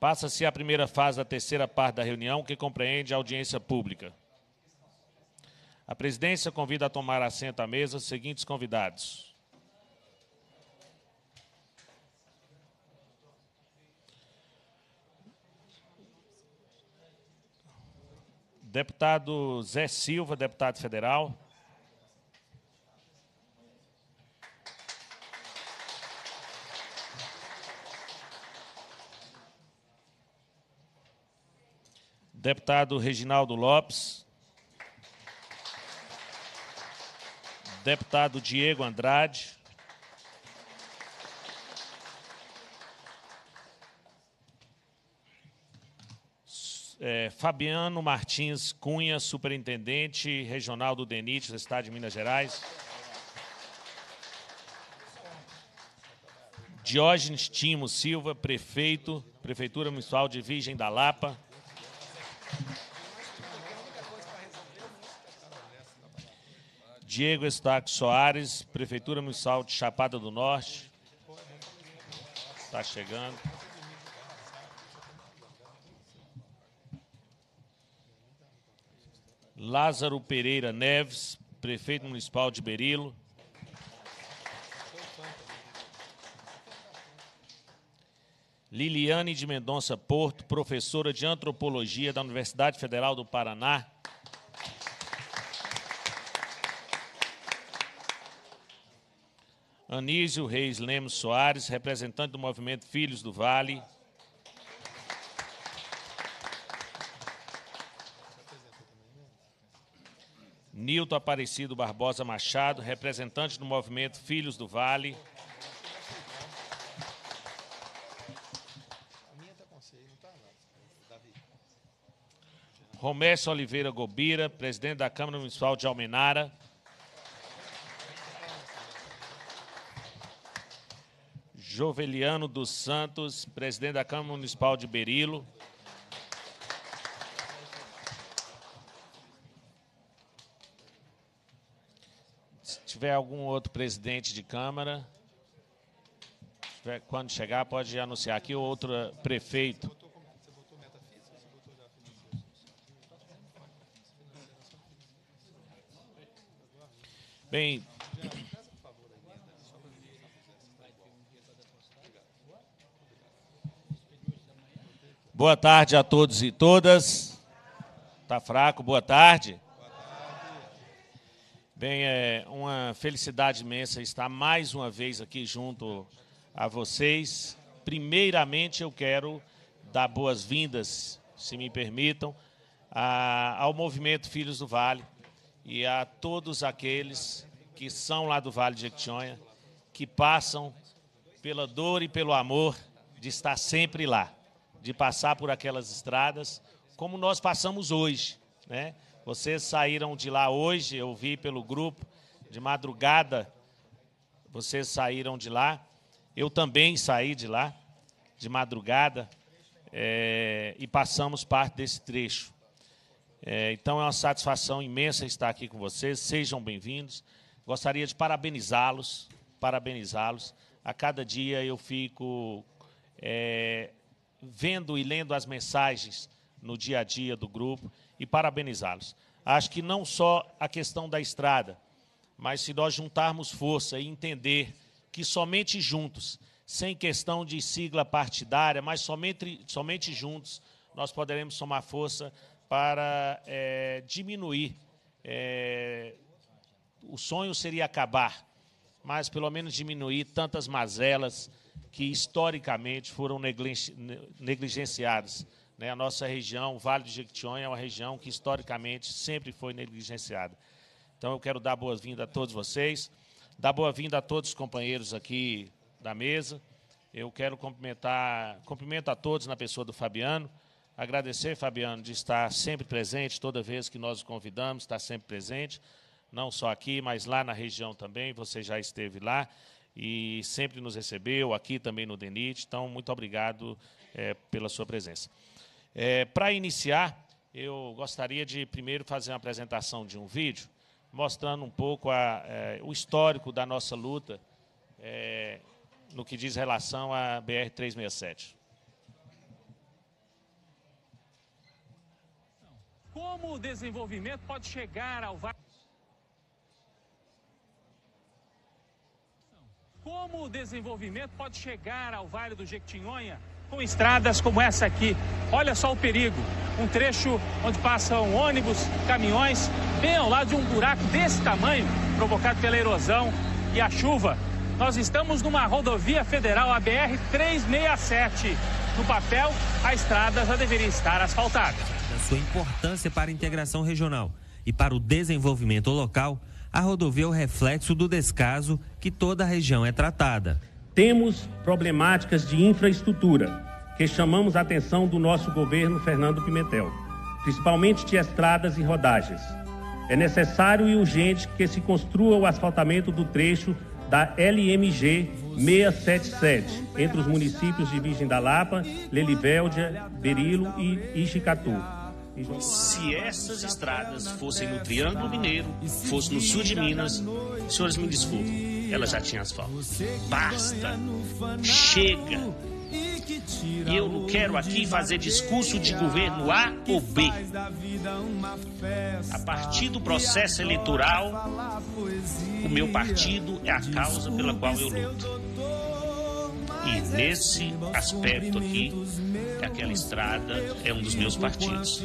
Passa-se a primeira fase da terceira parte da reunião, que compreende a audiência pública. A presidência convida a tomar assento à mesa os seguintes convidados. Deputado Zé Silva, deputado federal. Deputado Reginaldo Lopes. Deputado Diego Andrade. É, Fabiano Martins Cunha, superintendente regional do DENIT do Estado de Minas Gerais. Diógenes Timo Silva, prefeito, Prefeitura Municipal de Virgem da Lapa. Diego Estaque Soares, Prefeitura Municipal de Chapada do Norte. Está chegando. Lázaro Pereira Neves, Prefeito Municipal de Berilo. Liliane de Mendonça Porto, professora de Antropologia da Universidade Federal do Paraná. Anísio Reis Lemos Soares, representante do movimento Filhos do Vale. Nilton Aparecido Barbosa Machado, representante do movimento Filhos do Vale. Romércio Oliveira Gobira, presidente da Câmara Municipal de Almenara. Joveliano dos Santos, presidente da Câmara Municipal de Berilo. Se tiver algum outro presidente de Câmara, quando chegar, pode anunciar aqui, ou outro prefeito. Bem, boa tarde a todos e todas. Tá fraco? Boa tarde. Bem, é uma felicidade imensa estar mais uma vez aqui junto a vocês. Primeiramente, eu quero dar boas-vindas, se me permitam, a, ao movimento Filhos do Vale, e a todos aqueles que são lá do Vale de Jequitinhonha, que passam pela dor e pelo amor de estar sempre lá, de passar por aquelas estradas, como nós passamos hoje, né? Vocês saíram de lá hoje, eu vi pelo grupo, de madrugada, vocês saíram de lá, eu também saí de lá, de madrugada, é, e passamos parte desse trecho. É, então é uma satisfação imensa estar aqui com vocês. Sejam bem-vindos. Gostaria de parabenizá-los, parabenizá-los. A cada dia eu fico é, vendo e lendo as mensagens no dia a dia do grupo e parabenizá-los. Acho que não só a questão da estrada, mas se nós juntarmos força e entender que somente juntos, sem questão de sigla partidária, mas somente, somente juntos, nós poderemos somar força para é, diminuir. É, o sonho seria acabar, mas pelo menos diminuir tantas mazelas que historicamente foram negligenciadas. Né? A nossa região, o Vale de Jequitinhonha, é uma região que historicamente sempre foi negligenciada. Então eu quero dar boas-vindas a todos vocês, dar boa-vinda a todos os companheiros aqui da mesa. Eu quero cumprimentar, cumprimento a todos na pessoa do Fabiano, Agradecer, Fabiano, de estar sempre presente, toda vez que nós o convidamos, está sempre presente, não só aqui, mas lá na região também, você já esteve lá e sempre nos recebeu, aqui também no DENIT. Então, muito obrigado é, pela sua presença. É, Para iniciar, eu gostaria de primeiro fazer uma apresentação de um vídeo, mostrando um pouco a, é, o histórico da nossa luta é, no que diz relação à BR-367. Como o desenvolvimento pode chegar ao... Como o desenvolvimento pode chegar ao Vale do Jequitinhonha com estradas como essa aqui? Olha só o perigo. Um trecho onde passam ônibus, caminhões, bem ao lado de um buraco desse tamanho, provocado pela erosão e a chuva. Nós estamos numa rodovia federal, a BR 367. No papel, a estrada já deveria estar asfaltada. Sua importância para a integração regional e para o desenvolvimento local, a rodovia é o reflexo do descaso que toda a região é tratada. Temos problemáticas de infraestrutura que chamamos a atenção do nosso governo Fernando Pimentel, principalmente de estradas e rodagens. É necessário e urgente que se construa o asfaltamento do trecho da LMG 677, entre os municípios de Virgem da Lapa, Lelivéldia, Berilo e Ixicatu. Se essas estradas fossem no Triângulo Mineiro, fosse no sul de Minas, senhores me desculpem, elas já tinham asfalto. Basta, chega. Eu não quero aqui fazer discurso de governo A ou B. A partir do processo eleitoral, o meu partido é a causa pela qual eu luto. E nesse aspecto aqui, aquela estrada é um dos meus partidos.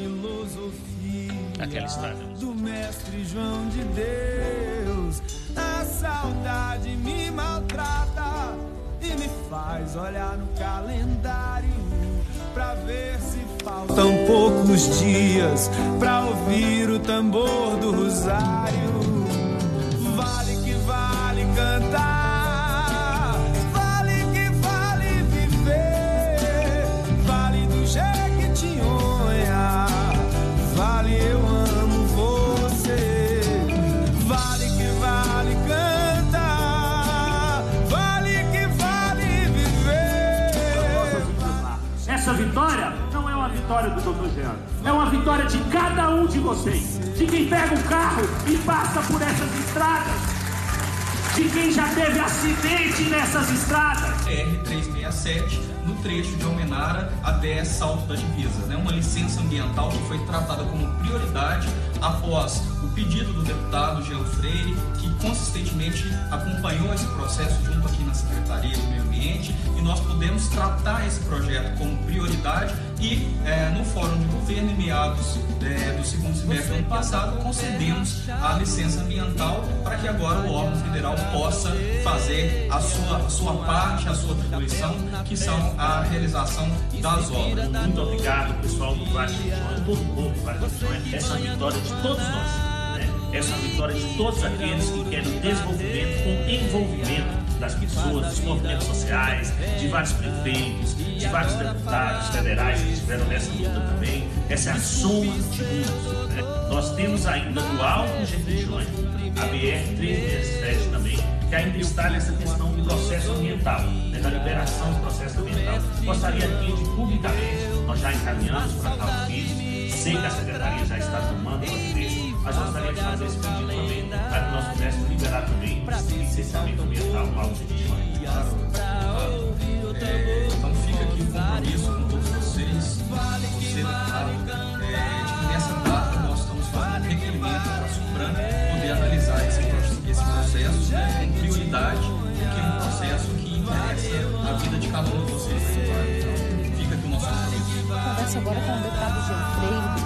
Aquela estrada dos mestre João de Deus, a saudade me maltrata e me faz olhar no calendário pra ver se faltam poucos dias pra ouvir o tambor do rosário. Vale que vale cantar, Essa vitória não é uma vitória do Dr. Jean, é uma vitória de cada um de vocês, de quem pega o carro e passa por essas estradas, de quem já teve acidente nessas estradas. BR-367, no trecho de Almenara até Salto da Divisa. Né? Uma licença ambiental que foi tratada como prioridade após o pedido do deputado Jean Freire, que consistentemente acompanhou esse processo junto aqui na Secretaria do Meio Ambiente, e nós pudemos tratar esse projeto como prioridade e eh, no Fórum de Governo, em meados eh, do segundo semestre do ano passado, concedemos a licença ambiental para que agora o órgão federal possa fazer a sua, a sua parte, a sua atribuição, que são a realização das obras. Muito obrigado, pessoal do Vale do Jequitinhonha, todo o povo do Vale Jequitinhonha. Essa é vitória de todos nós. Né? Essa é vitória de todos aqueles que querem desenvolvimento com envolvimento das pessoas, dos movimentos sociais, de vários prefeitos, de vários deputados federais que estiveram nessa luta também. Essa é a soma de mundos. Né? Nós temos ainda no Alto do Jequitinhonha a BR-367 também, que ainda está nessa questão do processo ambiental, né, da liberação do processo ambiental. Gostaria aqui de, publicamente, nós já encaminhamos para tal ofício, sei que a Secretaria já está tomando providência, mas gostaria de fazer esse pedido também, para que nós pudéssemos liberar também o licenciamento ambiental no Alto Jequitinhonha. Então fica aqui o compromisso com todos vocês, você deputado, é, de que nessa data nós estamos fazendo um requerimento para a Supran poder analisar esse, esse processo né, com prioridade, porque é um processo que interessa a vida de cada um de vocês. Então, fica aqui o nosso compromisso. Conversa agora com o deputado Jean Freire,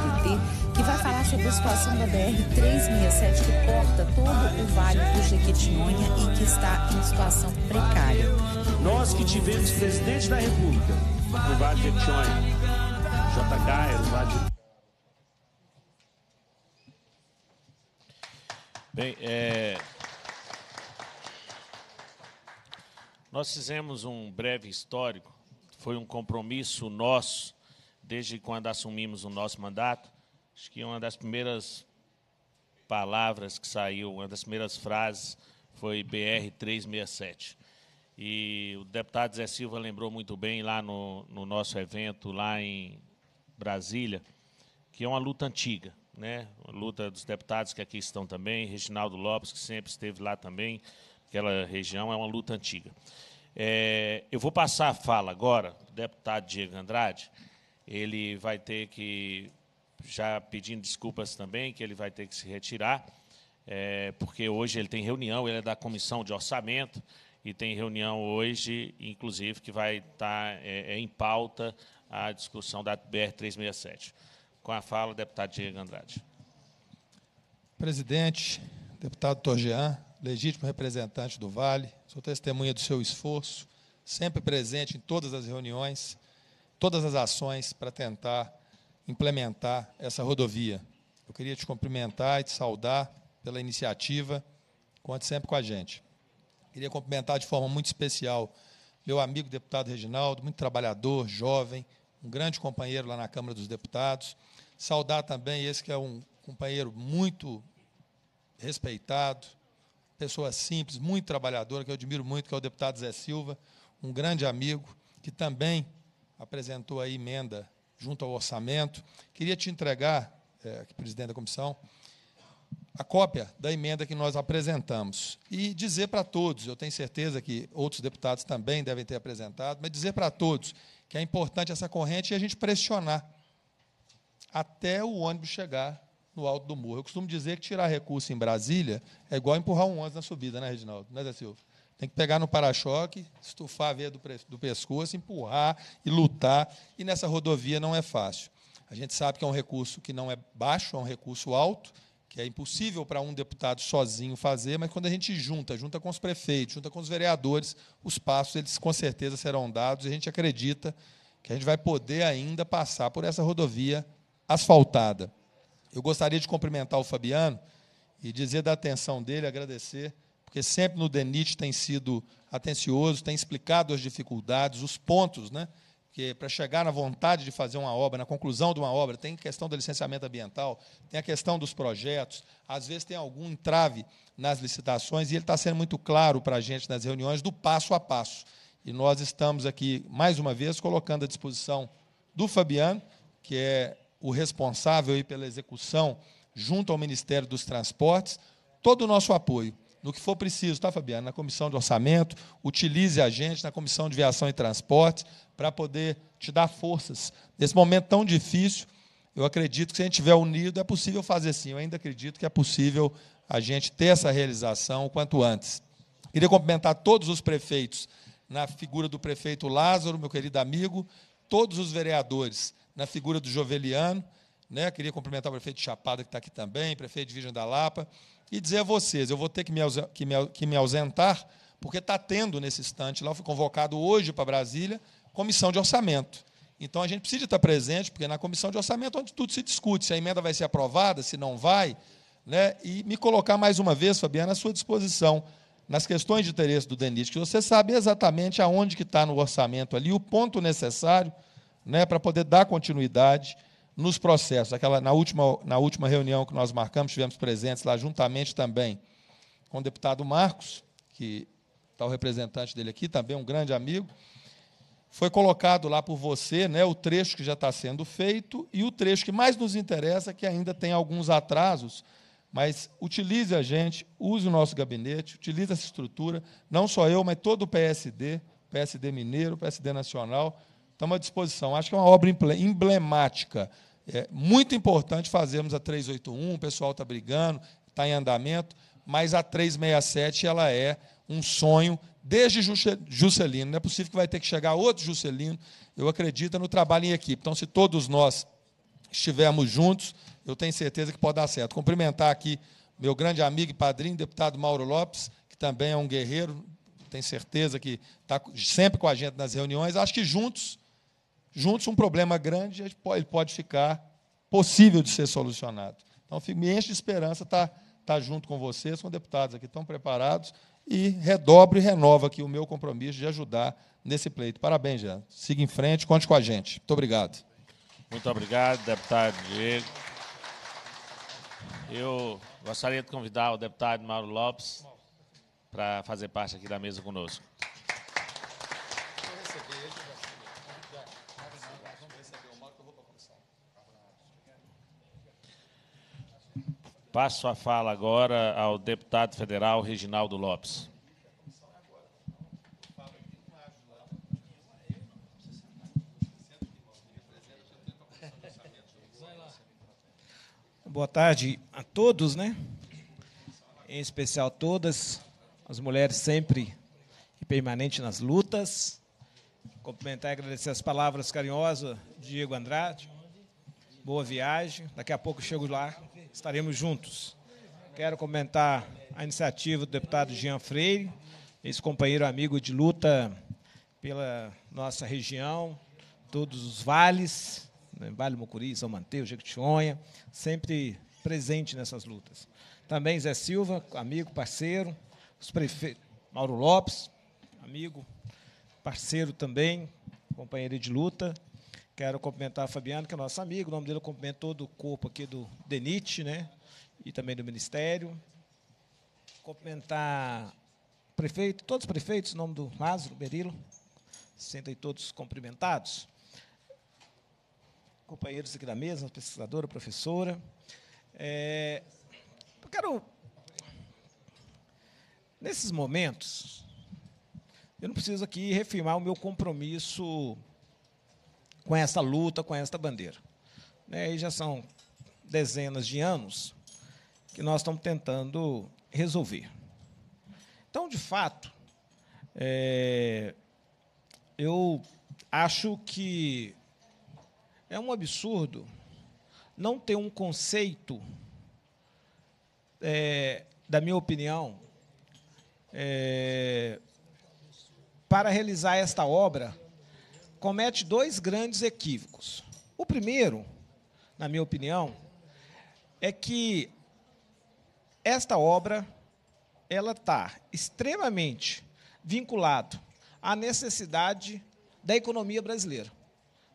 que vai falar sobre a situação da BR-367, que corta todo o Vale do Jequitinhonha e que está em situação precária. Nós que tivemos presidente da República no Vale de Jequitinhonha, JK, era o Vale de... Bem, é... nós fizemos um breve histórico, foi um compromisso nosso, desde quando assumimos o nosso mandato. Acho que uma das primeiras palavras que saiu, uma das primeiras frases foi BR-367. E o deputado Zé Silva lembrou muito bem lá no, no nosso evento, lá em Brasília, que é uma luta antiga, né? Luta dos deputados que aqui estão também, Reginaldo Lopes, que sempre esteve lá também, aquela região, é uma luta antiga. É, eu vou passar a fala agora, do deputado Diego Andrade, ele vai ter que já pedindo desculpas também, que ele vai ter que se retirar, é, porque hoje ele tem reunião, ele é da comissão de orçamento, e tem reunião hoje, inclusive, que vai estar é, é em pauta a discussão da BR-367. Com a fala, deputado Diego Andrade. Presidente, deputado Torgean, legítimo representante do Vale, sou testemunha do seu esforço, sempre presente em todas as reuniões, todas as ações para tentar implementar essa rodovia. Eu queria te cumprimentar e te saudar pela iniciativa, conte sempre com a gente. Queria cumprimentar de forma muito especial meu amigo deputado Reginaldo, muito trabalhador, jovem, um grande companheiro lá na Câmara dos Deputados. Saudar também esse que é um companheiro muito respeitado, pessoa simples, muito trabalhadora, que eu admiro muito, que é o deputado Zé Silva, um grande amigo, que também apresentou a emenda junto ao orçamento. Queria te entregar, é, presidente da comissão, a cópia da emenda que nós apresentamos. E dizer para todos, eu tenho certeza que outros deputados também devem ter apresentado, mas dizer para todos que é importante essa corrente e a gente pressionar até o ônibus chegar no alto do morro. Eu costumo dizer que tirar recurso em Brasília é igual empurrar um ônibus na subida, né, Reginaldo? Né, Zé Silva? Tem que pegar no para-choque, estufar a veia do, do pescoço, empurrar e lutar. E nessa rodovia não é fácil. A gente sabe que é um recurso que não é baixo, é um recurso alto, que é impossível para um deputado sozinho fazer, mas quando a gente junta, junta com os prefeitos, junta com os vereadores, os passos eles com certeza serão dados e a gente acredita que a gente vai poder ainda passar por essa rodovia asfaltada. Eu gostaria de cumprimentar o Fabiano e dizer da atenção dele, agradecer, porque sempre no DENIT tem sido atencioso, tem explicado as dificuldades, os pontos, né? Porque para chegar na vontade de fazer uma obra, na conclusão de uma obra, tem questão do licenciamento ambiental, tem a questão dos projetos, às vezes tem algum entrave nas licitações, e ele está sendo muito claro para a gente nas reuniões do passo a passo. E nós estamos aqui, mais uma vez, colocando à disposição do Fabiano, que é o responsável pela execução junto ao Ministério dos Transportes, todo o nosso apoio. No que for preciso, tá, Fabiano? Na comissão de orçamento, utilize a gente na comissão de viação e transportes para poder te dar forças. Nesse momento tão difícil, eu acredito que se a gente estiver unido, é possível fazer sim. Eu ainda acredito que é possível a gente ter essa realização o quanto antes. Queria cumprimentar todos os prefeitos, na figura do prefeito Lázaro, meu querido amigo, todos os vereadores na figura do Joveliano. Né? Queria cumprimentar o prefeito Chapada, que está aqui também, prefeito de Virgem da Lapa, e dizer a vocês: eu vou ter que me, que me, que me ausentar, porque está tendo nesse instante, lá, eu fui convocado hoje para Brasília, comissão de orçamento. Então a gente precisa estar presente, porque na comissão de orçamento é onde tudo se discute, se a emenda vai ser aprovada, se não vai, né? e me colocar mais uma vez, Fabiana, à sua disposição nas questões de interesse do DENIT, que você sabe exatamente aonde que está no orçamento ali, o ponto necessário né, para poder dar continuidade nos processos. Aquela, na, última, na última reunião que nós marcamos, tivemos presentes lá juntamente também com o deputado Marcos, que está o representante dele aqui, também um grande amigo. Foi colocado lá por você né, o trecho que já está sendo feito e o trecho que mais nos interessa, que ainda tem alguns atrasos, mas utilize a gente, use o nosso gabinete, utilize essa estrutura, não só eu, mas todo o PSD, PSD Mineiro, PSD Nacional, Estamos à disposição. Acho que é uma obra emblemática. É muito importante fazermos a 381, o pessoal está brigando, está em andamento, mas a 367 ela é um sonho desde Juscelino. Não é possível que vai ter que chegar outro Juscelino. Eu acredito no trabalho em equipe. Então, se todos nós estivermos juntos, eu tenho certeza que pode dar certo. Cumprimentar aqui meu grande amigo e padrinho, deputado Mauro Lopes, que também é um guerreiro, tenho certeza que está sempre com a gente nas reuniões. Acho que juntos juntos um problema grande, ele pode ficar possível de ser solucionado. Então, me enche de esperança estar, tá, tá junto com vocês, com deputados aqui tão preparados, e redobro e renovo aqui o meu compromisso de ajudar nesse pleito. Parabéns, Jean. Siga em frente, conte com a gente. Muito obrigado. Muito obrigado, deputado Diego. Eu gostaria de convidar o deputado Mauro Lopes para fazer parte aqui da mesa conosco. Passo a fala agora ao deputado federal Reginaldo Lopes. Boa tarde a todos, né? Em especial todas as mulheres sempre e permanente nas lutas. Cumprimentar e agradecer as palavras carinhosas Diego Andrade. Boa viagem. Daqui a pouco chego lá, estaremos juntos. Quero comentar a iniciativa do deputado Jean Freire, ex-companheiro amigo de luta pela nossa região, todos os vales, né, Vale Mucuri, São Mateus, Jequitinhonha, sempre presente nessas lutas. Também Zé Silva, amigo, parceiro, os prefeitos, Mauro Lopes, amigo, parceiro também, companheiro de luta. Quero cumprimentar a Fabiano, que é nosso amigo, o nome dele eu cumprimento todo o corpo aqui do DENIT, né? E também do Ministério. Cumprimentar o prefeito, todos os prefeitos, em nome do Lázaro Berilo, sentem todos cumprimentados companheiros aqui da mesa, pesquisadora, professora. É, eu quero, nesses momentos, eu não preciso aqui reafirmar o meu compromisso com essa luta, com esta bandeira. Né, já são dezenas de anos que nós estamos tentando resolver. Então, de fato, é, eu acho que é um absurdo não ter um conceito, é, da minha opinião, é, para realizar esta obra, comete dois grandes equívocos. O primeiro, na minha opinião, é que esta obra ela está extremamente vinculado à necessidade da economia brasileira.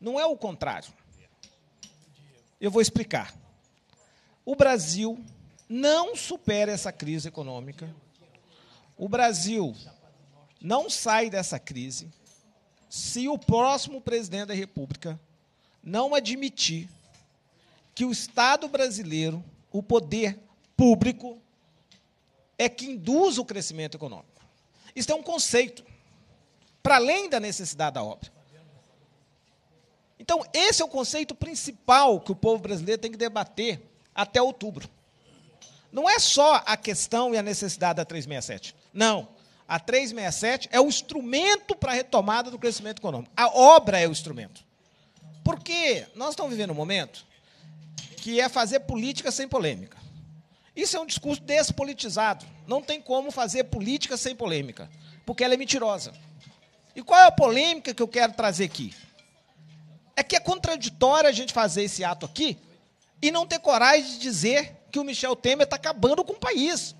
Não é o contrário. Eu vou explicar. O Brasil não supera essa crise econômica. O Brasil não sai dessa crise se o próximo presidente da República não admitir que o Estado brasileiro, o poder público, é que induz o crescimento econômico. Isso é um conceito, para além da necessidade da obra. Então, esse é o conceito principal que o povo brasileiro tem que debater até outubro. Não é só a questão e a necessidade da 367. Não. A 367 é o instrumento para a retomada do crescimento econômico. A obra é o instrumento. Porque nós estamos vivendo um momento que é fazer política sem polêmica. Isso é um discurso despolitizado. Não tem como fazer política sem polêmica, porque ela é mentirosa. E qual é a polêmica que eu quero trazer aqui? É que é contraditório a gente fazer esse ato aqui e não ter coragem de dizer que o Michel Temer está acabando com o país.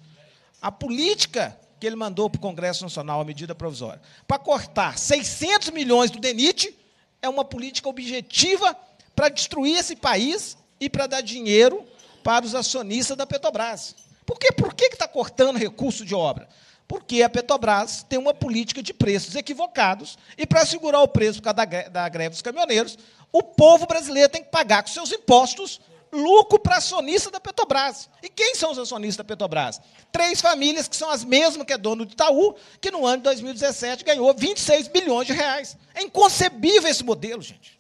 A política que ele mandou para o Congresso Nacional, a medida provisória, para cortar 600 milhões do DENIT, é uma política objetiva para destruir esse país e para dar dinheiro para os acionistas da Petrobras. Por quê? Por que está cortando recurso de obra? Porque a Petrobras tem uma política de preços equivocados e, para segurar o preço por causa da greve dos caminhoneiros, o povo brasileiro tem que pagar com seus impostos lucro para acionista da Petrobras. E quem são os acionistas da Petrobras? Três famílias que são as mesmas que é dono do Itaú, que no ano de 2017 ganhou 26 bilhões de reais. É inconcebível esse modelo, gente.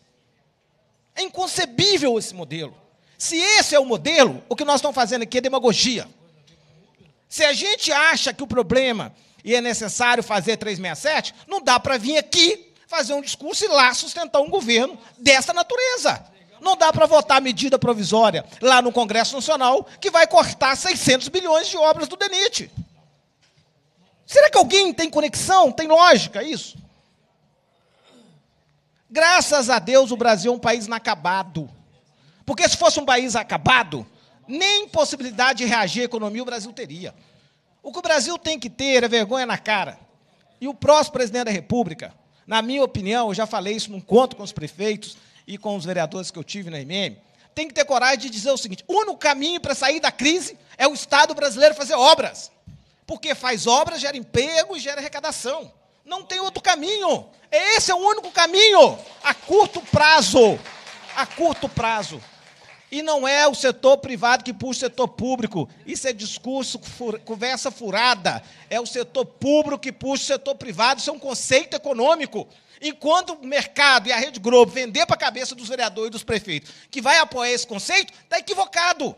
É inconcebível esse modelo. Se esse é o modelo, o que nós estamos fazendo aqui é demagogia. Se a gente acha que o problema e é necessário fazer 367, não dá para vir aqui fazer um discurso e lá sustentar um governo dessa natureza. Não dá para votar medida provisória lá no Congresso Nacional que vai cortar 600 bilhões de obras do DENIT. Será que alguém tem conexão, tem lógica isso? Graças a Deus o Brasil é um país inacabado. Porque se fosse um país acabado, nem possibilidade de reagir à economia o Brasil teria. O que o Brasil tem que ter é vergonha na cara. E o próximo presidente da República, na minha opinião, eu já falei isso num encontro com os prefeitos e com os vereadores que eu tive na MM, tem que ter coragem de dizer o seguinte: o único caminho para sair da crise é o Estado brasileiro fazer obras. Porque faz obras, gera emprego e gera arrecadação. Não tem outro caminho. Esse é o único caminho a curto prazo. A curto prazo. E não é o setor privado que puxa o setor público. Isso é discurso, conversa furada. É o setor público que puxa o setor privado. Isso é um conceito econômico. Enquanto o mercado e a Rede Globo vender para a cabeça dos vereadores e dos prefeitos que vai apoiar esse conceito, está equivocado.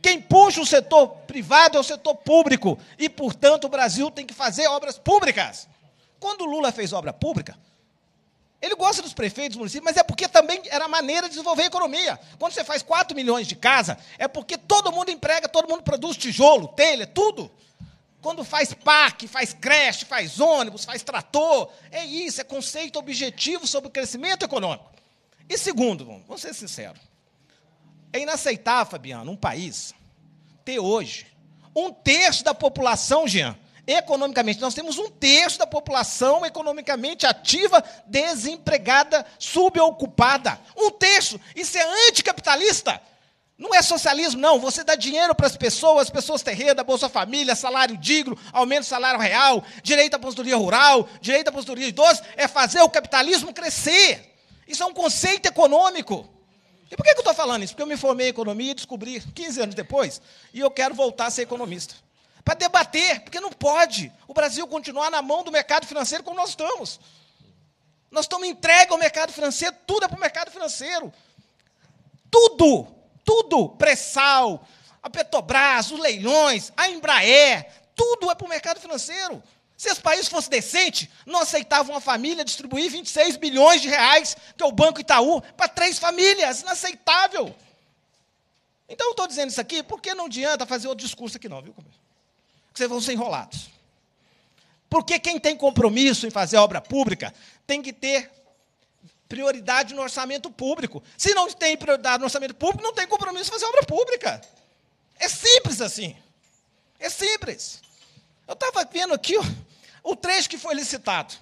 Quem puxa o setor privado é o setor público. E, portanto, o Brasil tem que fazer obras públicas. Quando o Lula fez obra pública, ele gosta dos prefeitos dos municípios, mas é porque também era maneira de desenvolver a economia. Quando você faz 4 milhões de casa, é porque todo mundo emprega, todo mundo produz tijolo, telha, tudo. Quando faz parque, faz creche, faz ônibus, faz trator, é isso, é conceito objetivo sobre o crescimento econômico. E segundo, vamos ser sinceros, é inaceitável, Fabiano, um país ter hoje um terço da população, Jean, economicamente. Nós temos um terço da população economicamente ativa, desempregada, subocupada. Um terço. Isso é anticapitalista. Não é socialismo, não. Você dá dinheiro para as pessoas, as pessoas têm renda, Bolsa Família, salário digno, aumento do salário real, direito à aposentadoria rural, direito à aposentadoria de idosos, é fazer o capitalismo crescer. Isso é um conceito econômico. E por que eu estou falando isso? Porque eu me formei em economia e descobri 15 anos depois, e eu quero voltar a ser economista para debater, porque não pode o Brasil continuar na mão do mercado financeiro como nós estamos. Nós estamos entregues ao mercado financeiro, tudo é para o mercado financeiro. Tudo, tudo, pré-sal, a Petrobras, os leilões, a Embraer, tudo é para o mercado financeiro. Se esse país fosse decente, não aceitava uma família distribuir 26 bilhões de reais, que é o Banco Itaú, para três famílias. Inaceitável. Então, eu estou dizendo isso aqui porque não adianta fazer outro discurso aqui, não, viu? que vocês vão ser enrolados. Porque quem tem compromisso em fazer obra pública tem que ter prioridade no orçamento público. Se não tem prioridade no orçamento público, não tem compromisso em fazer obra pública. É simples assim. É simples. Eu estava vendo aqui ó, o trecho que foi licitado.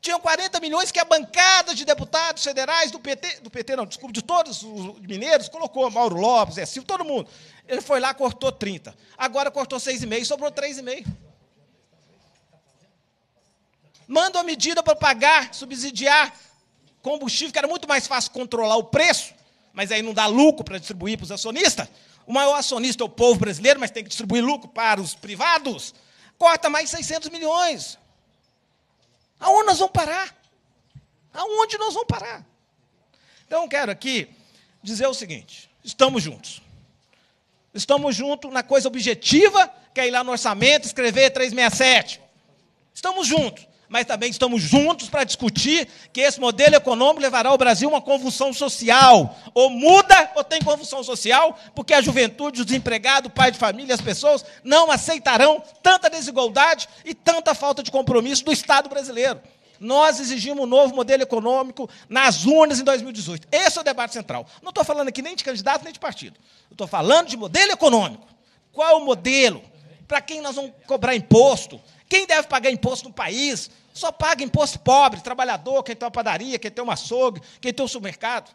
Tinham 40 milhões que a bancada de deputados federais do PT, do PT não, desculpe, de todos os mineiros, colocou Mauro Lopes, é Silvio, todo mundo. Ele foi lá, cortou 30. Agora cortou 6,5, sobrou 3,5. Manda uma medida para pagar, subsidiar combustível, que era muito mais fácil controlar o preço, mas aí não dá lucro para distribuir para os acionistas. O maior acionista é o povo brasileiro, mas tem que distribuir lucro para os privados. Corta mais 600 milhões. Aonde nós vamos parar? Aonde nós vamos parar? Então, quero aqui dizer o seguinte: estamos juntos. Estamos juntos na coisa objetiva, que é ir lá no orçamento, escrever 367. Estamos juntos. Mas também estamos juntos para discutir que esse modelo econômico levará o Brasil uma convulsão social. Ou muda ou tem convulsão social, porque a juventude, os desempregados, o pai de família, as pessoas não aceitarão tanta desigualdade e tanta falta de compromisso do Estado brasileiro. Nós exigimos um novo modelo econômico nas urnas em 2018. Esse é o debate central. Não estou falando aqui nem de candidato nem de partido. Estou falando de modelo econômico. Qual é o modelo? Para quem nós vamos cobrar imposto? Quem deve pagar imposto no país? Só paga imposto pobre, trabalhador, quem tem uma padaria, quem tem um açougue, quem tem um supermercado.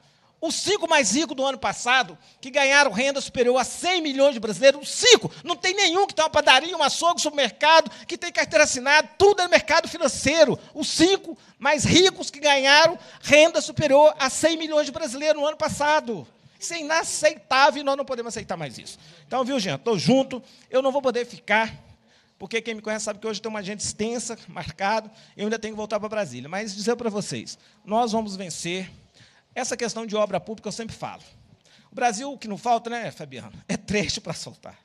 Os cinco mais ricos do ano passado, que ganharam renda superior a 100 milhões de brasileiros, os cinco, não tem nenhum que tem uma padaria, um açougue, supermercado, que tem carteira assinada, tudo é mercado financeiro. Os cinco mais ricos que ganharam renda superior a 100 milhões de brasileiros no ano passado. Isso é inaceitável e nós não podemos aceitar mais isso. Então, viu, gente, estou junto, eu não vou poder ficar, porque quem me conhece sabe que hoje tem uma agenda extensa, marcado, eu ainda tenho que voltar para Brasília. Mas dizer para vocês, nós vamos vencer essa questão de obra pública eu sempre falo. O Brasil, o que não falta, né, Fabiano? É trecho para soltar.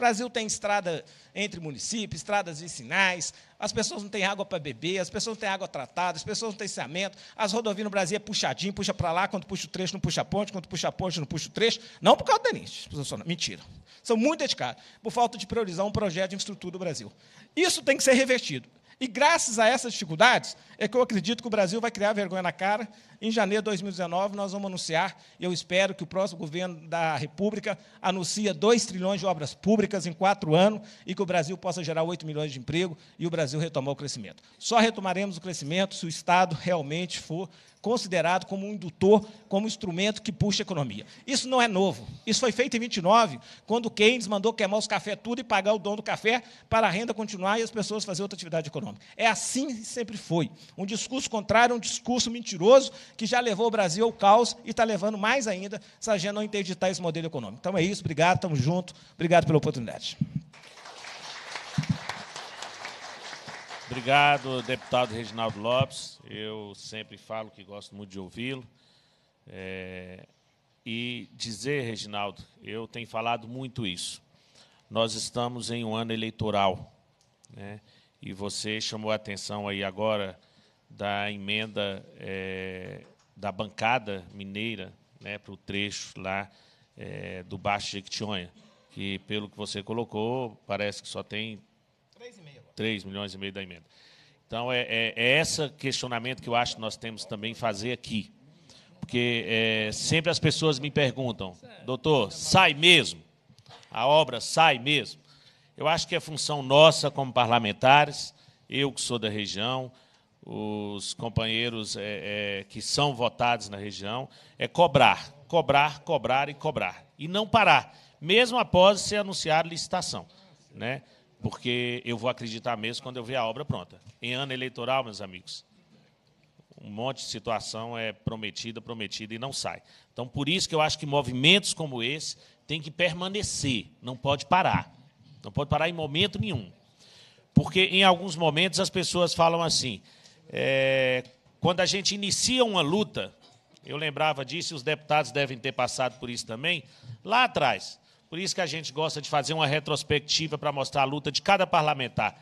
Brasil tem estrada entre municípios, estradas vicinais, as pessoas não têm água para beber, as pessoas não têm água tratada, as pessoas não têm saneamento, as rodovias no Brasil é puxadinho, puxa para lá, quando puxa o trecho não puxa a ponte, quando puxa a ponte não puxa o trecho, não por causa da DENIT, mentira. São muito dedicados, por falta de priorizar um projeto de infraestrutura do Brasil. Isso tem que ser revertido. E graças a essas dificuldades, é que eu acredito que o Brasil vai criar vergonha na cara. Em janeiro de 2019, nós vamos anunciar, e eu espero que o próximo governo da República anuncie 2 trilhões de obras públicas em quatro anos e que o Brasil possa gerar 8 milhões de emprego e o Brasil retomar o crescimento. Só retomaremos o crescimento se o Estado realmente for considerado como um indutor, como instrumento que puxa a economia. Isso não é novo. Isso foi feito em 29, quando Keynes mandou queimar os cafés tudo e pagar o dono do café para a renda continuar e as pessoas fazer outra atividade econômica. É assim que sempre foi. Um discurso contrário, um discurso mentiroso que já levou o Brasil ao caos e está levando mais ainda se a gente não interditar esse modelo econômico. Então é isso, obrigado, estamos juntos, obrigado pela oportunidade. Obrigado, deputado Reginaldo Lopes. Eu sempre falo que gosto muito de ouvi-lo. É, e dizer, Reginaldo, eu tenho falado muito isso. Nós estamos em um ano eleitoral, né? e você chamou a atenção aí agora da emenda é, da bancada mineira né, para o trecho lá é, do Baixo Jequitinhonha, que, pelo que você colocou, parece que só tem 3 milhões e meio da emenda. Então, é, é, é esse questionamento que eu acho que nós temos também fazer aqui. Porque é, sempre as pessoas me perguntam, doutor, sai mesmo? A obra sai mesmo? Eu acho que é função nossa como parlamentares, eu que sou da região, os companheiros é, é, que são votados na região, é cobrar, cobrar, cobrar e cobrar. E não parar, mesmo após ser anunciada licitação. Né? Porque eu vou acreditar mesmo quando eu ver a obra pronta. Em ano eleitoral, meus amigos, um monte de situação é prometida, prometida e não sai. Então, por isso que eu acho que movimentos como esse têm que permanecer, não pode parar. Não pode parar em momento nenhum. Porque em alguns momentos as pessoas falam assim, é, quando a gente inicia uma luta, eu lembrava disso, e os deputados devem ter passado por isso também, lá atrás. Por isso que a gente gosta de fazer uma retrospectiva para mostrar a luta de cada parlamentar.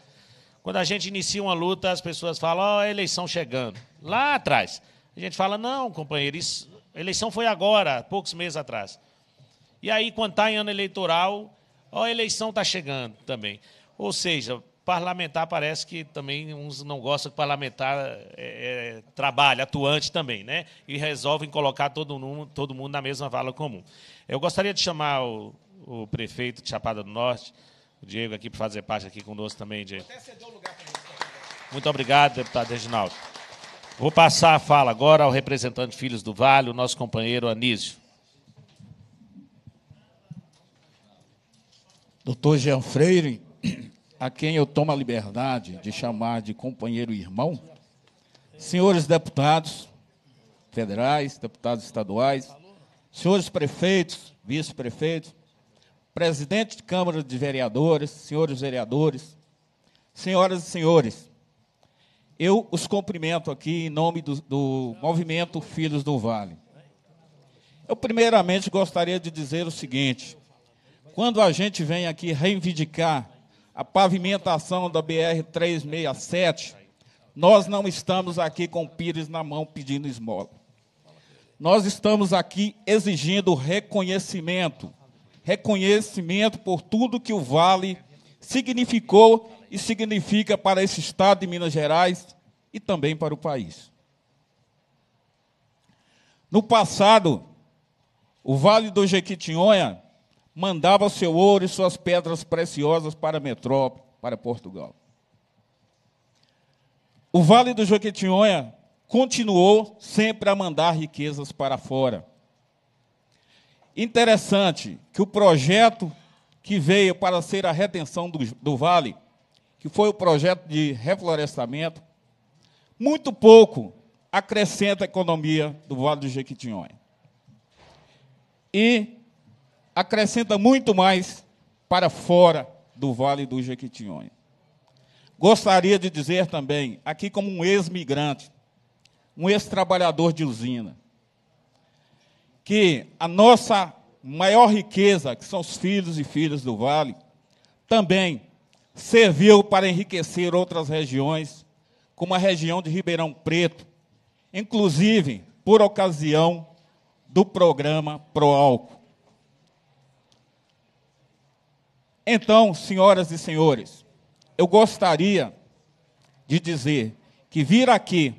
Quando a gente inicia uma luta, as pessoas falam, ó, oh, a eleição chegando. Lá atrás. A gente fala, não, companheiro, isso, a eleição foi agora, poucos meses atrás. E aí, quando está em ano eleitoral, ó, a eleição está chegando também. Ou seja, parlamentar parece que também uns não gostam que parlamentar é, é, trabalha, atuante também, né? E resolvem colocar todo mundo, todo mundo na mesma vala comum. Eu gostaria de chamar o, o prefeito de Chapada do Norte, o Diego, aqui para fazer parte aqui conosco também, Diego. Muito obrigado, deputado Reginaldo. Vou passar a fala agora ao representante Filhos do Vale, o nosso companheiro Anísio. Doutor Jean Freire, a quem eu tomo a liberdade de chamar de companheiro e irmão, senhores deputados federais, deputados estaduais, senhores prefeitos, vice-prefeitos, presidente de Câmara de Vereadores, senhores vereadores, senhoras e senhores, eu os cumprimento aqui em nome do, do movimento Filhos do Vale. Eu, primeiramente, gostaria de dizer o seguinte: quando a gente vem aqui reivindicar a pavimentação da BR-367, nós não estamos aqui com pires na mão pedindo esmola. Nós estamos aqui exigindo reconhecimento. Reconhecimento por tudo que o Vale significou e significa para esse estado de Minas Gerais e também para o país. No passado, o Vale do Jequitinhonha mandava seu ouro e suas pedras preciosas para a metrópole, para Portugal. O Vale do Jequitinhonha continuou sempre a mandar riquezas para fora. Interessante que o projeto que veio para ser a retenção do, do vale, que foi o projeto de reflorestamento, muito pouco acrescenta a economia do Vale do Jequitinhonha. E acrescenta muito mais para fora do Vale do Jequitinhonha. Gostaria de dizer também, aqui como um ex-migrante, um ex-trabalhador de usina, que a nossa maior riqueza, que são os filhos e filhas do Vale, também serviu para enriquecer outras regiões, como a região de Ribeirão Preto, inclusive por ocasião do programa Proálcool. Então, senhoras e senhores, eu gostaria de dizer que vir aqui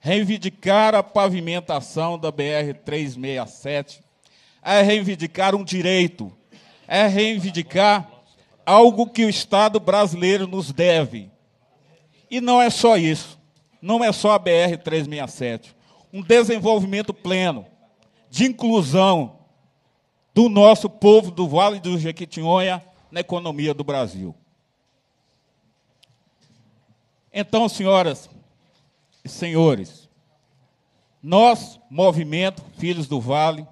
reivindicar a pavimentação da BR 367 é reivindicar um direito, é reivindicar algo que o Estado brasileiro nos deve. E não é só isso, não é só a BR 367, um desenvolvimento pleno de inclusão do nosso povo do Vale do Jequitinhonha na economia do Brasil. Então, senhoras e senhores, nós, movimento Filhos do Vale,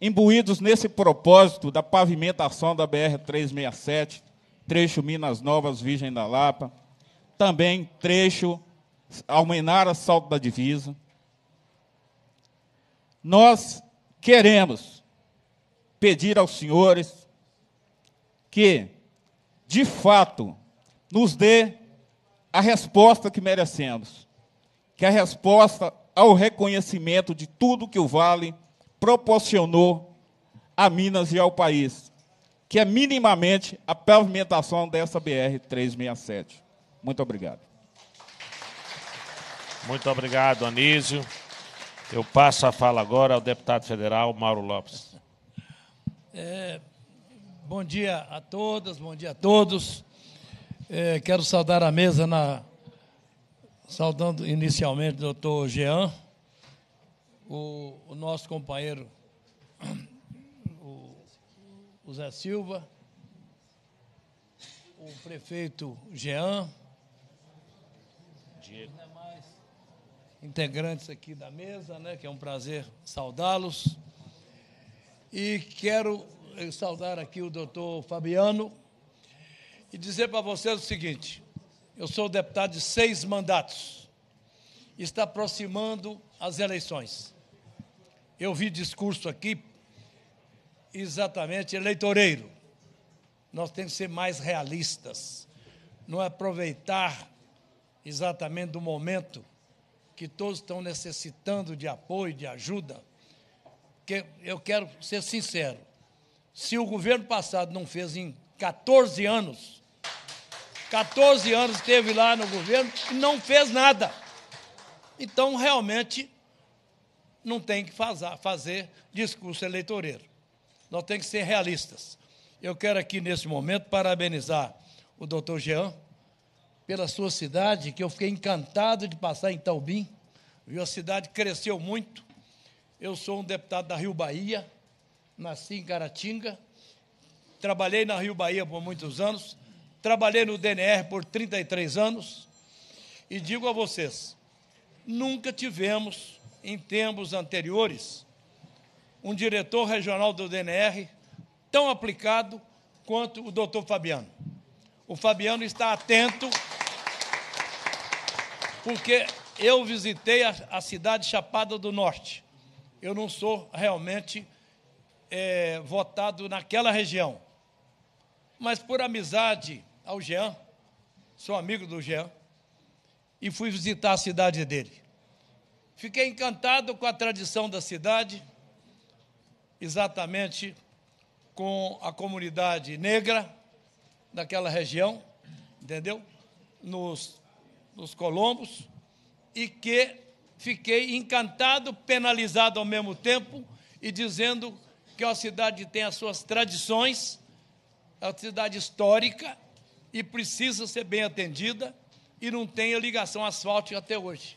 imbuídos nesse propósito da pavimentação da BR-367, trecho Minas Novas, Virgem da Lapa, também trecho Almenara, Salto da Divisa, nós queremos pedir aos senhores que, de fato, nos dê a resposta que merecemos, que é a resposta ao reconhecimento de tudo que o Vale proporcionou a Minas e ao país, que é minimamente a pavimentação dessa BR 367. Muito obrigado. Muito obrigado, Anísio. Eu passo a fala agora ao deputado federal Mauro Lopes. É, bom dia a todas, bom dia a todos. É, quero saudar a mesa na saudando inicialmente o doutor Jean, o, o nosso companheiro o, o Zé Silva, o prefeito Jean, Diego. integrantes aqui da mesa, né, que é um prazer saudá-los. E quero saudar aqui o doutor Fabiano, e dizer para vocês o seguinte: eu sou deputado de seis mandatos, está aproximando as eleições. Eu vi discurso aqui exatamente eleitoreiro. Nós temos que ser mais realistas, não aproveitar exatamente do momento que todos estão necessitando de apoio, de ajuda. Porque eu quero ser sincero: se o governo passado não fez em 14 anos 14 anos esteve lá no governo e não fez nada. Então, realmente, não tem que fazer, discurso eleitoreiro. Nós temos que ser realistas. Eu quero aqui, nesse momento, parabenizar o doutor Jean pela sua cidade, que eu fiquei encantado de passar em Taubim. Viu, a cidade cresceu muito. Eu sou um deputado da Rio Bahia, nasci em Caratinga, trabalhei na Rio Bahia por muitos anos, trabalhei no DNR por 33 anos e digo a vocês: nunca tivemos, em tempos anteriores, um diretor regional do DNR tão aplicado quanto o doutor Fabiano. O Fabiano está atento, porque eu visitei a, a cidade Chapada do Norte. Eu não sou realmente é, votado naquela região, mas por amizade ao Jean, sou amigo do Jean, e fui visitar a cidade dele. Fiquei encantado com a tradição da cidade, exatamente com a comunidade negra daquela região, entendeu? Nos, nos Colombos, e que fiquei encantado, penalizado ao mesmo tempo, e dizendo que a cidade tem as suas tradições, é uma cidade histórica, e precisa ser bem atendida e não tem a ligação asfáltica até hoje.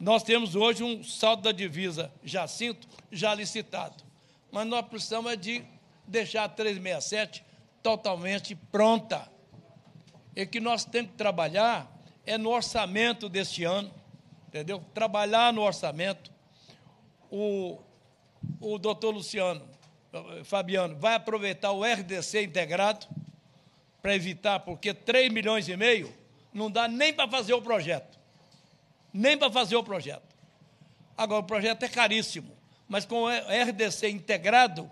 Nós temos hoje um saldo da divisa Jacinto já licitado, mas nós precisamos é de deixar a 367 totalmente pronta. E que nós temos que trabalhar é no orçamento deste ano, entendeu? Trabalhar no orçamento. O, o doutor Luciano Fabiano vai aproveitar o RDC integrado, para evitar, porque 3 milhões e meio não dá nem para fazer o projeto. Nem para fazer o projeto. Agora, o projeto é caríssimo, mas com o RDC integrado,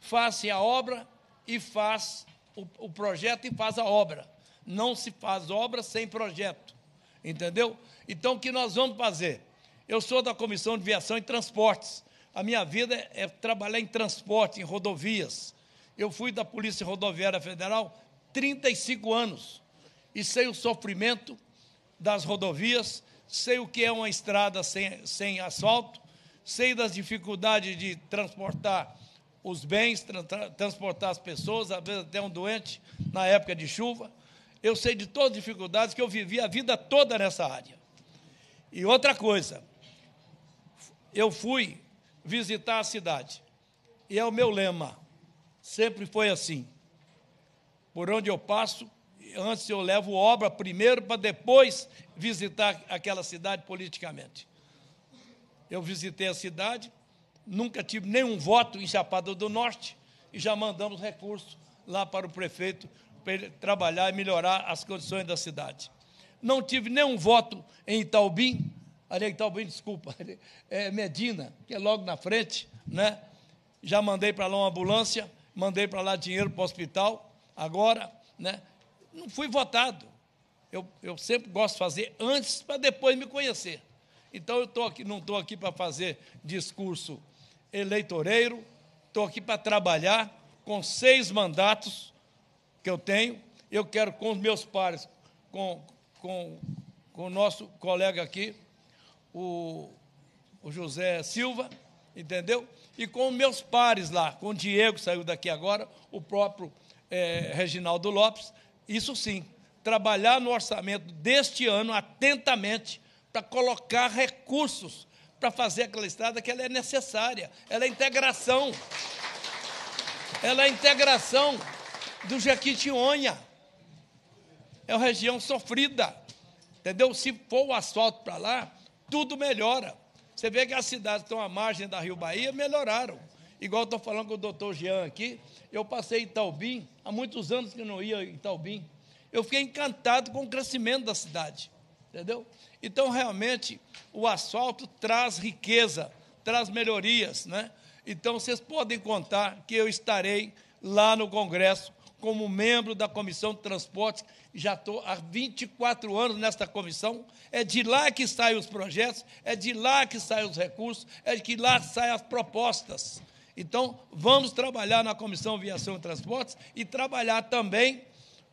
faz-se a obra e faz o, o projeto e faz a obra. Não se faz obra sem projeto. Entendeu? Então, o que nós vamos fazer? Eu sou da Comissão de Viação e Transportes. A minha vida é trabalhar em transporte, em rodovias. Eu fui da Polícia Rodoviária Federal 35 anos e sei o sofrimento das rodovias, sei o que é uma estrada sem, sem asfalto, sei das dificuldades de transportar os bens, tra transportar as pessoas, às vezes até um doente na época de chuva. Eu sei de todas as dificuldades que eu vivi a vida toda nessa área. E outra coisa, eu fui visitar a cidade, e é o meu lema, sempre foi assim por onde eu passo, antes eu levo obra primeiro para depois visitar aquela cidade politicamente. Eu visitei a cidade, nunca tive nenhum voto em Chapada do Norte e já mandamos recursos lá para o prefeito para ele trabalhar e melhorar as condições da cidade. Não tive nenhum voto em Itaubim, ali Itaubim, desculpa, é Medina, que é logo na frente, né? Já mandei para lá uma ambulância, mandei para lá dinheiro para o hospital, agora, né? Não fui votado. Eu, eu sempre gosto de fazer antes para depois me conhecer. Então eu tô aqui, não estou aqui para fazer discurso eleitoreiro, estou aqui para trabalhar com seis mandatos que eu tenho. Eu quero com os meus pares, com, com, com o nosso colega aqui, o, o José Silva, entendeu? E com meus pares lá, com o Diego, saiu daqui agora, o próprio é, Reginaldo Lopes, isso sim, trabalhar no orçamento deste ano atentamente para colocar recursos para fazer aquela estrada que ela é necessária, ela é integração, ela é integração do Jequitinhonha, é uma região sofrida, entendeu? Se for o asfalto para lá, tudo melhora. Você vê que as cidades que estão à margem da Rio Bahia melhoraram. Igual estou falando com o doutor Jean aqui, eu passei em Itaubim, há muitos anos que não ia em Itaubim. Eu fiquei encantado com o crescimento da cidade, entendeu? Então, realmente, o asfalto traz riqueza, traz melhorias, né? Então, vocês podem contar que eu estarei lá no Congresso como membro da Comissão de Transportes, já estou há 24 anos nesta comissão, é de lá que saem os projetos, é de lá que saem os recursos, é de lá que saem as propostas. Então, vamos trabalhar na Comissão Viação e Transportes e trabalhar também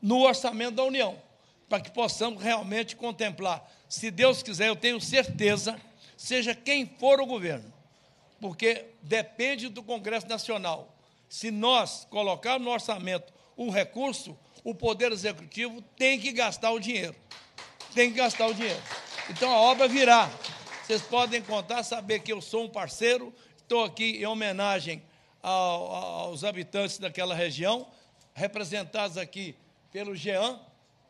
no orçamento da União, para que possamos realmente contemplar. Se Deus quiser, eu tenho certeza, seja quem for o governo, porque depende do Congresso Nacional. Se nós colocarmos no orçamento um recurso, o Poder Executivo tem que gastar o dinheiro. Tem que gastar o dinheiro. Então a obra virá. Vocês podem contar, saber que eu sou um parceiro, estou aqui em homenagem ao, aos habitantes daquela região, representados aqui pelo Jean,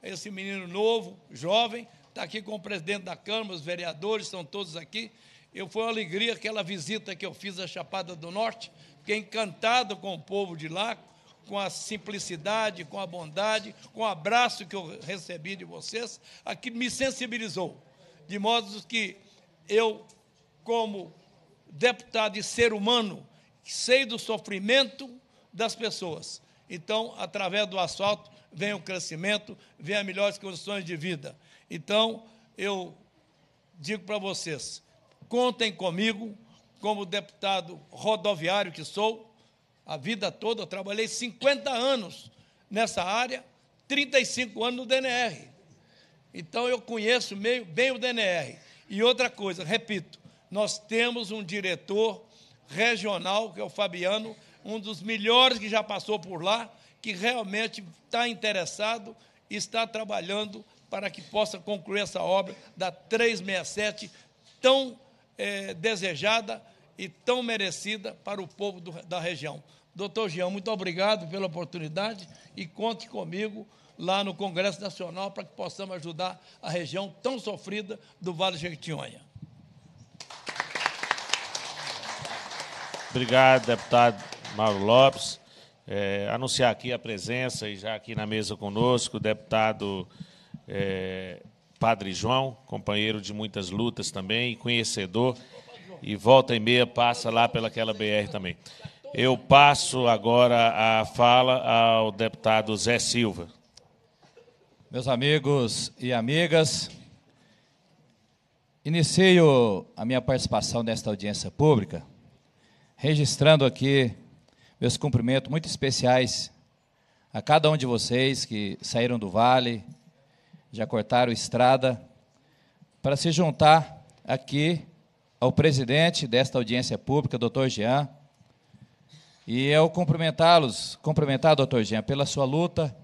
esse menino novo, jovem, está aqui com o presidente da Câmara, os vereadores estão todos aqui. Eu foi uma alegria aquela visita que eu fiz à Chapada do Norte, fiquei encantado com o povo de lá, com a simplicidade, com a bondade, com o abraço que eu recebi de vocês, aquilo me sensibilizou, de modo que eu, como deputado e ser humano, sei do sofrimento das pessoas. Então, através do asfalto, vem o crescimento, vem as melhores condições de vida. Então, eu digo para vocês, contem comigo, como deputado rodoviário que sou, a vida toda, eu trabalhei 50 anos nessa área, 35 anos no DNR. Então eu conheço meio, bem o DNR. E outra coisa, repito, nós temos um diretor regional, que é o Fabiano, um dos melhores que já passou por lá, que realmente está interessado e está trabalhando para que possa concluir essa obra da 367, tão é, desejada e tão merecida para o povo do, da região. Doutor Jean, muito obrigado pela oportunidade e conte comigo lá no Congresso Nacional para que possamos ajudar a região tão sofrida do Vale de Jequitinhonha. Obrigado, deputado Mauro Lopes. É, anunciar aqui a presença e já aqui na mesa conosco, o deputado é, Padre João, companheiro de muitas lutas também, conhecedor, e volta e meia passa lá pelaquela BR também. Eu passo agora a fala ao deputado Zé Silva. Meus amigos e amigas, inicio a minha participação nesta audiência pública registrando aqui meus cumprimentos muito especiais a cada um de vocês que saíram do vale, já cortaram estrada, para se juntar aqui ao presidente desta audiência pública, doutor Jean, e eu cumprimentá-los, cumprimentar, doutor Jean, pela sua luta,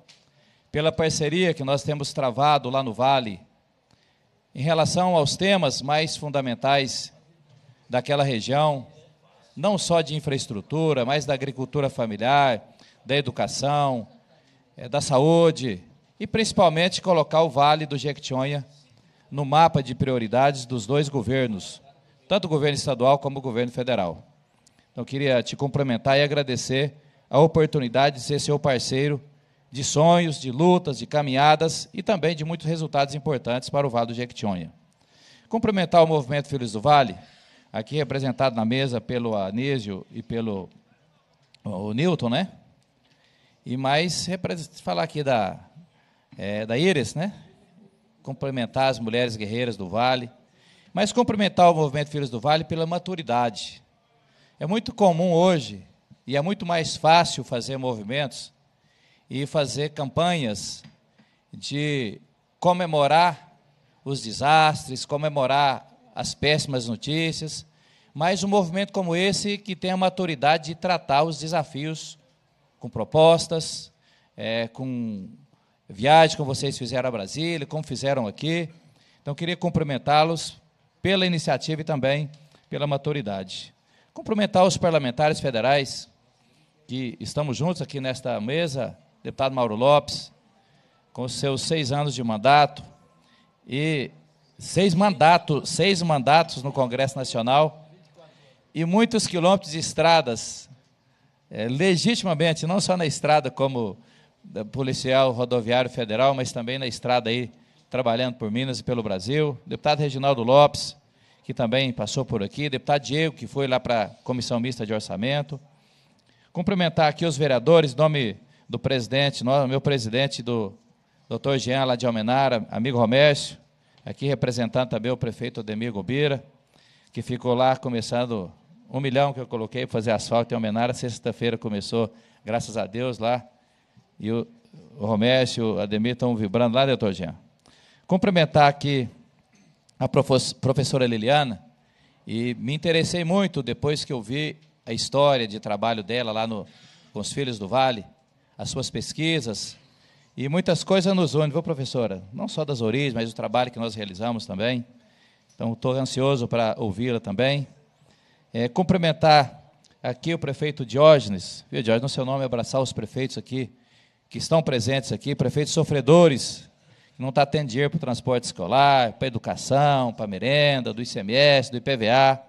pela parceria que nós temos travado lá no Vale, em relação aos temas mais fundamentais daquela região, não só de infraestrutura, mas da agricultura familiar, da educação, é, da saúde, e principalmente colocar o Vale do Jequitinhonha no mapa de prioridades dos dois governos, tanto o governo estadual como o governo federal. Então, queria te cumprimentar e agradecer a oportunidade de ser seu parceiro de sonhos, de lutas, de caminhadas e também de muitos resultados importantes para o Vale do Jequitinhonha. Cumprimentar o movimento Filhos do Vale, aqui representado na mesa pelo Anísio e pelo o Newton, né? E mais falar aqui da, é, da Iris, né? Cumprimentar as mulheres guerreiras do Vale, mas cumprimentar o movimento Filhos do Vale pela maturidade. É muito comum hoje, e é muito mais fácil fazer movimentos e fazer campanhas de comemorar os desastres, comemorar as péssimas notícias, mas um movimento como esse que tem a maturidade de tratar os desafios com propostas, é, com viagem como vocês fizeram a Brasília, como fizeram aqui. Então, queria cumprimentá-los pela iniciativa e também pela maturidade. Cumprimentar os parlamentares federais que estamos juntos aqui nesta mesa, deputado Mauro Lopes, com seus seis anos de mandato e seis mandatos, seis mandatos no Congresso Nacional e muitos quilômetros de estradas, é, legitimamente, não só na estrada como policial rodoviário federal, mas também na estrada aí, trabalhando por Minas e pelo Brasil. Deputado Reginaldo Lopes, que também passou por aqui. Deputado Diego, que foi lá para a Comissão Mista de Orçamento. Cumprimentar aqui os vereadores, nome do presidente, meu presidente do doutor Jean Almenara, amigo Romércio, aqui representando também o prefeito Ademir Gobira, que ficou lá começando um milhão que eu coloquei para fazer asfalto em Almenara. Sexta-feira começou, graças a Deus, lá. E o, Romércio e o Ademir estão vibrando lá, doutor Jean. Cumprimentar aqui a professora Liliana, e me interessei muito depois que eu vi a história de trabalho dela lá no, com os Filhos do Vale, as suas pesquisas, e muitas coisas nos unem, viu, professora? Não só das origens, mas o trabalho que nós realizamos também. Então, estou ansioso para ouvi-la também. É, cumprimentar aqui o prefeito Diógenes, viu, Diógenes, no seu nome, abraçar os prefeitos aqui, que estão presentes aqui, prefeitos sofredores, que não está tendo dinheiro para o transporte escolar, para a educação, para a merenda, do ICMS, do IPVA,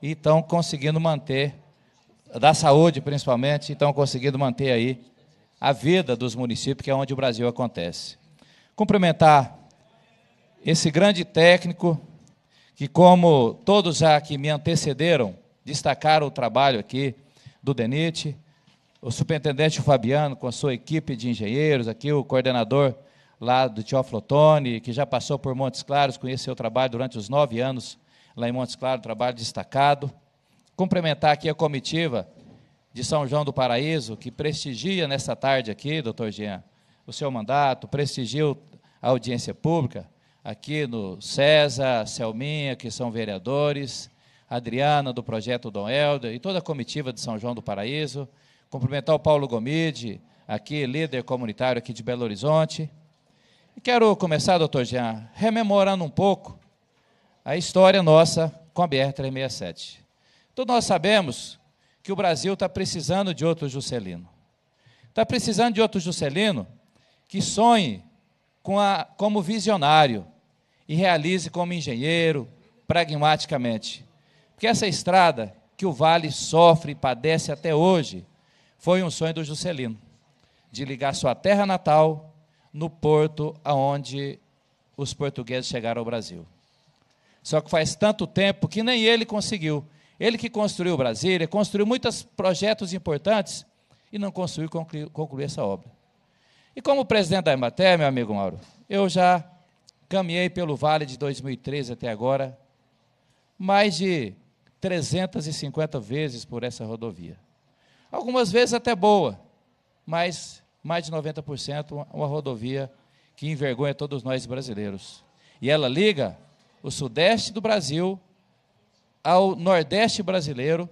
e estão conseguindo manter, da saúde principalmente, estão conseguindo manter aí a vida dos municípios, que é onde o Brasil acontece. Cumprimentar esse grande técnico, que, como todos já que me antecederam, destacaram o trabalho aqui do DENIT, o superintendente Fabiano, com a sua equipe de engenheiros, aqui o coordenador lá do Teoflotone, que já passou por Montes Claros, conheceu o trabalho durante os nove anos lá em Montes Claros, trabalho destacado. Cumprimentar aqui a comitiva de São João do Paraíso, que prestigia nessa tarde aqui, doutor Jean, o seu mandato, prestigia a audiência pública, aqui no César, Selminha, que são vereadores, Adriana, do projeto Dom Helder, e toda a comitiva de São João do Paraíso. Cumprimentar o Paulo Gomide, aqui, líder comunitário aqui de Belo Horizonte. E quero começar, doutor Jean, rememorando um pouco a história nossa com a BR-367. Todos nós sabemos que o Brasil está precisando de outro Juscelino. Está precisando de outro Juscelino que sonhe com a, como visionário, e realize como engenheiro, pragmaticamente. Porque essa estrada que o Vale sofre e padece até hoje foi um sonho do Juscelino, de ligar sua terra natal no porto aonde os portugueses chegaram ao Brasil. Só que faz tanto tempo que nem ele conseguiu. Ele que construiu Brasília, construiu muitos projetos importantes e não conseguiu concluir, concluir essa obra. E como presidente da Embater, meu amigo Mauro, eu já Caminhei pelo Vale de 2013 até agora, mais de 350 vezes por essa rodovia. Algumas vezes até boa, mas mais de 90% uma rodovia que envergonha todos nós brasileiros. E ela liga o sudeste do Brasil ao nordeste brasileiro,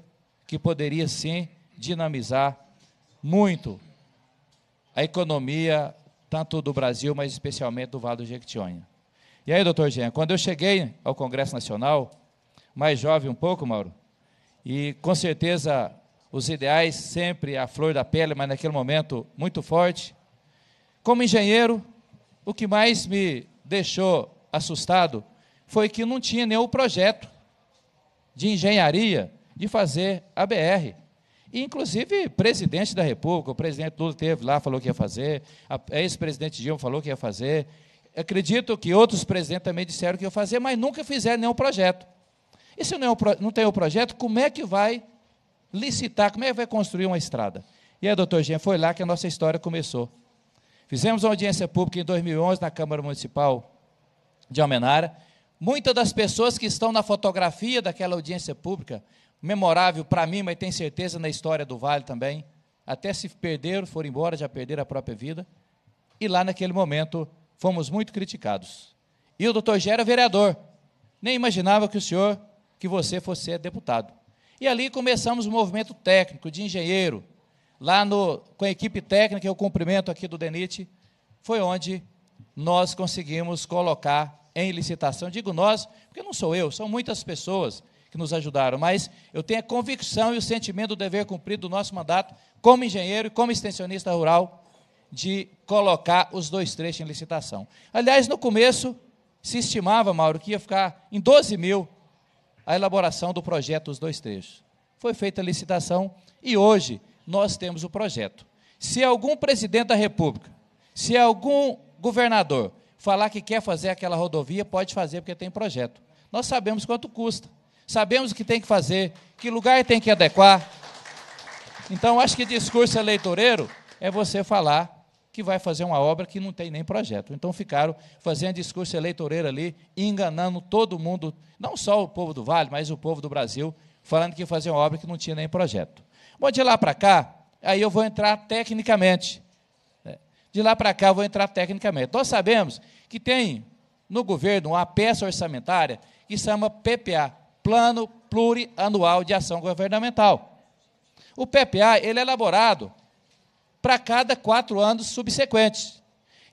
que poderia sim dinamizar muito a economia, tanto do Brasil, mas especialmente do Vale do Jequitinhonha. E aí, doutor Jean, quando eu cheguei ao Congresso Nacional, mais jovem um pouco, Mauro, e com certeza os ideais sempre à flor da pele, mas naquele momento muito forte. Como engenheiro, o que mais me deixou assustado foi que não tinha nenhum projeto de engenharia de fazer a BR. E, inclusive, presidente da República, o presidente Lula teve lá, falou que ia fazer, a ex-presidente Dilma falou que ia fazer, acredito que outros presidentes também disseram que iam fazer, mas nunca fizeram nenhum projeto. E se não, não tem o projeto, como é que vai licitar, como é que vai construir uma estrada? E aí, doutor Jean, foi lá que a nossa história começou. Fizemos uma audiência pública em 2011 na Câmara Municipal de Almenara. Muitas das pessoas que estão na fotografia daquela audiência pública, memorável para mim, mas tenho certeza na história do Vale também, até se perderam, foram embora, já perderam a própria vida. E lá naquele momento fomos muito criticados. E o doutor Gera vereador. Nem imaginava que o senhor, que você fosse deputado. E ali começamos o um movimento técnico de engenheiro, lá no, com a equipe técnica, o cumprimento aqui do DENIT, foi onde nós conseguimos colocar em licitação. Digo nós, porque não sou eu, são muitas pessoas que nos ajudaram, mas eu tenho a convicção e o sentimento do dever cumprido do nosso mandato, como engenheiro e como extensionista rural, de colocar os dois trechos em licitação. Aliás, no começo, se estimava, Mauro, que ia ficar em 12 mil a elaboração do projeto dos dois trechos. Foi feita a licitação e hoje nós temos o projeto. Se algum presidente da República, se algum governador falar que quer fazer aquela rodovia, pode fazer porque tem projeto. Nós sabemos quanto custa, sabemos o que tem que fazer, que lugar tem que adequar. Então, acho que discurso eleitoreiro é você falar que vai fazer uma obra que não tem nem projeto. Então, ficaram fazendo discurso eleitoreiro ali, enganando todo mundo, não só o povo do Vale, mas o povo do Brasil, falando que ia fazer uma obra que não tinha nem projeto. Bom, de lá para cá, aí eu vou entrar tecnicamente. De lá para cá, vou entrar tecnicamente. Nós sabemos que tem no governo uma peça orçamentária que se chama PPA, Plano Plurianual de Ação Governamental. O PPA ele é elaborado para cada quatro anos subsequentes.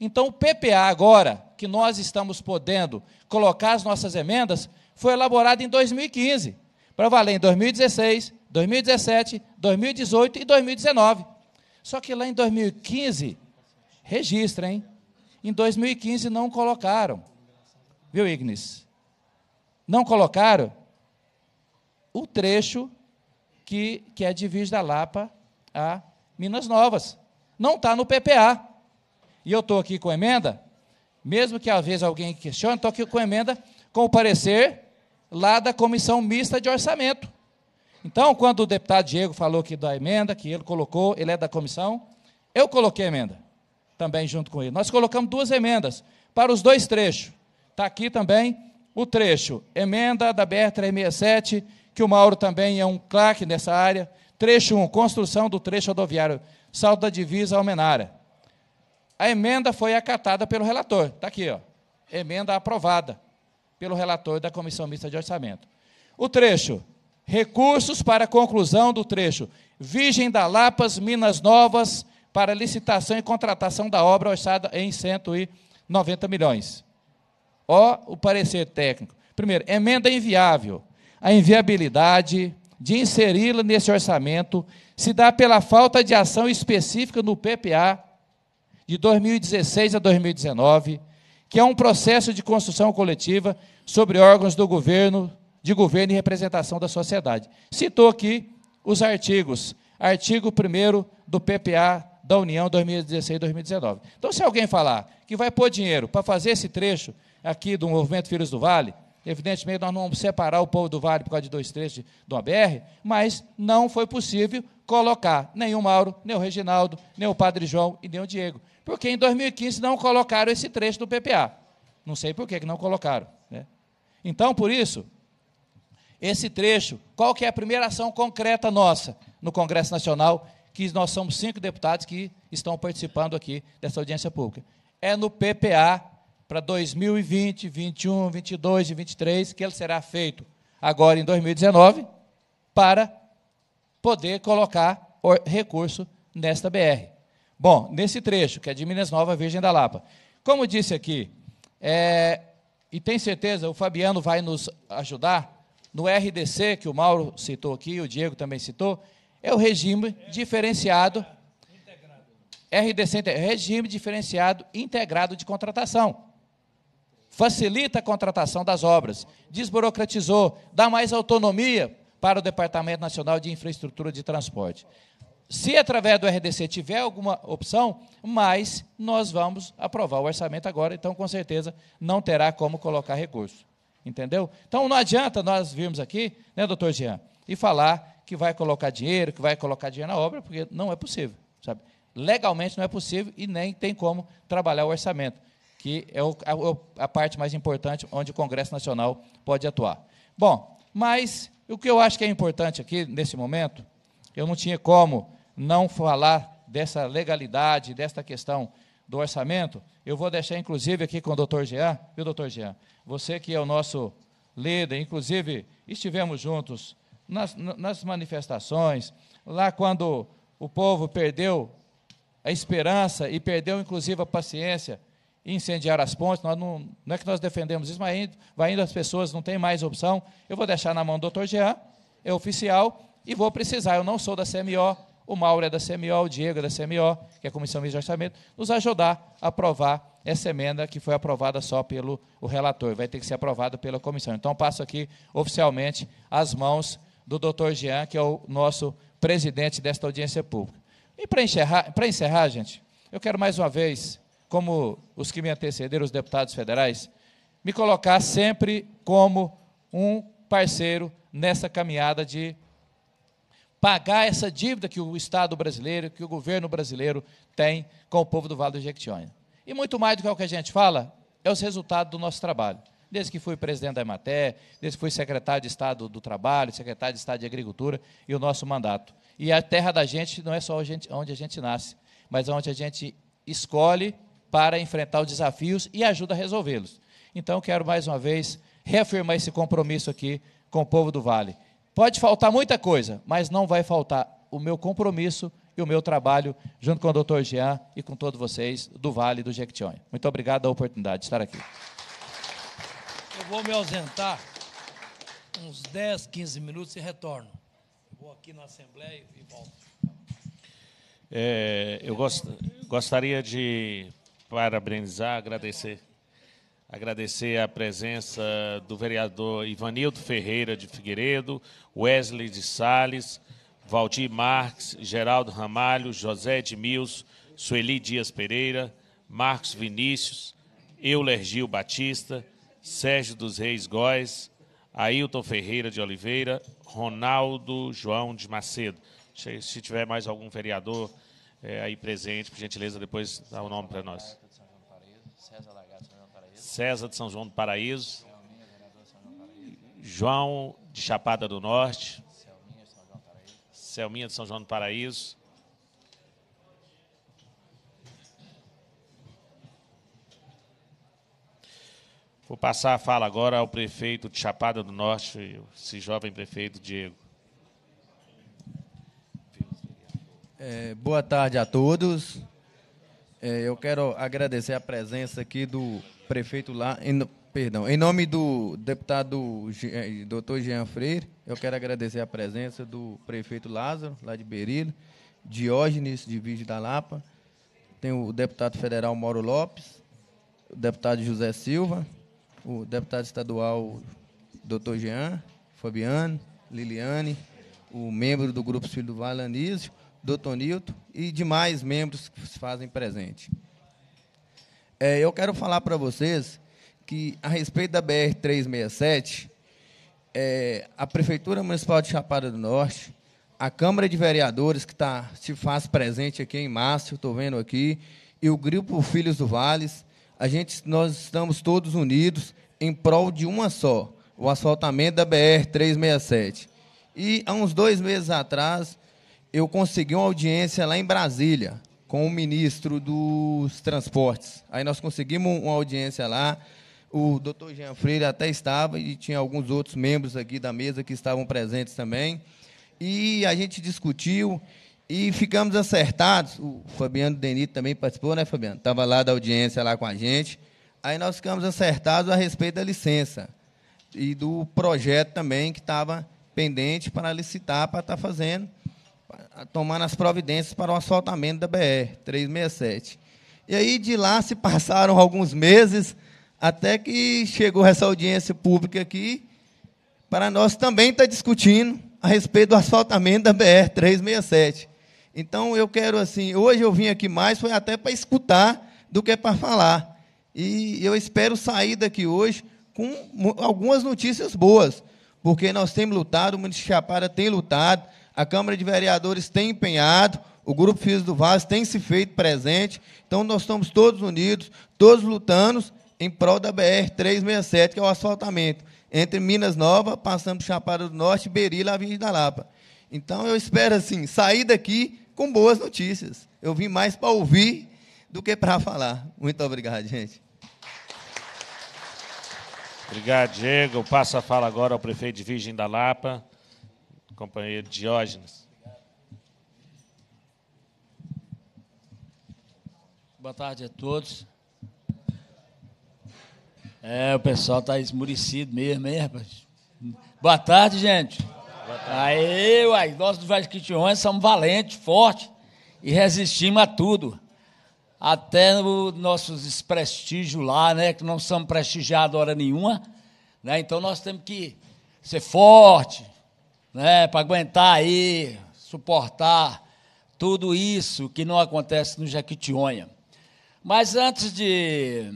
Então, o PPA agora, que nós estamos podendo colocar as nossas emendas, foi elaborado em 2015, para valer em 2016, 2017, 2018 e 2019. Só que lá em 2015, registra, hein? Em 2015 não colocaram. Viu, Ignis? Não colocaram o trecho que, que é de Virgem da Lapa a Minas Novas. Não está no PPA. E eu estou aqui com emenda, mesmo que às vezes alguém questione, estou aqui com emenda com o parecer lá da Comissão Mista de Orçamento. Então, quando o deputado Diego falou que da emenda, que ele colocou, ele é da comissão, eu coloquei a emenda também junto com ele. Nós colocamos duas emendas para os dois trechos. Está aqui também o trecho, emenda da BR-367, que o Mauro também é um claque nessa área. Trecho 1, construção do trecho rodoviário, salto da divisa Almenara. A emenda foi acatada pelo relator. Está aqui, ó. Emenda aprovada pelo relator da Comissão Mista de Orçamento. O trecho recursos para conclusão do trecho Virgem da Lapas, Minas Novas, para licitação e contratação da obra orçada em 190 milhões. Ó, o parecer técnico. Primeiro, emenda inviável. A inviabilidade de inseri-la nesse orçamento se dá pela falta de ação específica no PPA de 2016 a 2019, que é um processo de construção coletiva sobre órgãos do governo de governo e representação da sociedade. Citou aqui os artigos. Artigo 1 do PPA da União 2016-2019. Então, se alguém falar que vai pôr dinheiro para fazer esse trecho aqui do movimento Filhos do Vale, evidentemente nós não vamos separar o povo do Vale por causa de dois trechos de uma BR, mas não foi possível colocar nem o Mauro, nem o Reginaldo, nem o Padre João e nem o Diego. Porque em 2015 não colocaram esse trecho do PPA. Não sei por que não colocaram. Né? Então, por isso, esse trecho, qual que é a primeira ação concreta nossa no Congresso Nacional, que nós somos cinco deputados que estão participando aqui dessa audiência pública? É no PPA para 2020, 21, 22 e 23, que ele será feito agora em 2019, para poder colocar recurso nesta BR. Bom, nesse trecho, que é de Minas Nova, Virgem da Lapa. Como disse aqui, é, e tem certeza, o Fabiano vai nos ajudar, no RDC, que o Mauro citou aqui, o Diego também citou, é o regime diferenciado. RDC, regime diferenciado integrado de contratação. Facilita a contratação das obras, desburocratizou, dá mais autonomia para o Departamento Nacional de Infraestrutura de Transporte. se através do RDC tiver alguma opção, mas nós vamos aprovar o orçamento agora, então com certeza não terá como colocar recurso. Entendeu? Então não adianta nós virmos aqui, né, doutor Jean, e falar que vai colocar dinheiro, que vai colocar dinheiro na obra, porque não é possível. Sabe? Legalmente não é possível e nem tem como trabalhar o orçamento, que é o, a, a parte mais importante onde o Congresso Nacional pode atuar. Bom, mas o que eu acho que é importante aqui, nesse momento, eu não tinha como não falar dessa legalidade, desta questão do orçamento, eu vou deixar, inclusive, aqui com o doutor Jean, viu, doutor Jean? Você que é o nosso líder, inclusive, estivemos juntos nas, nas manifestações, lá quando o povo perdeu a esperança e perdeu, inclusive, a paciência e incendiar as pontes. Nós não, não é que nós defendemos isso, mas indo, vai indo as pessoas, não tem mais opção. Eu vou deixar na mão do doutor Jean, é oficial, e vou precisar. Eu não sou da CMO, o Mauro é da CMO, o Diego é da CMO, que é a Comissão de Orçamento, nos ajudar a aprovar essa emenda que foi aprovada só pelo o relator, vai ter que ser aprovada pela comissão. Então, passo aqui oficialmente as mãos do doutor Jean, que é o nosso presidente desta audiência pública. E para encerrar, encerrar, gente, eu quero mais uma vez, como os que me antecederam, os deputados federais, me colocar sempre como um parceiro nessa caminhada de pagar essa dívida que o Estado brasileiro, que o governo brasileiro tem com o povo do Vale do Jequitinhonha. E muito mais do que o que a gente fala, é os resultados do nosso trabalho. Desde que fui presidente da Emater, desde que fui secretário de Estado do Trabalho, secretário de Estado de Agricultura e o nosso mandato. E a terra da gente não é só onde a gente nasce, mas onde a gente escolhe para enfrentar os desafios e ajuda a resolvê-los. Então, quero mais uma vez reafirmar esse compromisso aqui com o povo do Vale. Pode faltar muita coisa, mas não vai faltar o meu compromisso e o meu trabalho junto com o doutor Jean e com todos vocês do Vale do Jequitinhonha. Muito obrigado pela oportunidade de estar aqui. Vou me ausentar uns 10, 15 minutos e retorno. Vou aqui na Assembleia e volto. É, eu gost, gostaria de parabenizar, agradecer Agradecer a presença do vereador Ivanildo Ferreira de Figueiredo, Wesley de Sales, Valdir Marques, Geraldo Ramalho, José Edmilson, Sueli Dias Pereira, Marcos Vinícius, Euler Gil Batista, Sérgio dos Reis Góes, Ailton Ferreira de Oliveira, Ronaldo João de Macedo. Se tiver mais algum vereador é, aí presente, por gentileza, depois dá o nome para nós. César de São João do Paraíso, João de Chapada do Norte, Selminha de São João do Paraíso, Vou passar a fala agora ao prefeito de Chapada do Norte, esse jovem prefeito Diego. É, boa tarde a todos. É, eu quero agradecer a presença aqui do prefeito lá, em, perdão, em nome do deputado eh, doutor Jean Freire, eu quero agradecer a presença do prefeito Lázaro, lá de Berilo, Diógenes, de Vídeo da Lapa, tem o deputado federal Mauro Lopes, o deputado José Silva, o deputado estadual doutor Jean, Fabiano, Liliane, o membro do Grupo Filho do Vale, Anísio, doutor Nilton e demais membros que se fazem presente. É, eu quero falar para vocês que, a respeito da BR-367, é, a Prefeitura Municipal de Chapada do Norte, a Câmara de Vereadores, que tá, se faz presente aqui em março, estou vendo aqui, e o Grupo Filhos do Vales, a gente, nós estamos todos unidos em prol de uma só, o asfaltamento da BR-367. E, há uns dois meses atrás, eu consegui uma audiência lá em Brasília, com o ministro dos Transportes. Aí nós conseguimos uma audiência lá. O doutor Jean Freire até estava e tinha alguns outros membros aqui da mesa que estavam presentes também. E a gente discutiu e ficamos acertados. O Fabiano Denito também participou, né, Fabiano? Estava lá da audiência lá com a gente. Aí nós ficamos acertados a respeito da licença e do projeto também que estava pendente para licitar, para estar tá fazendo tomando as providências para o asfaltamento da BR 367. E aí de lá se passaram alguns meses até que chegou essa audiência pública aqui para nós também estar tá discutindo a respeito do asfaltamento da BR 367. Então eu quero assim, hoje eu vim aqui mais foi até para escutar do que para falar. E eu espero sair daqui hoje com algumas notícias boas, porque nós temos lutado, o município de Chapada tem lutado, a Câmara de Vereadores tem empenhado, o Grupo Filhos do Vaz tem se feito presente, então nós estamos todos unidos, todos lutando em prol da BR-367, que é o asfaltamento, entre Minas Nova, passando por Chapada do Norte, Berila e Avenida da Lapa. Então eu espero assim, sair daqui com boas notícias. Eu vim mais para ouvir do que para falar. Muito obrigado, gente. Obrigado, Diego. Passa a fala agora ao prefeito de Virgem da Lapa, companheiro Diógenes. Boa tarde a todos. É, o pessoal está esmurecido mesmo, hein, rapaz? Boa tarde, gente. Aí, uai, nós do Vasquitiões somos valentes, fortes e resistimos a tudo. Até os nossos desprestígios lá, né? Que não somos prestigiados hora nenhuma. Né? Então nós temos que ser forte, né? Para aguentar aí, suportar tudo isso que não acontece no Jequitinhonha. Mas antes de,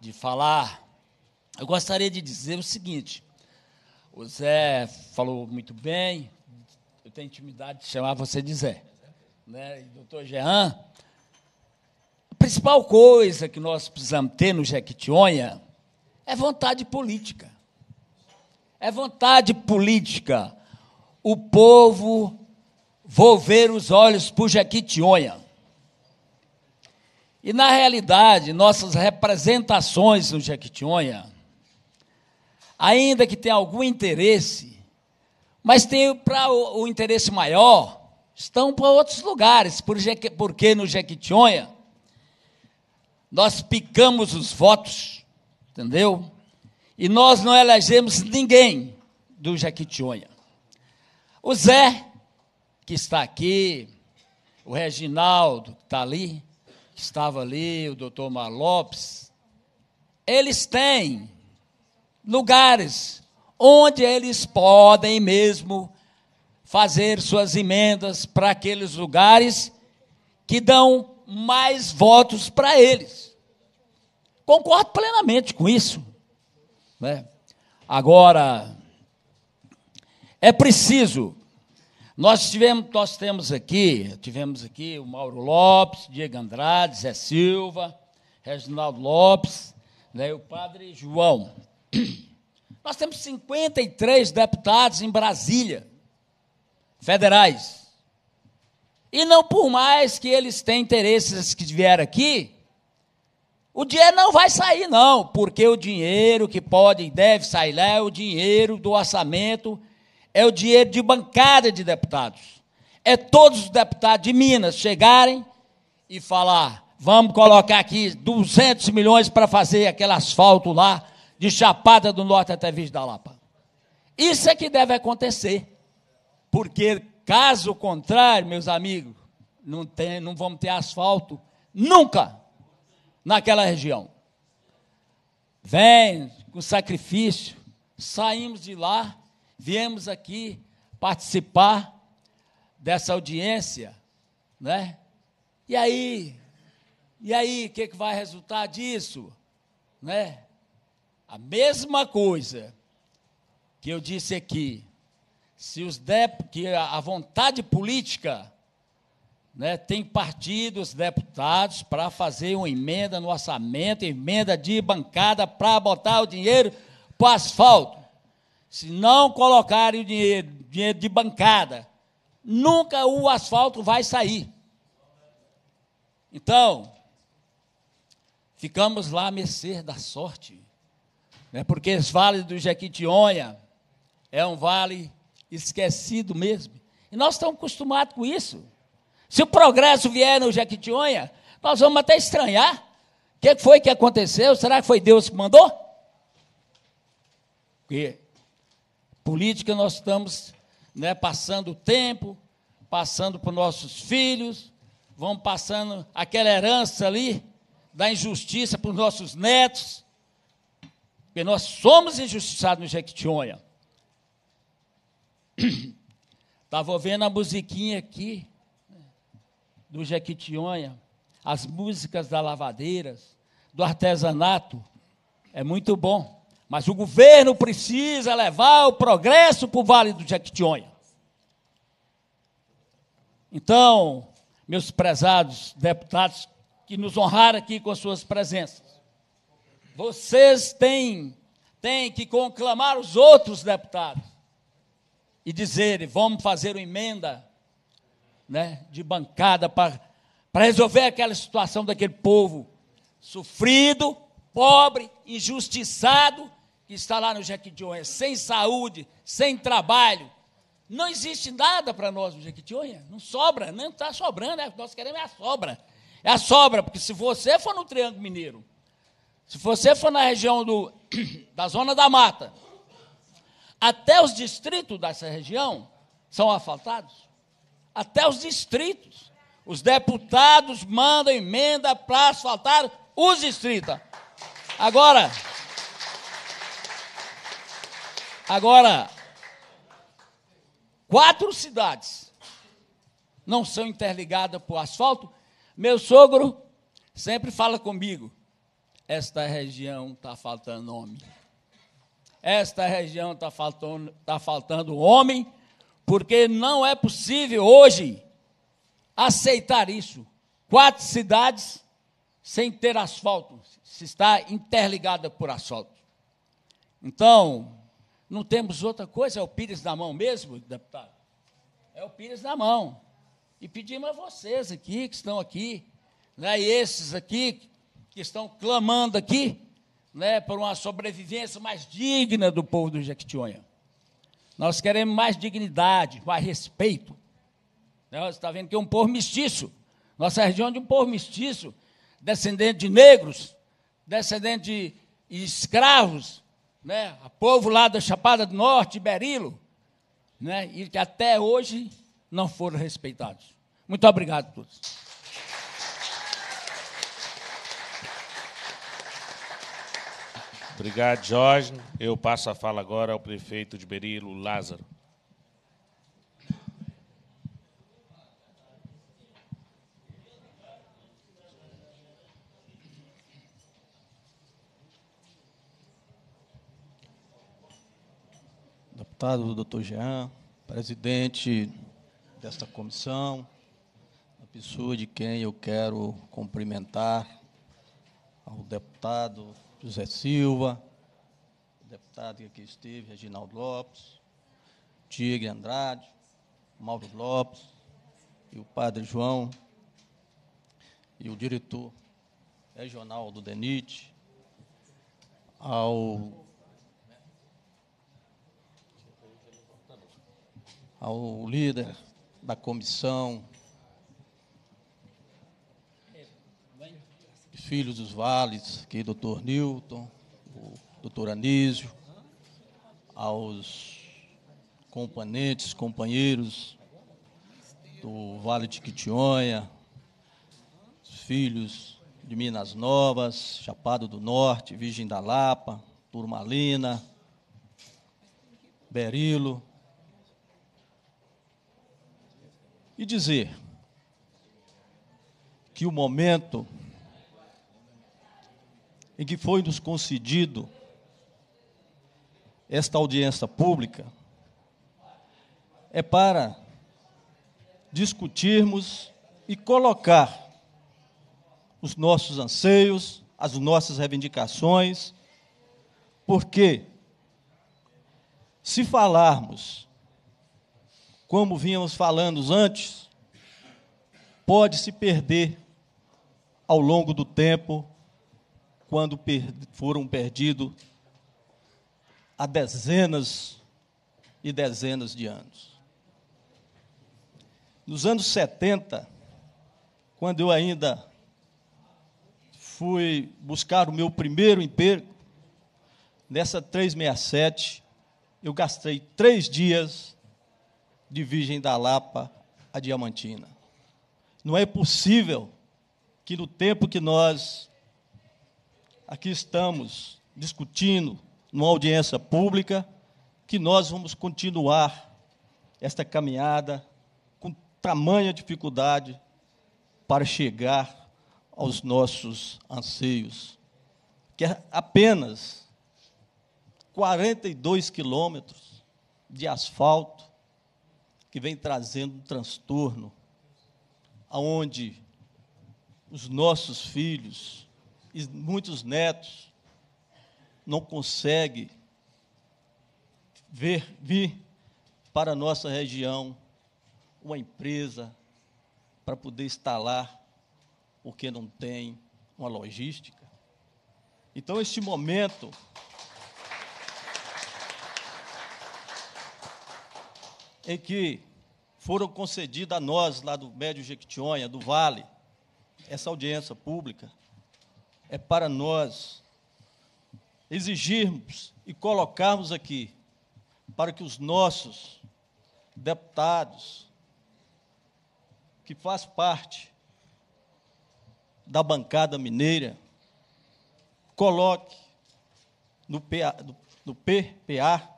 de falar, eu gostaria de dizer o seguinte: o Zé falou muito bem, eu tenho intimidade de chamar você de Zé. Né? E doutor Jean, a principal coisa que nós precisamos ter no Jequitinhonha é vontade política. É vontade política. O povo volver os olhos para o Jequitinhonha. E, na realidade, nossas representações no Jequitinhonha, ainda que tenha algum interesse, mas tem para o, o, interesse maior, estão para outros lugares, porque no Jequitinhonha nós picamos os votos, entendeu? E nós não elegemos ninguém do Jequitinhonha. O Zé, que está aqui, o Reginaldo, que está ali, que estava ali, o doutor Mar Lopes, eles têm lugares onde eles podem mesmo fazer suas emendas para aqueles lugares que dão mais votos para eles. Concordo plenamente com isso. Né? Agora, é preciso. Nós tivemos, nós temos aqui, tivemos aqui o Mauro Lopes, Diego Andrade, Zé Silva, Reginaldo Lopes, né, o padre João. Nós temos 53 deputados em Brasília, federais. E não por mais que eles tenham interesses que vieram aqui, o dinheiro não vai sair, não, porque o dinheiro que pode e deve sair lá é o dinheiro do orçamento, é o dinheiro de bancada de deputados. É todos os deputados de Minas chegarem e falar: vamos colocar aqui 200 milhões para fazer aquele asfalto lá, de Chapada do Norte até Virgem da Lapa. Isso é que deve acontecer. Porque, caso contrário, meus amigos, não, tem, não vamos ter asfalto nunca naquela região. Vem com sacrifício, saímos de lá, viemos aqui participar dessa audiência, né? E aí, e aí, o que, que vai resultar disso? Né? A mesma coisa que eu disse aqui, se os dep que a vontade política né, tem partidos, deputados, para fazer uma emenda no orçamento, emenda de bancada para botar o dinheiro para asfalto. Se não colocarem o dinheiro, dinheiro de bancada, nunca o asfalto vai sair. Então, ficamos lá a mercê da sorte. Né? Porque esse vale do Jequitinhonha é um vale esquecido mesmo. E nós estamos acostumados com isso. Se o progresso vier no Jequitinhonha, nós vamos até estranhar. O que foi que aconteceu? Será que foi Deus que mandou? Porque política nós estamos né, passando o tempo, passando para os nossos filhos, vamos passando aquela herança ali da injustiça para os nossos netos. Porque nós somos injustiçados no Jequitinhonha. Estava vendo a musiquinha aqui. do Jequitinhonha, as músicas das lavadeiras, do artesanato, é muito bom. Mas o governo precisa levar o progresso para o Vale do Jequitinhonha. Então, meus prezados deputados que nos honraram aqui com suas presenças, vocês têm, têm que conclamar os outros deputados e dizer: vamos fazer uma emenda né, de bancada para resolver aquela situação daquele povo sofrido, pobre, injustiçado, que está lá no Jequitinhonha, sem saúde, sem trabalho. Não existe nada para nós no Jequitinhonha, não sobra, não está sobrando, né? nós queremos é a sobra. É a sobra, porque se você for no Triângulo Mineiro, se você for na região do, da Zona da Mata, até os distritos dessa região são asfaltados. Até os distritos. Os deputados mandam emenda para asfaltar os distritos. Agora, agora, quatro cidades não são interligadas por asfalto. Meu sogro sempre fala comigo: esta região está faltando nome. Esta região está faltando, tá faltando homem, porque não é possível hoje aceitar isso. Quatro cidades sem ter asfalto, se está interligada por asfalto. Então, não temos outra coisa, é o Pires na mão mesmo, deputado? É o Pires na mão. E pedimos a vocês aqui, que estão aqui, né, e esses aqui, que estão clamando aqui, né, por uma sobrevivência mais digna do povo do Jequitinhonha. Nós queremos mais dignidade, mais respeito. Né, você está vendo que é um povo mestiço. Nossa região é de um povo mestiço, descendente de negros, descendente de escravos, né, povo lá da Chapada do Norte, Berilo, né, e que até hoje não foram respeitados. Muito obrigado a todos. Obrigado, Jorge. Eu passo a fala agora ao prefeito de Berilo, Lázaro. Deputado doutor Jean, presidente desta comissão, a pessoa de quem eu quero cumprimentar, ao deputado José Silva, o deputado que aqui esteve, Reginaldo Lopes, Tigre Andrade, Mauro Lopes, e o padre João, e o diretor regional do DENIT, ao, ao líder da comissão, filhos dos vales, aqui, doutor Newton, o doutor Anísio, aos componentes, companheiros do Vale de Quitionha, filhos de Minas Novas, Chapado do Norte, Virgem da Lapa, Turmalina, Berilo. E dizer que o momento em que foi nos concedido esta audiência pública é para discutirmos e colocar os nossos anseios, as nossas reivindicações, porque se falarmos como vínhamos falando antes, pode se perder ao longo do tempo quando per foram perdidos há dezenas e dezenas de anos. Nos anos 70, quando eu ainda fui buscar o meu primeiro emprego, nessa 367, eu gastei três dias de Virgem da Lapa a Diamantina. Não é possível que no tempo que nós aqui estamos discutindo numa audiência pública que nós vamos continuar esta caminhada com tamanha dificuldade para chegar aos nossos anseios, que é apenas 42 quilômetros de asfalto que vem trazendo um transtorno, aonde os nossos filhos e muitos netos não conseguem ver vir para a nossa região uma empresa para poder instalar, porque não tem uma logística. Então, este momento em que foram concedidas a nós, lá do Médio Jequitinhonha, do Vale, essa audiência pública, é para nós exigirmos e colocarmos aqui, para que os nossos deputados, que faz parte da bancada mineira, coloque no, PA, no PPA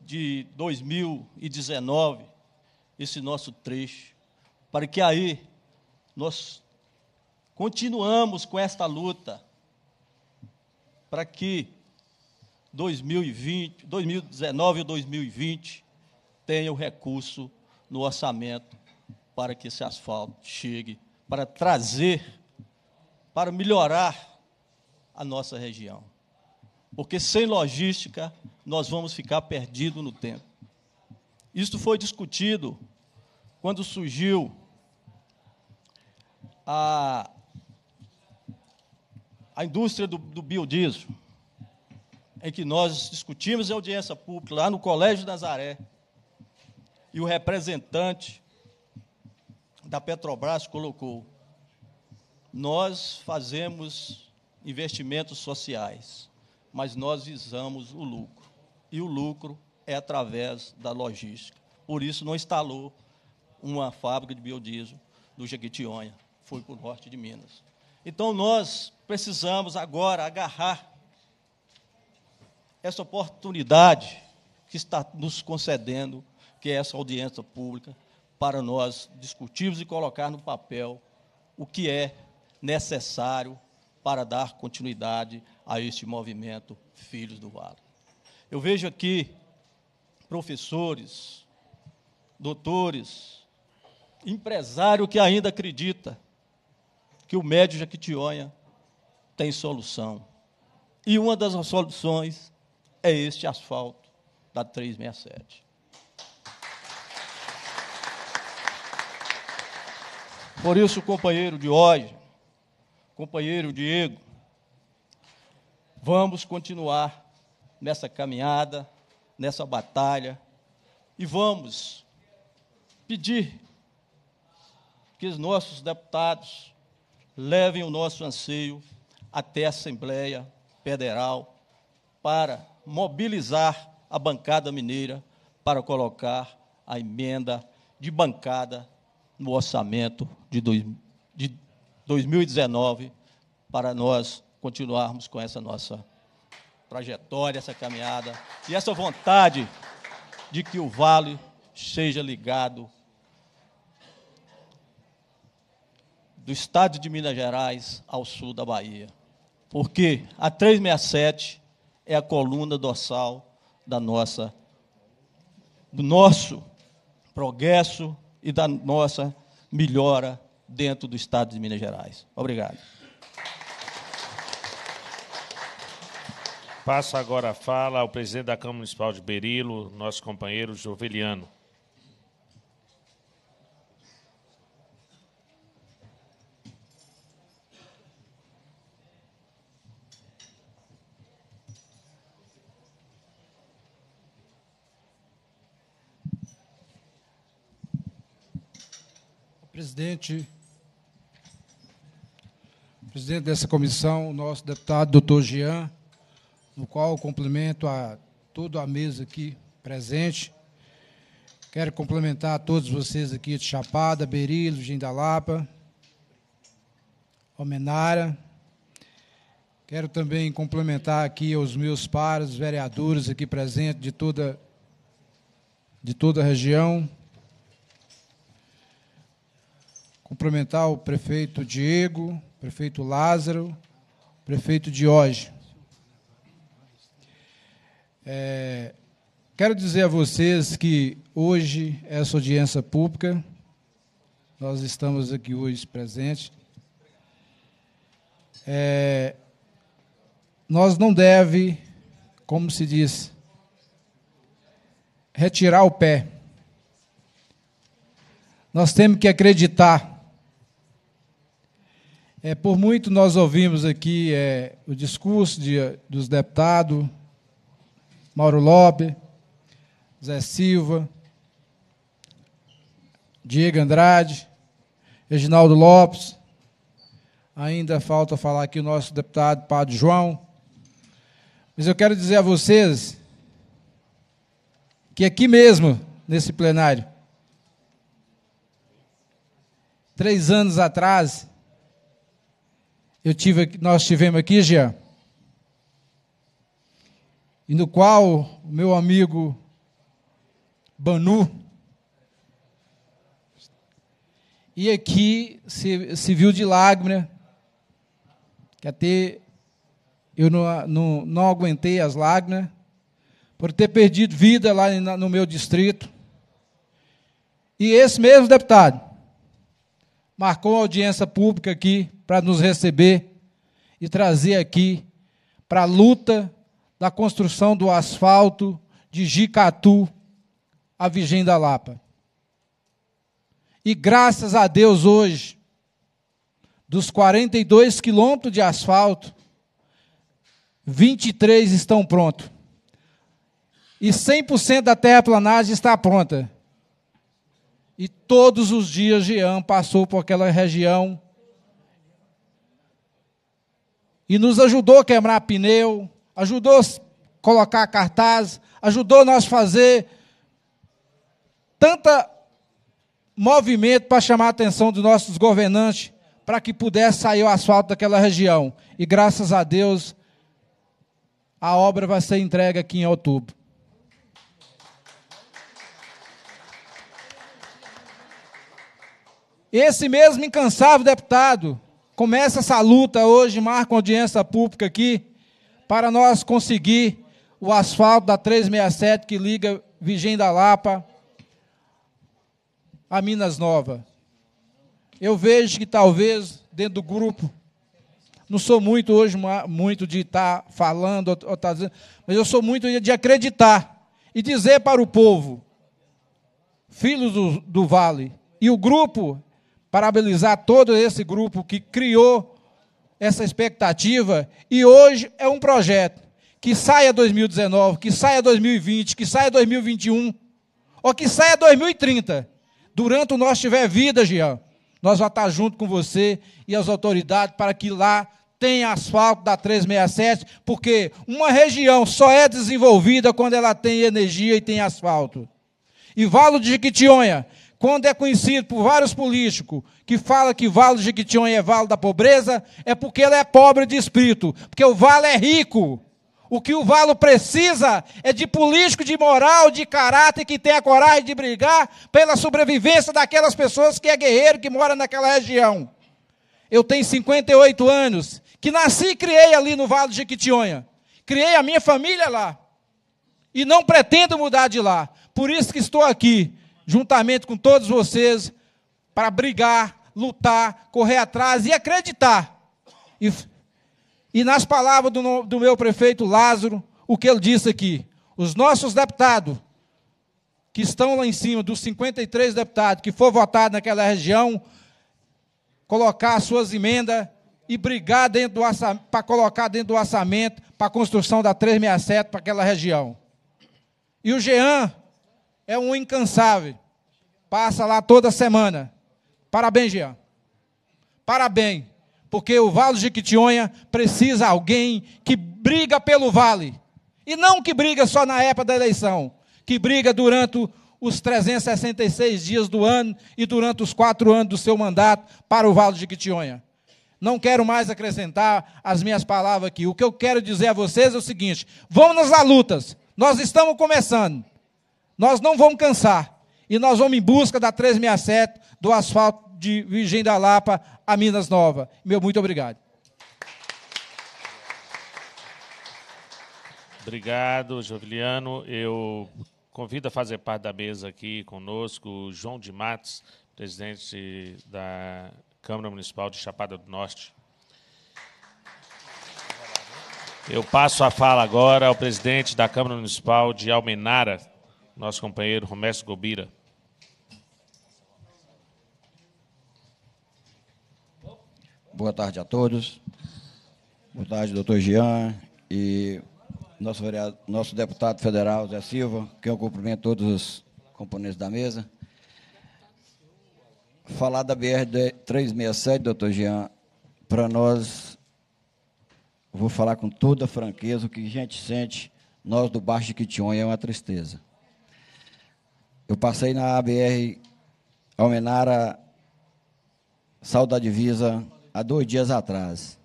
de 2019 esse nosso trecho, para que aí nós continuamos com esta luta para que 2020, 2019 e 2020 tenha o recurso no orçamento para que esse asfalto chegue, para trazer, para melhorar a nossa região. Porque sem logística nós vamos ficar perdidos no tempo. Isto foi discutido quando surgiu a, a indústria do, do biodiesel, em que nós discutimos em audiência pública lá no Colégio Nazaré, e o representante da Petrobras colocou: nós fazemos investimentos sociais, mas nós visamos o lucro. E o lucro é através da logística. Por isso, não instalou uma fábrica de biodiesel do Jequitinhonha, foi para o norte de Minas. Então, nós precisamos agora agarrar essa oportunidade que está nos concedendo que é essa audiência pública, para nós discutirmos e colocar no papel o que é necessário para dar continuidade a este movimento Filhos do Vale. Eu vejo aqui professores, doutores, empresário que ainda acredita que o médio Jaquitionha tem solução. E uma das soluções é este asfalto da 367. Por isso, companheiro de hoje, companheiro Diego, vamos continuar nessa caminhada, nessa batalha, e vamos pedir que os nossos deputados levem o nosso anseio até a Assembleia Federal para mobilizar a bancada mineira para colocar a emenda de bancada no orçamento de, dois, de 2019 para nós continuarmos com essa nossa trajetória, essa caminhada e essa vontade de que o Vale seja ligado do estado de Minas Gerais ao sul da Bahia. Porque a 367 é a coluna dorsal da nossa do nosso progresso e da nossa melhora dentro do estado de Minas Gerais. Obrigado. Passo agora a fala ao presidente da Câmara Municipal de Berilo, nosso companheiro Joveliano. Presidente, presidente dessa comissão, nosso deputado doutor Jean, no qual cumprimento a toda a mesa aqui presente. Quero complementar a todos vocês aqui de Chapada, Berilo, Gindalapa, Homenara. Quero também complementar aqui aos meus pares, vereadores aqui presentes de toda, de toda a região, cumprimentar o prefeito Diego, prefeito Lázaro, prefeito Diógenes. É, quero dizer a vocês que hoje, essa audiência pública, nós estamos aqui hoje presentes, é, nós não deve, como se diz, retirar o pé. Nós temos que acreditar. É, por muito nós ouvimos aqui é, o discurso de, dos deputados, Mauro Lobe, Zé Silva, Diego Andrade, Reginaldo Lopes, ainda falta falar aqui o nosso deputado Padre João. Mas eu quero dizer a vocês que aqui mesmo, nesse plenário, três anos atrás, eu tive, nós tivemos aqui, Jean, e no qual o meu amigo Banu, e aqui se, se viu de lágrima, que até eu não, não, não aguentei as lágrimas, por ter perdido vida lá no meu distrito. E esse mesmo deputado marcou audiência pública aqui para nos receber e trazer aqui para a luta da construção do asfalto de Jicatu a Vigem da Lapa. E graças a Deus hoje, dos 42 quilômetros de asfalto, 23 estão prontos. E 100% da terraplanagem está pronta. E todos os dias Jean passou por aquela região e nos ajudou a quebrar pneu, ajudou a colocar cartaz, ajudou nós a fazer tanta movimento para chamar a atenção dos nossos governantes para que pudesse sair o asfalto daquela região. E graças a Deus, a obra vai ser entregue aqui em outubro. Esse mesmo incansável deputado começa essa luta hoje, marca uma audiência pública aqui, para nós conseguir o asfalto da 367 que liga Vigem da Lapa a Minas Nova. Eu vejo que talvez dentro do grupo, não sou muito hoje muito de estar tá falando, tá mas eu sou muito de acreditar e dizer para o povo, filhos do, do vale, e o grupo parabenizar todo esse grupo que criou essa expectativa e hoje é um projeto que saia 2019, que saia 2020, que saia 2021 ou que saia 2030. Durante o nosso tiver vida, Jean, nós vamos estar junto com você e as autoridades para que lá tenha asfalto da 367, porque uma região só é desenvolvida quando ela tem energia e tem asfalto. E Valo de Jequitinhonha quando é conhecido por vários políticos que fala que Vale do Jequitinhonha é Vale da pobreza, é porque ele é pobre de espírito, porque o Vale é rico. O que o Vale precisa é de político de moral, de caráter, que tenha coragem de brigar pela sobrevivência daquelas pessoas que é guerreiro, que mora naquela região. Eu tenho 58 anos, que nasci e criei ali no Vale do Jequitinhonha. Criei a minha família lá. E não pretendo mudar de lá. Por isso que estou aqui, juntamente com todos vocês, para brigar, lutar, correr atrás e acreditar. E, e nas palavras do, do meu prefeito Lázaro, o que ele disse aqui: os nossos deputados, que estão lá em cima, dos 53 deputados que for votado naquela região, colocar suas emendas e brigar dentro do para colocar dentro do orçamento para a construção da 367 para aquela região. E o Jean é um incansável. Passa lá toda semana. Parabéns, Jean. Parabéns. Porque o Vale de Jequitinhonha precisa alguém que briga pelo vale. E não que briga só na época da eleição. Que briga durante os 366 dias do ano e durante os quatro anos do seu mandato para o Vale de Jequitinhonha. Não quero mais acrescentar as minhas palavras aqui. O que eu quero dizer a vocês é o seguinte: vamos nas lutas. Nós estamos começando. Nós não vamos cansar. E nós vamos em busca da 367, do asfalto de Virgem da Lapa a Minas Nova. Meu muito obrigado. Obrigado, Joviliano. Eu convido a fazer parte da mesa aqui conosco o João de Matos, presidente da Câmara Municipal de Chapada do Norte. Eu passo a fala agora ao presidente da Câmara Municipal de Almenara, nosso companheiro Romércio Gobira. Boa tarde a todos. Boa tarde, doutor Jean e nosso, nosso deputado federal, Zé Silva, que eu cumprimento todos os componentes da mesa. Falar da BR-367, doutor Jean, para nós, vou falar com toda franqueza, o que a gente sente, nós do Baixo de Quitionha, é uma tristeza. Eu passei na BR Almenara, Sal da Divisa, há dois dias atrás.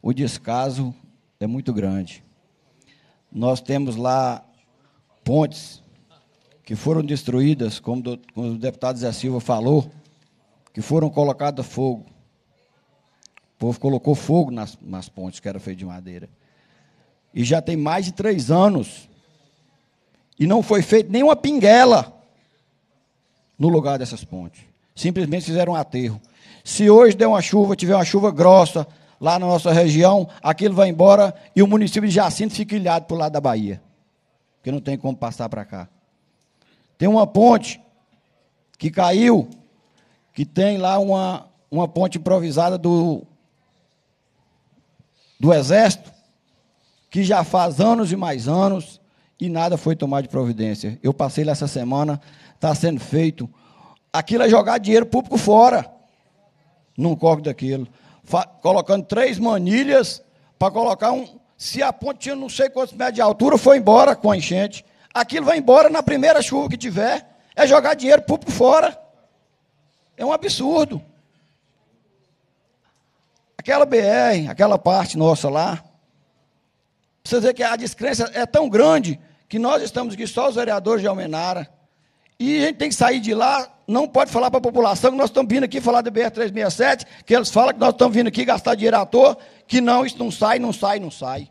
O descaso é muito grande. Nós temos lá pontes que foram destruídas, como, do, como o deputado Zé Silva falou, que foram colocadas fogo. O povo colocou fogo nas, nas pontes que eram feitas de madeira. E já tem mais de três anos. E não foi feita nenhuma pinguela no lugar dessas pontes. Simplesmente fizeram um aterro. Se hoje der uma chuva, tiver uma chuva grossa, lá na nossa região, aquilo vai embora e o município de Jacinto fica ilhado para o lado da Bahia, porque não tem como passar para cá. Tem uma ponte que caiu, que tem lá uma, uma ponte improvisada do, do Exército, que já faz anos e mais anos e nada foi tomado de providência. Eu passei lá essa semana, está sendo feito. Aquilo é jogar dinheiro público fora. Não corre daquilo colocando três manilhas para colocar um. Se a ponte tinha não sei quantos metros de altura, foi embora com a enchente. Aquilo vai embora na primeira chuva que tiver. É jogar dinheiro público fora. É um absurdo. Aquela BR, aquela parte nossa lá, você ver que a descrença é tão grande que nós estamos aqui só os vereadores de Almenara. E a gente tem que sair de lá não pode falar para a população que nós estamos vindo aqui falar do BR-367, que eles falam que nós estamos vindo aqui gastar dinheiro à toa, que não, isso não sai, não sai, não sai.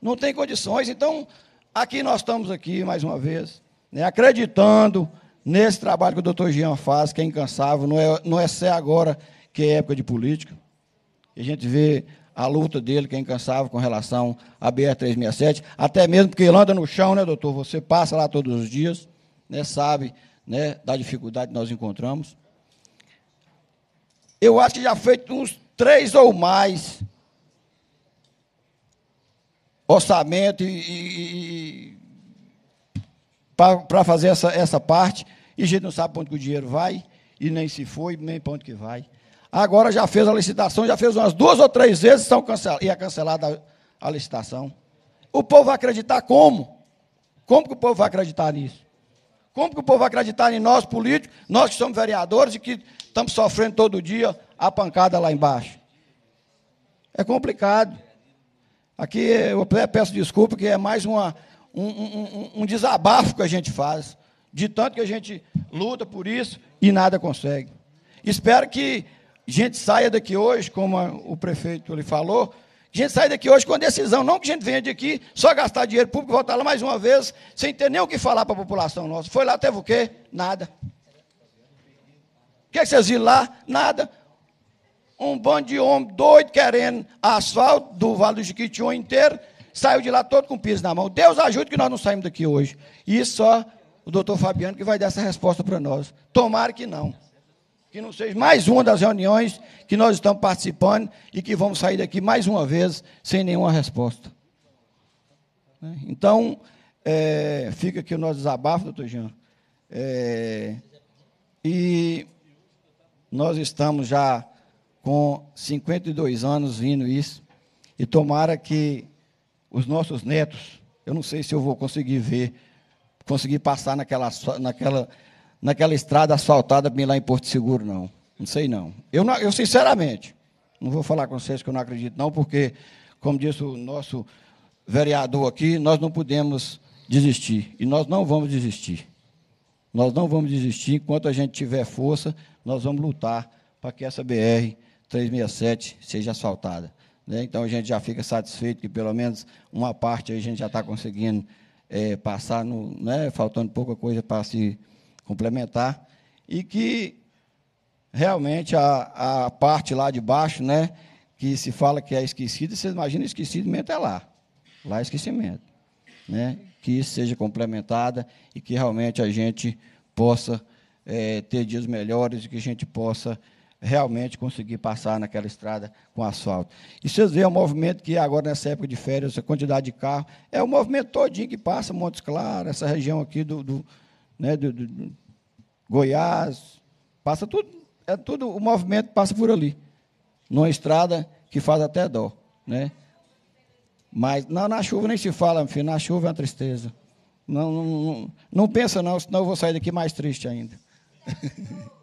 Não tem condições. Então, aqui nós estamos aqui, mais uma vez, né, acreditando nesse trabalho que o doutor Jean faz, que é incansável, não é, não é ser agora que é época de política. A gente vê a luta dele, que é incansável com relação à BR-367, até mesmo porque ele anda no chão, né, doutor? Você passa lá todos os dias, né, sabe né, da dificuldade que nós encontramos. Eu acho que já feito uns três ou mais orçamento e, e, para fazer essa, essa parte, e a gente não sabe para onde o dinheiro vai, e nem se foi, nem para onde que vai. Agora já fez a licitação, já fez umas duas ou três vezes são cancel, e é cancelada a, a licitação. O povo vai acreditar como? Como que o povo vai acreditar nisso? Como que o povo vai acreditar em nós, políticos, nós que somos vereadores e que estamos sofrendo todo dia a pancada lá embaixo? É complicado. Aqui eu peço desculpa, que é mais uma, um, um, um desabafo que a gente faz, de tanto que a gente luta por isso e nada consegue. Espero que gente saia daqui hoje, como o prefeito lhe falou, gente saia daqui hoje com decisão, não que a gente venha aqui só gastar dinheiro público, voltar lá mais uma vez, sem ter nem o que falar para a população nossa. Foi lá, teve o quê? Nada. O que, é que vocês viram lá? Nada. Um bando de homem doido querendo asfalto do Vale do Jiquitinhonha inteiro, saiu de lá todo com piso na mão. Deus ajude que nós não saímos daqui hoje. E só o doutor Fabiano que vai dar essa resposta para nós. Tomara que não que não seja mais uma das reuniões que nós estamos participando e que vamos sair daqui mais uma vez sem nenhuma resposta. Né? Então, é, fica aqui o nosso desabafo, doutor Jean. É, e nós estamos já com 52 anos vindo isso, e tomara que os nossos netos, eu não sei se eu vou conseguir ver, conseguir passar naquela, naquela naquela estrada asfaltada lá em Porto Seguro, não. Não sei, não. Eu, não, eu sinceramente, não vou falar com vocês que eu não acredito, não, porque, como disse o nosso vereador aqui, nós não podemos desistir. E nós não vamos desistir. Nós não vamos desistir, enquanto a gente tiver força, nós vamos lutar para que essa BR 367 seja asfaltada. Né? Então a gente já fica satisfeito que pelo menos uma parte a gente já está conseguindo é, passar, no, né? faltando pouca coisa para se complementar, e que realmente a, a parte lá de baixo, né, que se fala que é esquecida, vocês imaginam, esquecimento é lá, lá é esquecimento. Né? Que isso seja complementada e que realmente a gente possa é, ter dias melhores e que a gente possa realmente conseguir passar naquela estrada com asfalto. E vocês veem o movimento que agora, nessa época de férias, a quantidade de carro, é o movimento todinho que passa, Montes Claros, essa região aqui do, do, né, do, do Goiás, passa tudo, é tudo, o movimento passa por ali, numa estrada que faz até dó, né? Mas não, na chuva nem se fala, filho, na chuva é uma tristeza. Não, não, não, não pensa não, senão eu vou sair daqui mais triste ainda.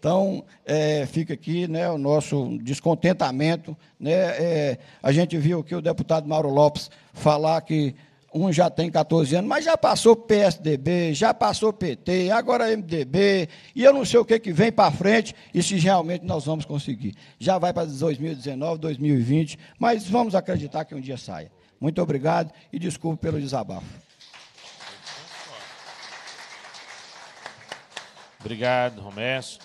Então, é, fica aqui né, o nosso descontentamento. Né, é, a gente viu aqui o deputado Mauro Lopes falar que um já tem 14 anos, mas já passou PSDB, já passou PT, agora MDB, e eu não sei o que, que vem para frente e se realmente nós vamos conseguir. Já vai para 2019, 2020, mas vamos acreditar que um dia saia. Muito obrigado e desculpe pelo desabafo. Obrigado, Romércio.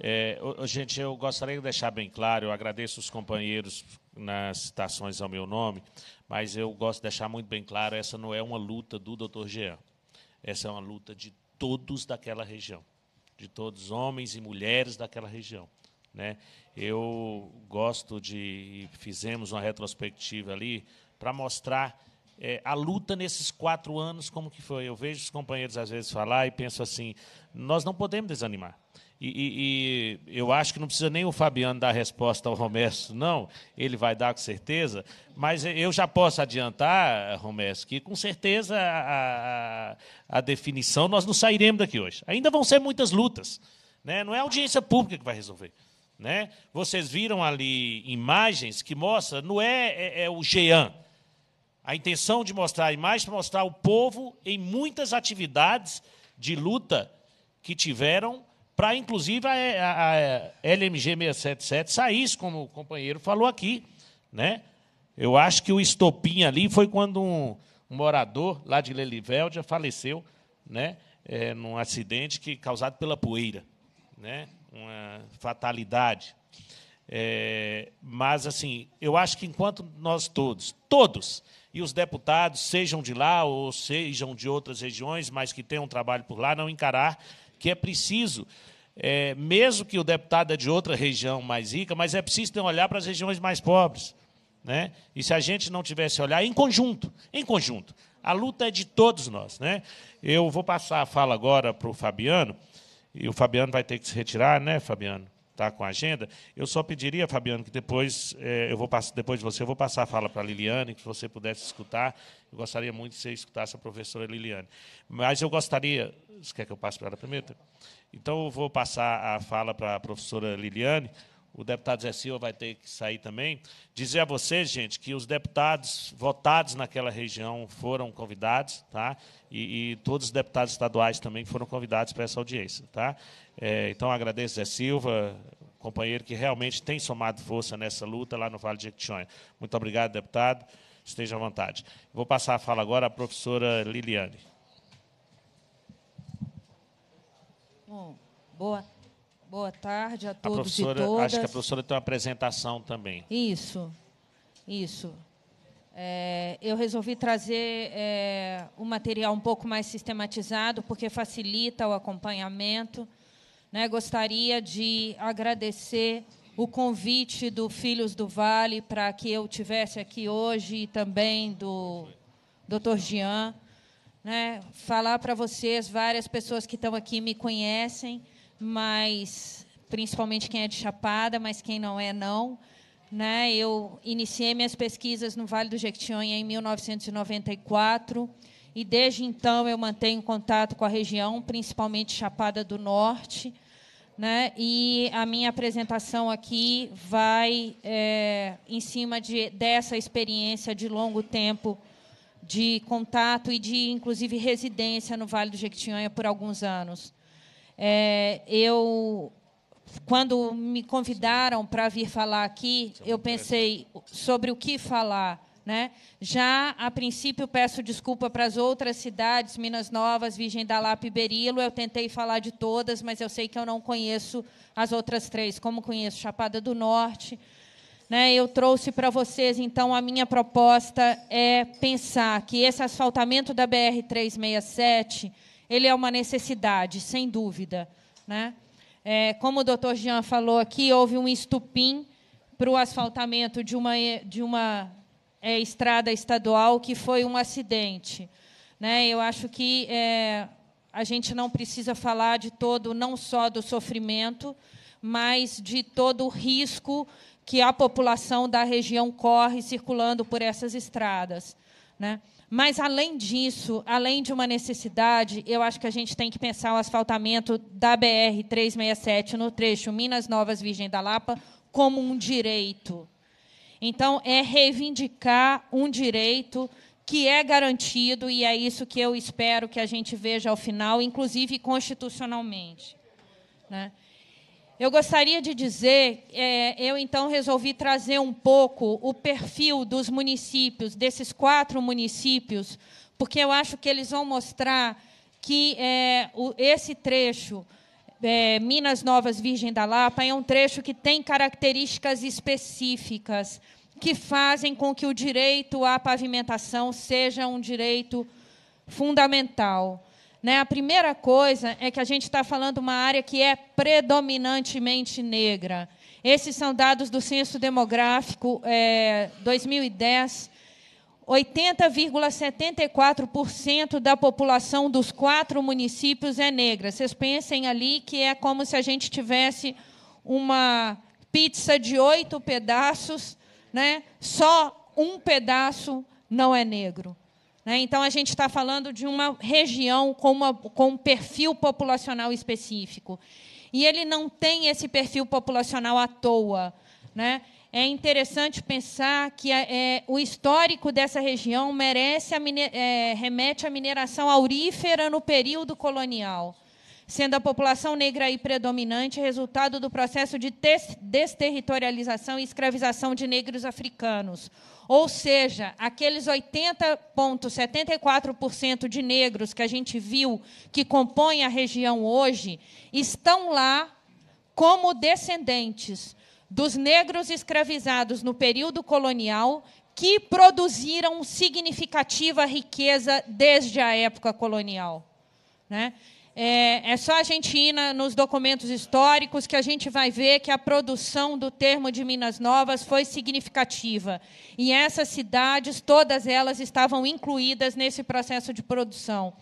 É, gente, eu gostaria de deixar bem claro, eu agradeço os companheiros nas citações ao meu nome, mas eu gosto de deixar muito bem claro, essa não é uma luta do doutor Jean. Essa é uma luta de todos daquela região, de todos homens e mulheres daquela região. Né? Eu gosto de, fizemos uma retrospectiva ali para mostrar é, a luta nesses quatro anos como que foi. Eu vejo os companheiros às vezes falar e penso assim, nós não podemos desanimar. E, e, e, eu acho que não precisa nem o Fabiano dar resposta ao Romércio, não, ele vai dar com certeza, mas eu já posso adiantar, Romércio, que com certeza a, a, a, definição nós não sairemos daqui hoje. Ainda vão ser muitas lutas. Né? Não é a audiência pública que vai resolver. Né? Vocês viram ali imagens que mostram, não é, é, é o Jean. A intenção de mostrar a imagem para mostrar o povo em muitas atividades de luta que tiveram para, inclusive, a, a, a, LMG 677 saísse, como o companheiro falou aqui. Né? Eu acho que o estopim ali foi quando um, um morador lá de Lelivelde faleceu né? É, num acidente que causado pela poeira. Né? Uma fatalidade. É, mas, assim, eu acho que enquanto nós todos, todos, e os deputados, sejam de lá ou sejam de outras regiões, mas que tenham trabalho por lá, não encarar que é preciso, é, mesmo que o deputado é de outra região mais rica, mas é preciso ter um olhar para as regiões mais pobres. Né? E se a gente não tivesse olhar em conjunto, em conjunto, a luta é de todos nós. Né? Eu vou passar a fala agora para o Fabiano, e o Fabiano vai ter que se retirar, né, Fabiano? Está com a agenda. Eu só pediria, Fabiano, que depois, é, eu vou passar, depois de você, eu vou passar a fala para a Liliane, que você pudesse escutar. Eu gostaria muito que você escutasse a professora Liliane. Mas eu gostaria, você quer que eu passe para ela primeiro? Então, eu vou passar a fala para a professora Liliane. O deputado Zé Silva vai ter que sair também. Dizer a vocês, gente, que os deputados votados naquela região foram convidados, tá? E, e todos os deputados estaduais também foram convidados para essa audiência, tá? É, então, agradeço Zé Silva, companheiro que realmente tem somado força nessa luta lá no Vale de Jequitinhonha. Muito obrigado, deputado. Esteja à vontade. Vou passar a fala agora à professora Liliane. Bom, boa, boa tarde a todos a e todas. Acho que a professora tem uma apresentação também. Isso, isso. É, eu resolvi trazer é, um material um pouco mais sistematizado, porque facilita o acompanhamento. Né? Gostaria de agradecer o convite do Filhos do Vale para que eu tivesse aqui hoje e também do Dr. Jean né, falar para vocês, várias pessoas que estão aqui me conhecem, mas principalmente quem é de Chapada, mas quem não é não. Né, eu iniciei minhas pesquisas no Vale do Jequitinhonha em 1994 e desde então eu mantenho contato com a região, principalmente Chapada do Norte. Né, e a minha apresentação aqui vai é, em cima de, dessa experiência de longo tempo de contato e de, inclusive, residência no Vale do Jequitinhonha por alguns anos. É, eu, quando me convidaram para vir falar aqui, eu pensei sobre o que falar. Né? Já, a princípio, peço desculpa para as outras cidades, Minas Novas, Virgem da Lapa e Berilo. Eu tentei falar de todas, mas eu sei que eu não conheço as outras três, como conheço Chapada do Norte. Né? Eu trouxe para vocês, então, a minha proposta é pensar que esse asfaltamento da BR-367 ele é uma necessidade, sem dúvida. Né? É, como o doutor Jean falou aqui, houve um estupim para o asfaltamento de uma, de uma é, estrada estadual que foi um acidente. Né? Eu acho que é, a gente não precisa falar de todo, não só do sofrimento, mas de todo o risco que a população da região corre circulando por essas estradas. Né? Mas, além disso, além de uma necessidade, eu acho que a gente tem que pensar o asfaltamento da BR-367 no trecho Minas Novas Virgem da Lapa como um direito. Então, é reivindicar um direito que é garantido, e é isso que eu espero que a gente veja ao final, inclusive constitucionalmente. Né? Eu gostaria de dizer, é, eu então resolvi trazer um pouco o perfil dos municípios, desses quatro municípios, porque eu acho que eles vão mostrar que é, o, esse trecho é, Minas Novas Virgem da Lapa é um trecho que tem características específicas que fazem com que o direito à pavimentação seja um direito fundamental. Né? A primeira coisa é que a gente está falando uma área que é predominantemente negra. Esses são dados do Censo Demográfico é, 2010. 80,74% da população dos quatro municípios é negra. Vocês pensem ali que é como se a gente tivesse uma pizza de oito pedaços, né? só um pedaço não é negro. Né? Então, a gente está falando de uma região com, uma, com um perfil populacional específico. E ele não tem esse perfil populacional à toa. Né? é interessante pensar que é, o histórico dessa região merece a, é, remete à mineração aurífera no período colonial, sendo a população negra aí predominante resultado do processo de desterritorialização e escravização de negros africanos. Ou seja, aqueles 80,74% de negros que a gente viu que compõem a região hoje estão lá como descendentes dos negros escravizados no período colonial que produziram significativa riqueza desde a época colonial. Né? É, é, só a gente ir na, nos documentos históricos que a gente vai ver que a produção do termo de Minas Novas foi significativa. E essas cidades, todas elas estavam incluídas nesse processo de produção.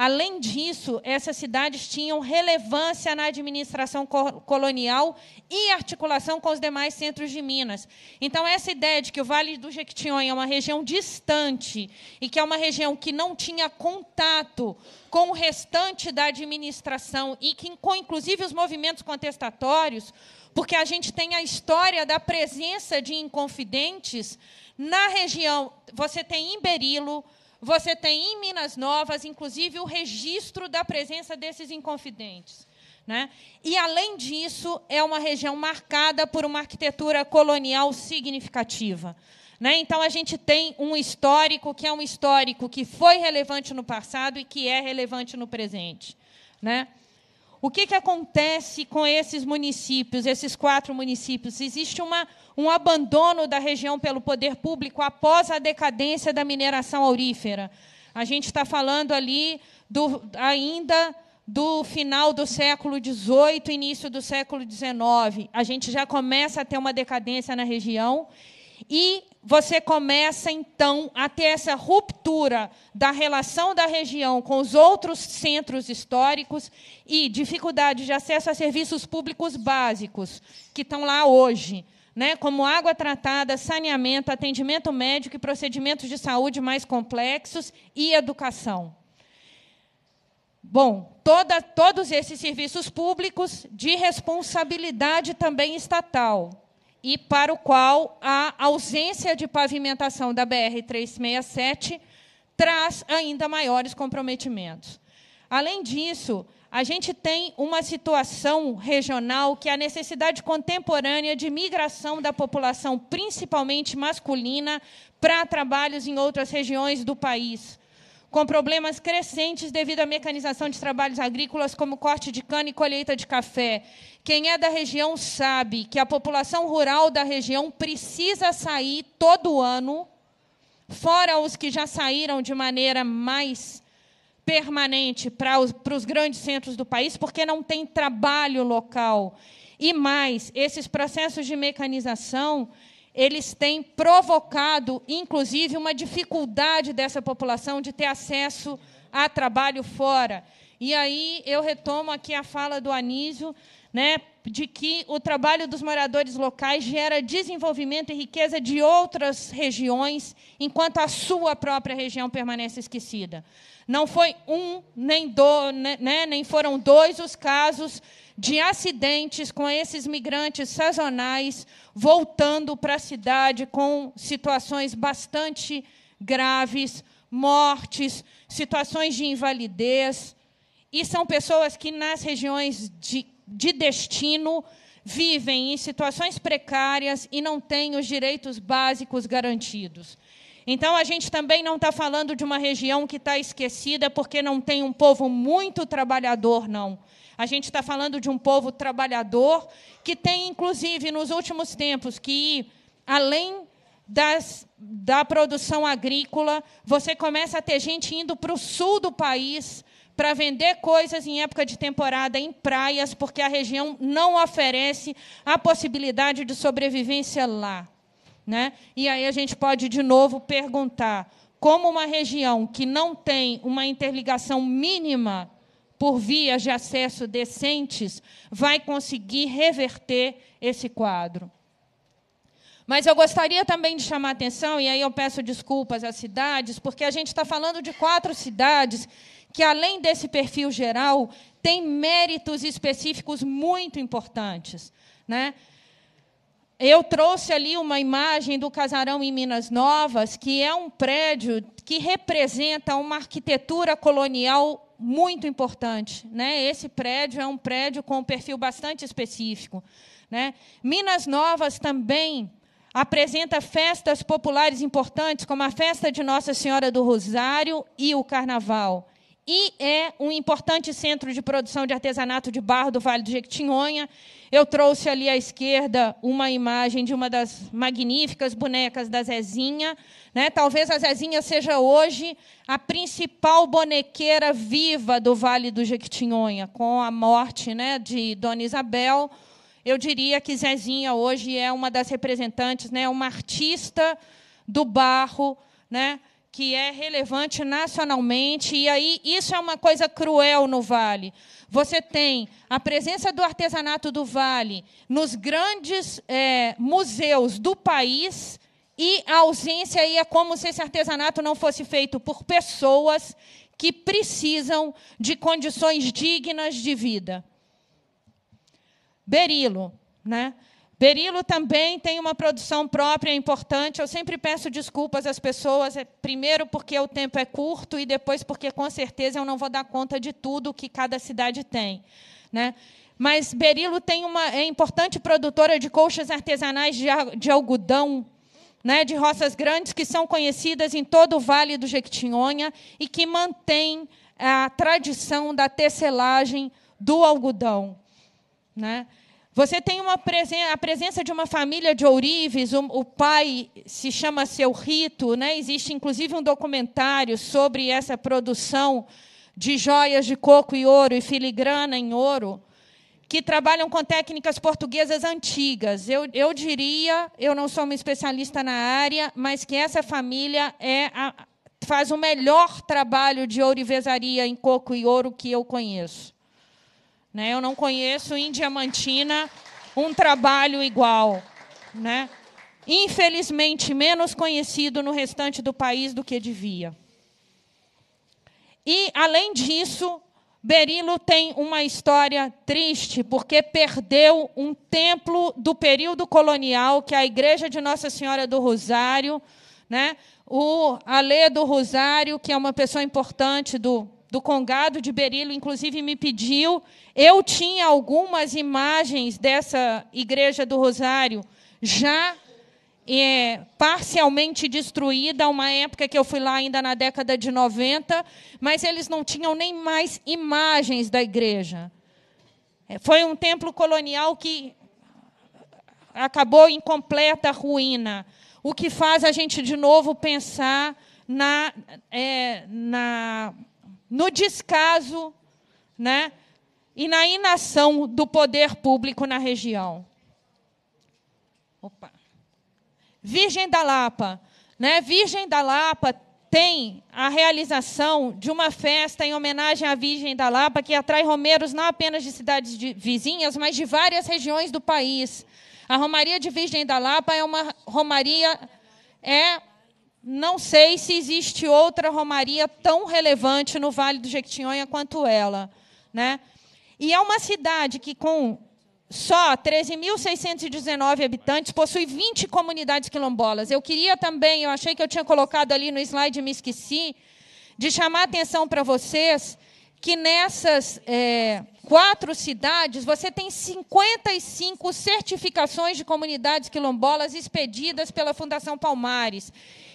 Além disso, essas cidades tinham relevância na administração colonial e articulação com os demais centros de Minas. Então, essa ideia de que o Vale do Jequitinhonha é uma região distante e que é uma região que não tinha contato com o restante da administração e que, com inclusive os movimentos contestatórios, porque a gente tem a história da presença de inconfidentes na região. Você tem em Berilo, você tem em Minas Novas, inclusive, o registro da presença desses inconfidentes. Né? E, além disso, é uma região marcada por uma arquitetura colonial significativa. Né? Então, a gente tem um histórico que é um histórico que foi relevante no passado e que é relevante no presente. Né? O que, que acontece com esses municípios, esses quatro municípios? Existe uma, um abandono da região pelo poder público após a decadência da mineração aurífera. A gente está falando ali do, ainda do final do século XVIII, início do século XIX. A gente já começa a ter uma decadência na região e você começa, então, a ter essa ruptura da relação da região com os outros centros históricos e dificuldade de acesso a serviços públicos básicos que estão lá hoje, né, como água tratada, saneamento, atendimento médico e procedimentos de saúde mais complexos e educação. Bom, toda, todos esses serviços públicos de responsabilidade também estatal e para o qual a ausência de pavimentação da BR-367 traz ainda maiores comprometimentos. Além disso, a gente tem uma situação regional que é a necessidade contemporânea de migração da população, principalmente masculina, para trabalhos em outras regiões do país, com problemas crescentes devido à mecanização de trabalhos agrícolas, como corte de cana e colheita de café. Quem é da região sabe que a população rural da região precisa sair todo ano, fora os que já saíram de maneira mais permanente para os, para os grandes centros do país, porque não tem trabalho local. E mais, esses processos de mecanização, eles têm provocado, inclusive, uma dificuldade dessa população de ter acesso a trabalho fora. E aí eu retomo aqui a fala do Anísio, né, de que o trabalho dos moradores locais gera desenvolvimento e riqueza de outras regiões, enquanto a sua própria região permanece esquecida. Não foi um, nem, do, né, né, nem foram dois os casos de acidentes com esses migrantes sazonais voltando para a cidade com situações bastante graves, mortes, situações de invalidez. E são pessoas que, nas regiões de, de destino, vivem em situações precárias e não têm os direitos básicos garantidos. Então, a gente também não está falando de uma região que está esquecida porque não tem um povo muito trabalhador, não. A gente está falando de um povo trabalhador que tem, inclusive, nos últimos tempos, que além das, da produção agrícola, você começa a ter gente indo para o sul do país para vender coisas em época de temporada em praias, porque a região não oferece a possibilidade de sobrevivência lá. Né? E aí a gente pode, de novo, perguntar como uma região que não tem uma interligação mínima por vias de acesso decentes vai conseguir reverter esse quadro. Mas eu gostaria também de chamar a atenção, e aí eu peço desculpas às cidades, porque a gente está falando de quatro cidades que, além desse perfil geral, têm méritos específicos muito importantes. Né? Eu trouxe ali uma imagem do casarão em Minas Novas, que é um prédio que representa uma arquitetura colonial muito importante. Né? Esse prédio é um prédio com um perfil bastante específico. Né? Minas Novas também apresenta festas populares importantes, como a festa de Nossa Senhora do Rosário e o Carnaval e é um importante centro de produção de artesanato de barro do Vale do Jequitinhonha. Eu trouxe ali à esquerda uma imagem de uma das magníficas bonecas da Zezinha. Né? Talvez a Zezinha seja hoje a principal bonequeira viva do Vale do Jequitinhonha, com a morte né, de Dona Isabel. Eu diria que Zezinha hoje é uma das representantes, né, uma artista do barro, né, que é relevante nacionalmente, e aí isso é uma coisa cruel no Vale. Você tem a presença do artesanato do Vale nos grandes é, museus do país, e a ausência aí é como se esse artesanato não fosse feito por pessoas que precisam de condições dignas de vida. Berilo, né? Berilo também tem uma produção própria importante. Eu sempre peço desculpas às pessoas, é, primeiro porque o tempo é curto e depois porque com certeza eu não vou dar conta de tudo que cada cidade tem, né? Mas Berilo tem uma é importante produtora de colchas artesanais de, de algodão, né, de roças grandes que são conhecidas em todo o Vale do Jequitinhonha e que mantém a tradição da tecelagem do algodão, né? Você tem presen a presença de uma família de ourives, o, o, pai se chama Seu Rito, né? existe inclusive um documentário sobre essa produção de joias de coco e ouro e filigrana em ouro, que trabalham com técnicas portuguesas antigas. Eu, eu diria, eu não sou uma especialista na área, mas que essa família é a, faz o melhor trabalho de ourivesaria em coco e ouro que eu conheço. Né? Eu não conheço em Diamantina um trabalho igual. Né? Infelizmente, menos conhecido no restante do país do que devia. E, além disso, Berilo tem uma história triste, porque perdeu um templo do período colonial, que é a Igreja de Nossa Senhora do Rosário, Né? O Alê do Rosário, que é uma pessoa importante do, do Congado de Berilo, inclusive me pediu. Eu tinha algumas imagens dessa igreja do Rosário já é, parcialmente destruída, uma época que eu fui lá ainda na década de 90, mas eles não tinham nem mais imagens da igreja. É, foi um templo colonial que acabou em completa ruína, o que faz a gente de novo pensar na, é, na, no descaso né, e na inação do poder público na região. Opa. Virgem da Lapa. Né? Virgem da Lapa tem a realização de uma festa em homenagem à Virgem da Lapa, que atrai romeiros não apenas de cidades de, vizinhas, mas de várias regiões do país. A Romaria de Virgem da Lapa é uma romaria. É, não sei se existe outra romaria tão relevante no Vale do Jequitinhonha quanto ela. Né? E é uma cidade que, com só 13.619 habitantes, possui 20 comunidades quilombolas. Eu queria também, eu achei que eu tinha colocado ali no slide me esqueci, de chamar a atenção para vocês que nessas é, quatro cidades você tem 55 certificações de comunidades quilombolas expedidas pela Fundação Palmares.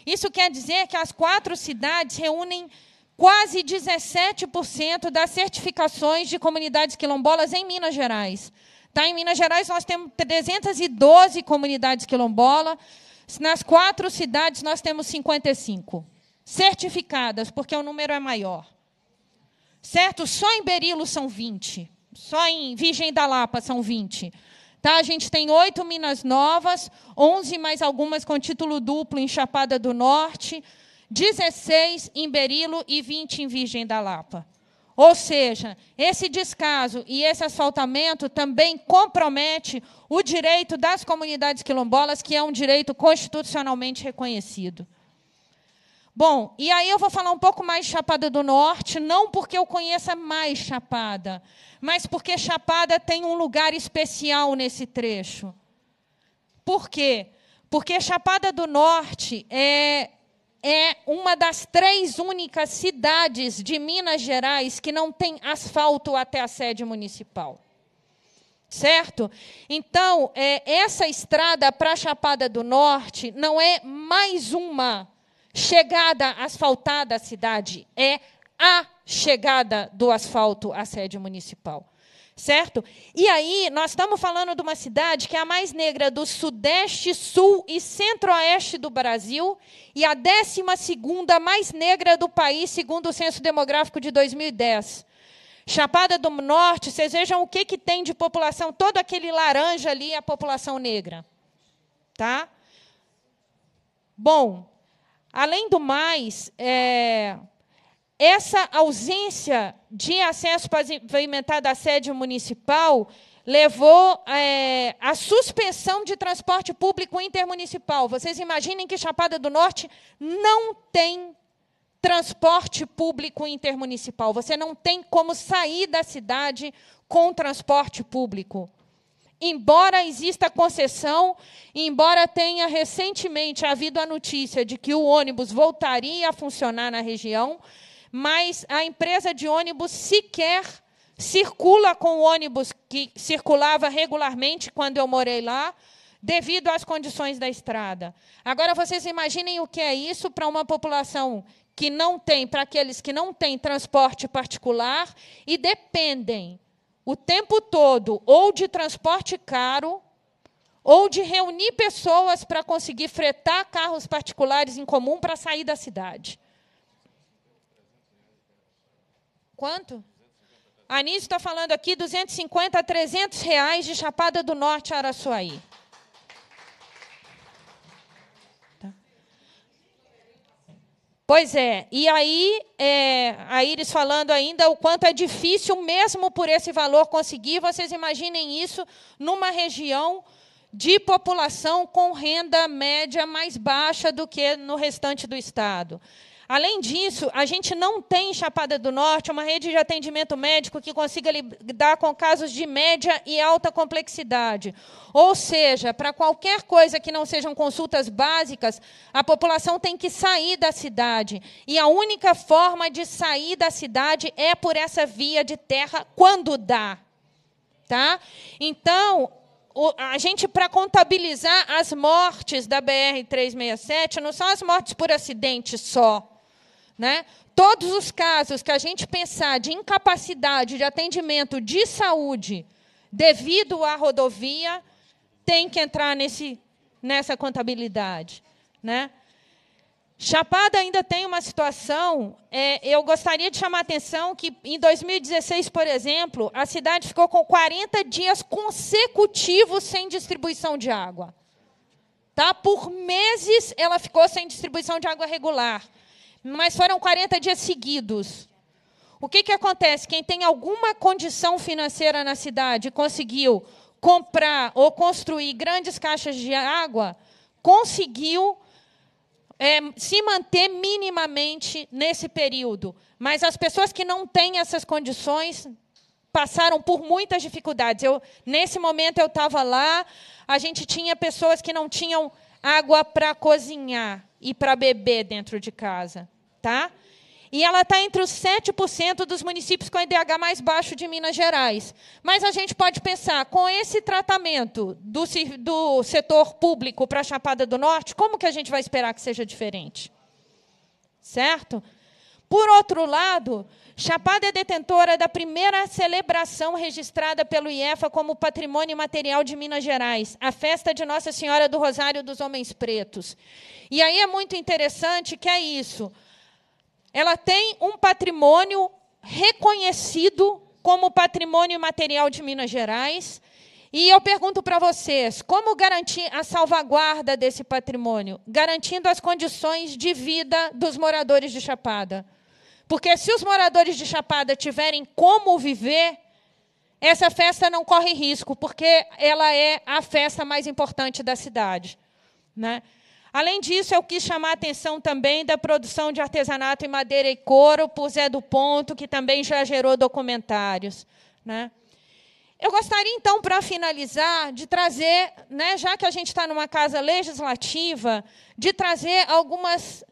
Isso quer dizer que as quatro cidades reúnem quase 17% das certificações de comunidades quilombolas em Minas Gerais. Tá? Em Minas Gerais, nós temos 312 comunidades quilombolas. Nas quatro cidades, nós temos 55 certificadas, porque o número é maior. Certo? Só em Berilo são 20. Só em Virgem da Lapa são 20. Tá? A gente tem oito Minas Novas, 11 mais algumas com título duplo em Chapada do Norte, 16 em Berilo e 20 em Virgem da Lapa. Ou seja, esse descaso e esse asfaltamento também compromete o direito das comunidades quilombolas, que é um direito constitucionalmente reconhecido. Bom, e aí eu vou falar um pouco mais de Chapada do Norte, não porque eu conheça mais Chapada, mas porque Chapada tem um lugar especial nesse trecho. Por quê? Porque Chapada do Norte é é uma das três únicas cidades de Minas Gerais que não tem asfalto até a sede municipal. Certo? Então, é, essa estrada para Chapada do Norte não é mais uma chegada asfaltada à cidade, é a chegada do asfalto à sede municipal certo? E aí, nós estamos falando de uma cidade que é a mais negra do Sudeste, Sul e Centro-Oeste do Brasil e a 12 mais negra do país, segundo o Censo Demográfico de 2010. Chapada do Norte, vocês vejam o que, que tem de população, todo aquele laranja ali é a população negra. Tá? Bom, além do mais, é, essa ausência de acesso pavimentado à sede municipal levou é, à suspensão de transporte público intermunicipal. Vocês imaginem que Chapada do Norte não tem transporte público intermunicipal. Você não tem como sair da cidade com transporte público. Embora exista concessão, embora tenha recentemente havido a notícia de que o ônibus voltaria a funcionar na região, mas a empresa de ônibus sequer circula com o ônibus que circulava regularmente quando eu morei lá, devido às condições da estrada. Agora vocês imaginem o que é isso para uma população que não tem, para aqueles que não têm transporte particular e dependem o tempo todo ou de transporte caro ou de reunir pessoas para conseguir fretar carros particulares em comum para sair da cidade. Quanto? Anísio está falando aqui 250 a 300 reais de Chapada do Norte a Araçuaí. Pois é, e aí é, a Iris falando ainda o quanto é difícil, mesmo por esse valor, conseguir. Vocês imaginem isso numa região de população com renda média mais baixa do que no restante do estado. Além disso, a gente não tem em Chapada do Norte uma rede de atendimento médico que consiga lidar com casos de média e alta complexidade. Ou seja, para qualquer coisa que não sejam consultas básicas, a população tem que sair da cidade. E a única forma de sair da cidade é por essa via de terra, quando dá. Tá? Então, a gente, para contabilizar as mortes da BR-367, não são as mortes por acidente só. Né? Todos os casos que a gente pensar de incapacidade de atendimento de saúde devido à rodovia, tem que entrar nesse, nessa contabilidade. Né? Chapada ainda tem uma situação, é, eu gostaria de chamar a atenção que, em 2016, por exemplo, a cidade ficou com 40 dias consecutivos sem distribuição de água. Tá? Por meses ela ficou sem distribuição de água regular mas foram 40 dias seguidos. O que, que acontece? Quem tem alguma condição financeira na cidade conseguiu comprar ou construir grandes caixas de água, conseguiu é, se manter minimamente nesse período. Mas as pessoas que não têm essas condições passaram por muitas dificuldades. Eu, nesse momento eu estava lá, a gente tinha pessoas que não tinham água para cozinhar e para beber dentro de casa tá? E ela está entre os 7% dos municípios com IDH mais baixo de Minas Gerais. Mas a gente pode pensar, com esse tratamento do, do setor público para a Chapada do Norte, como que a gente vai esperar que seja diferente? Certo? Por outro lado, Chapada é detentora da primeira celebração registrada pelo IEFA como Patrimônio Material de Minas Gerais, a festa de Nossa Senhora do Rosário dos Homens Pretos. E aí é muito interessante que é isso ela tem um patrimônio reconhecido como patrimônio material de Minas Gerais. E eu pergunto para vocês, como garantir a salvaguarda desse patrimônio? Garantindo as condições de vida dos moradores de Chapada. Porque se os moradores de Chapada tiverem como viver, essa festa não corre risco, porque ela é a festa mais importante da cidade. Né? Além disso, eu quis chamar a atenção também da produção de artesanato em madeira e couro por Zé do Ponto, que também já gerou documentários. Né? Eu gostaria, então, para finalizar, de trazer, né, já que a gente está numa casa legislativa, de trazer algumas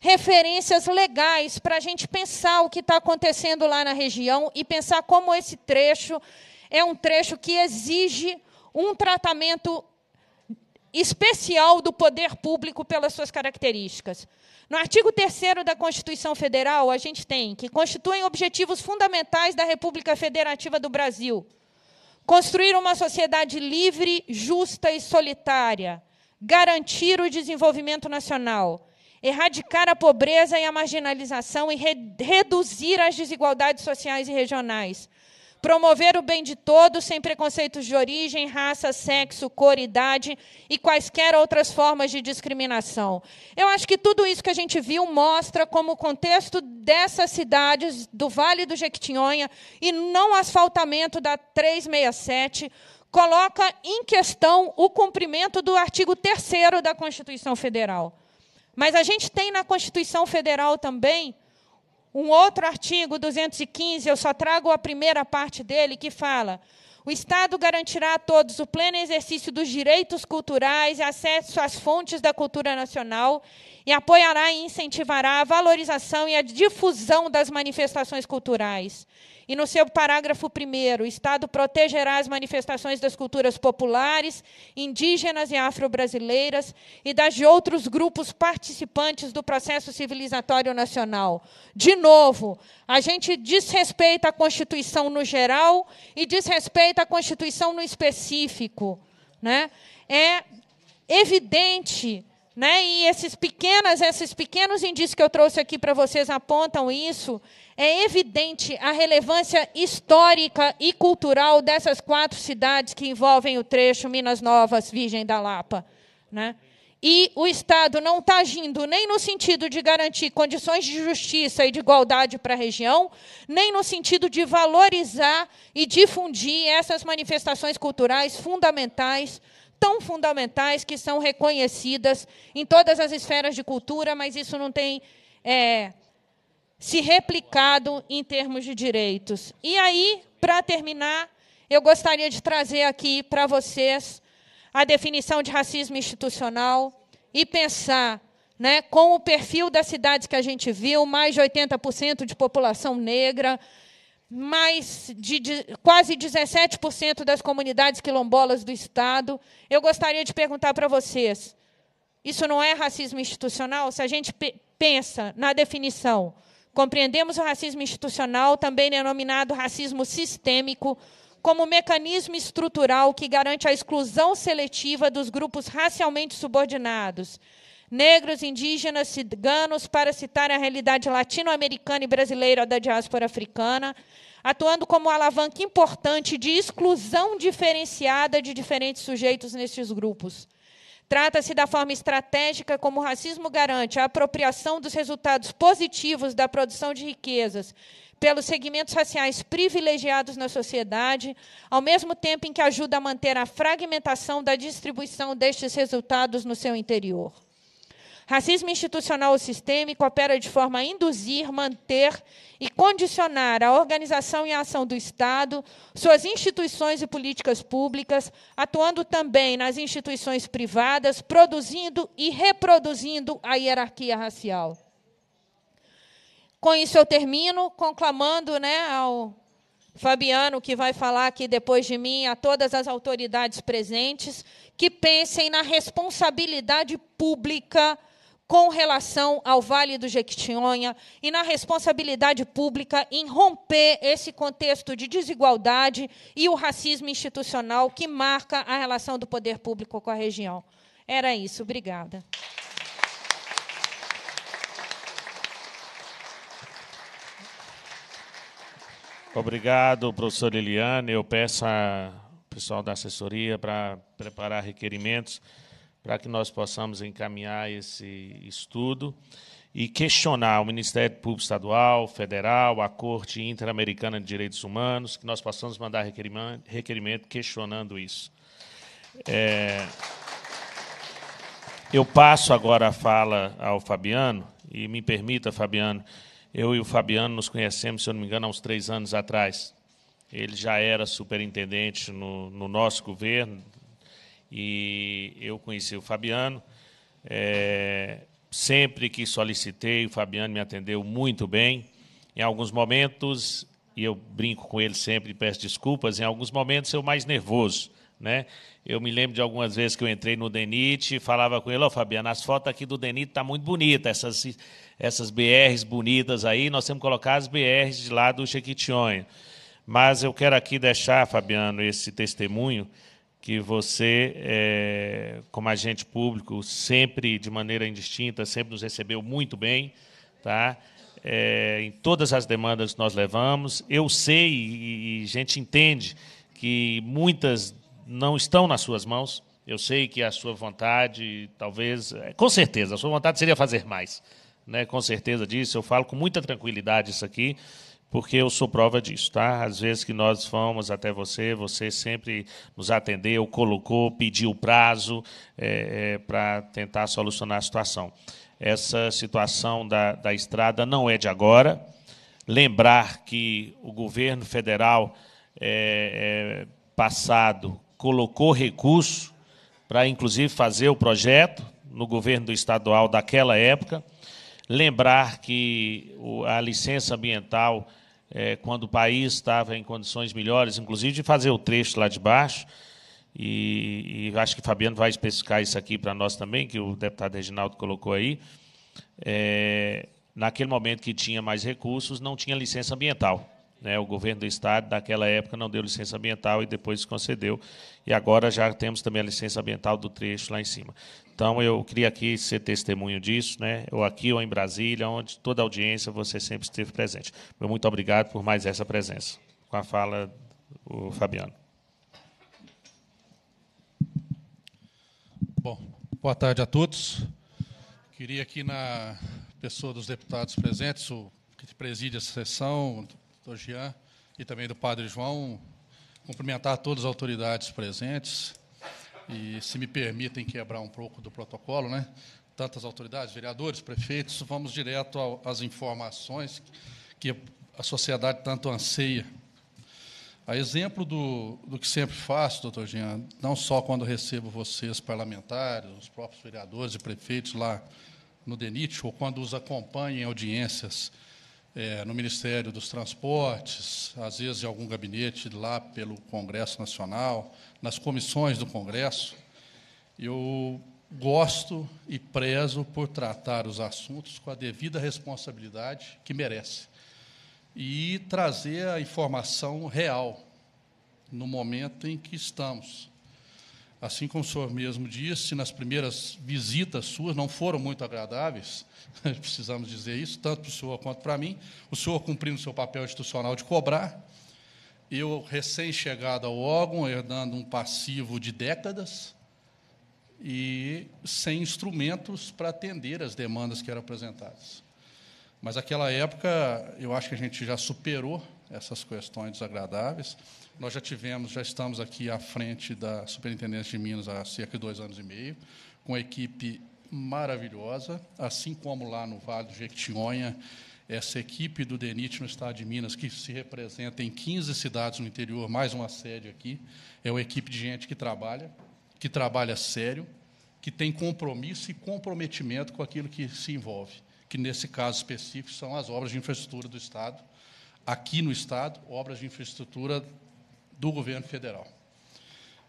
referências legais para a gente pensar o que está acontecendo lá na região e pensar como esse trecho é um trecho que exige um tratamento especial do poder público pelas suas características. No artigo 3 da Constituição Federal, a gente tem que constituem objetivos fundamentais da República Federativa do Brasil: construir uma sociedade livre, justa e solitária, garantir o desenvolvimento nacional, erradicar a pobreza e a marginalização e re reduzir as desigualdades sociais e regionais, promover o bem de todos sem preconceitos de origem, raça, sexo, cor, idade e quaisquer outras formas de discriminação. Eu acho que tudo isso que a gente viu mostra como o contexto dessas cidades do Vale do Jequitinhonha e não asfaltamento da 367 coloca em questão o cumprimento do artigo 3 da Constituição Federal. Mas a gente tem na Constituição Federal também um outro artigo 215, eu só trago a primeira parte dele, que fala: o Estado garantirá a todos o pleno exercício dos direitos culturais e acesso às fontes da cultura nacional e apoiará e incentivará a valorização e a difusão das manifestações culturais. E no seu parágrafo 1, o Estado protegerá as manifestações das culturas populares, indígenas e afro-brasileiras e das de outros grupos participantes do processo civilizatório nacional. De novo, a gente desrespeita a Constituição no geral e desrespeita a Constituição no específico. Né? É evidente né? E esses esses pequenos indícios que eu trouxe aqui para vocês apontam isso. É evidente a relevância histórica e cultural dessas quatro cidades que envolvem o trecho Minas Novas, Virgem da Lapa. Né? E o Estado não está agindo nem no sentido de garantir condições de justiça e de igualdade para a região, nem no sentido de valorizar e difundir essas manifestações culturais fundamentais tão fundamentais que são reconhecidas em todas as esferas de cultura, mas isso não tem é, se replicado em termos de direitos. E aí, para terminar, eu gostaria de trazer aqui para vocês a definição de racismo institucional e pensar né, com o perfil das cidades que a gente viu, mais de 80% de população negra, mais de, de quase 17% das comunidades quilombolas do Estado. Eu gostaria de perguntar para vocês: isso não é racismo institucional? Se a gente pensa na definição, compreendemos o racismo institucional, também denominado racismo sistêmico, como mecanismo estrutural que garante a exclusão seletiva dos grupos racialmente subordinados, negros, indígenas, ciganos, para citar a realidade latino-americana e brasileira da diáspora africana, atuando como alavanca importante de exclusão diferenciada de diferentes sujeitos nestes grupos. Trata-se da forma estratégica como o racismo garante a apropriação dos resultados positivos da produção de riquezas pelos segmentos raciais privilegiados na sociedade, ao mesmo tempo em que ajuda a manter a fragmentação da distribuição destes resultados no seu interior. Racismo institucional ou sistêmico opera de forma a induzir, manter e condicionar a organização e a ação do Estado, suas instituições e políticas públicas, atuando também nas instituições privadas, produzindo e reproduzindo a hierarquia racial. Com isso eu termino conclamando né, ao Fabiano, que vai falar aqui depois de mim, a todas as autoridades presentes, que pensem na responsabilidade pública com relação ao Vale do Jequitinhonha e na responsabilidade pública em romper esse contexto de desigualdade e o racismo institucional que marca a relação do poder público com a região. Era isso. Obrigada. Obrigado, professor Eliane. Eu peço ao pessoal da assessoria para preparar requerimentos para que nós possamos encaminhar esse estudo e questionar o Ministério Público Estadual, Federal, a Corte Interamericana de Direitos Humanos, que nós possamos mandar requerimento, questionando isso. É, eu passo agora a fala ao Fabiano, e me permita, Fabiano, eu e o Fabiano nos conhecemos, se eu não me engano, há uns três anos atrás. Ele já era superintendente no, no nosso governo e eu conheci o Fabiano. É, sempre que solicitei, o Fabiano me atendeu muito bem. Em alguns momentos, e eu brinco com ele sempre peço desculpas, em alguns momentos eu mais nervoso. Né? Eu me lembro de algumas vezes que eu entrei no DENIT e falava com ele, ó oh, Fabiano, as fotos aqui do DENIT tá muito bonitas, essas essas BRs bonitas aí, nós temos que colocar as BRs de lá do Jequitinhonha. Mas eu quero aqui deixar, Fabiano, esse testemunho que você, é, como agente público, sempre de maneira indistinta, sempre nos recebeu muito bem, tá? É, em todas as demandas que nós levamos. Eu sei e, e a gente entende que muitas não estão nas suas mãos. Eu sei que a sua vontade, talvez, é, com certeza, a sua vontade seria fazer mais né, com certeza disso. Eu falo com muita tranquilidade isso aqui, porque eu sou prova disso, tá? Às vezes que nós fomos até você, você sempre nos atendeu, colocou, pediu prazo é, é, para tentar solucionar a situação. Essa situação da, da estrada não é de agora. Lembrar que o governo federal é, é passado colocou recurso para, inclusive, fazer o projeto no governo estadual daquela época Lembrar que a licença ambiental, é, quando o país estava em condições melhores, inclusive de fazer o trecho lá de baixo, e, e acho que o Fabiano vai especificar isso aqui para nós também, que o deputado Reginaldo colocou aí, é, naquele momento que tinha mais recursos, não tinha licença ambiental. Né? O governo do Estado, naquela época, não deu licença ambiental e depois concedeu. E agora já temos também a licença ambiental do trecho lá em cima. Então, eu queria aqui ser testemunho disso, né? ou aqui ou em Brasília, onde toda a audiência você sempre esteve presente. Meu muito obrigado por mais essa presença. Com a fala, o Fabiano. Bom, boa tarde a todos. Queria aqui, na pessoa dos deputados presentes, o que preside essa sessão, o doutor Jean, e também do padre João, cumprimentar todas as autoridades presentes, e se me permitem quebrar um pouco do protocolo, né? tantas autoridades, vereadores, prefeitos, vamos direto às informações que a sociedade tanto anseia. A exemplo do, do que sempre faço, doutor Jean, não só quando recebo vocês, parlamentares, os próprios vereadores e prefeitos lá no DENIT, ou quando os acompanho em audiências é, no Ministério dos Transportes, às vezes em algum gabinete lá pelo Congresso Nacional, nas comissões do Congresso, eu gosto e prezo por tratar os assuntos com a devida responsabilidade que merece e trazer a informação real no momento em que estamos. Assim como o senhor mesmo disse, nas primeiras visitas suas não foram muito agradáveis, precisamos dizer isso, tanto para o senhor quanto para mim. O senhor cumprindo o seu papel institucional de cobrar, eu, recém-chegado ao órgão, herdando um passivo de décadas e sem instrumentos para atender as demandas que eram apresentadas. Mas aquela época, eu acho que a gente já superou essas questões desagradáveis. Nós já tivemos, já estamos aqui à frente da Superintendência de Minas há cerca de dois anos e meio, com uma equipe maravilhosa, assim como lá no Vale do Jequitinhonha, essa equipe do DENIT no estado de Minas, que se representa em 15 cidades no interior, mais uma sede aqui, é uma equipe de gente que trabalha, que trabalha sério, que tem compromisso e comprometimento com aquilo que se envolve, que nesse caso específico são as obras de infraestrutura do Estado, aqui no Estado, obras de infraestrutura do governo federal.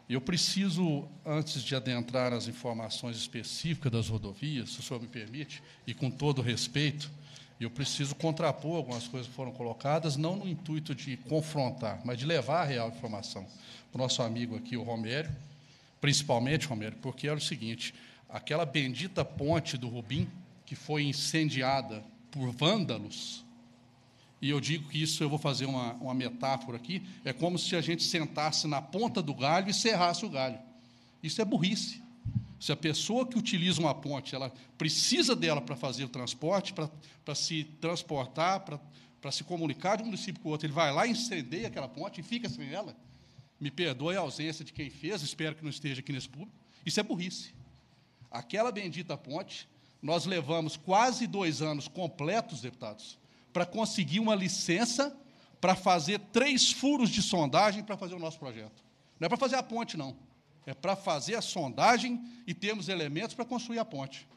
Eu preciso, antes de adentrar nas informações específicas das rodovias, se o senhor me permite, e com todo respeito, eu preciso contrapor algumas coisas que foram colocadas, não no intuito de confrontar, mas de levar a real informação. O nosso amigo aqui, o Romério, principalmente, Romério, porque é o seguinte: aquela bendita ponte do Rubim, que foi incendiada por vândalos, e eu digo que isso eu vou fazer uma, uma metáfora aqui, é como se a gente sentasse na ponta do galho e serrasse o galho. Isso é burrice. Se a pessoa que utiliza uma ponte, ela precisa dela para fazer o transporte, para se transportar, para se comunicar de um município com o outro, ele vai lá, incendeia aquela ponte e fica sem ela. Me perdoe a ausência de quem fez, espero que não esteja aqui nesse público. Isso é burrice. Aquela bendita ponte, nós levamos quase dois anos completos, deputados, para conseguir uma licença para fazer três furos de sondagem para fazer o nosso projeto. Não é para fazer a ponte, não. É para fazer a sondagem e termos elementos para construir a ponte.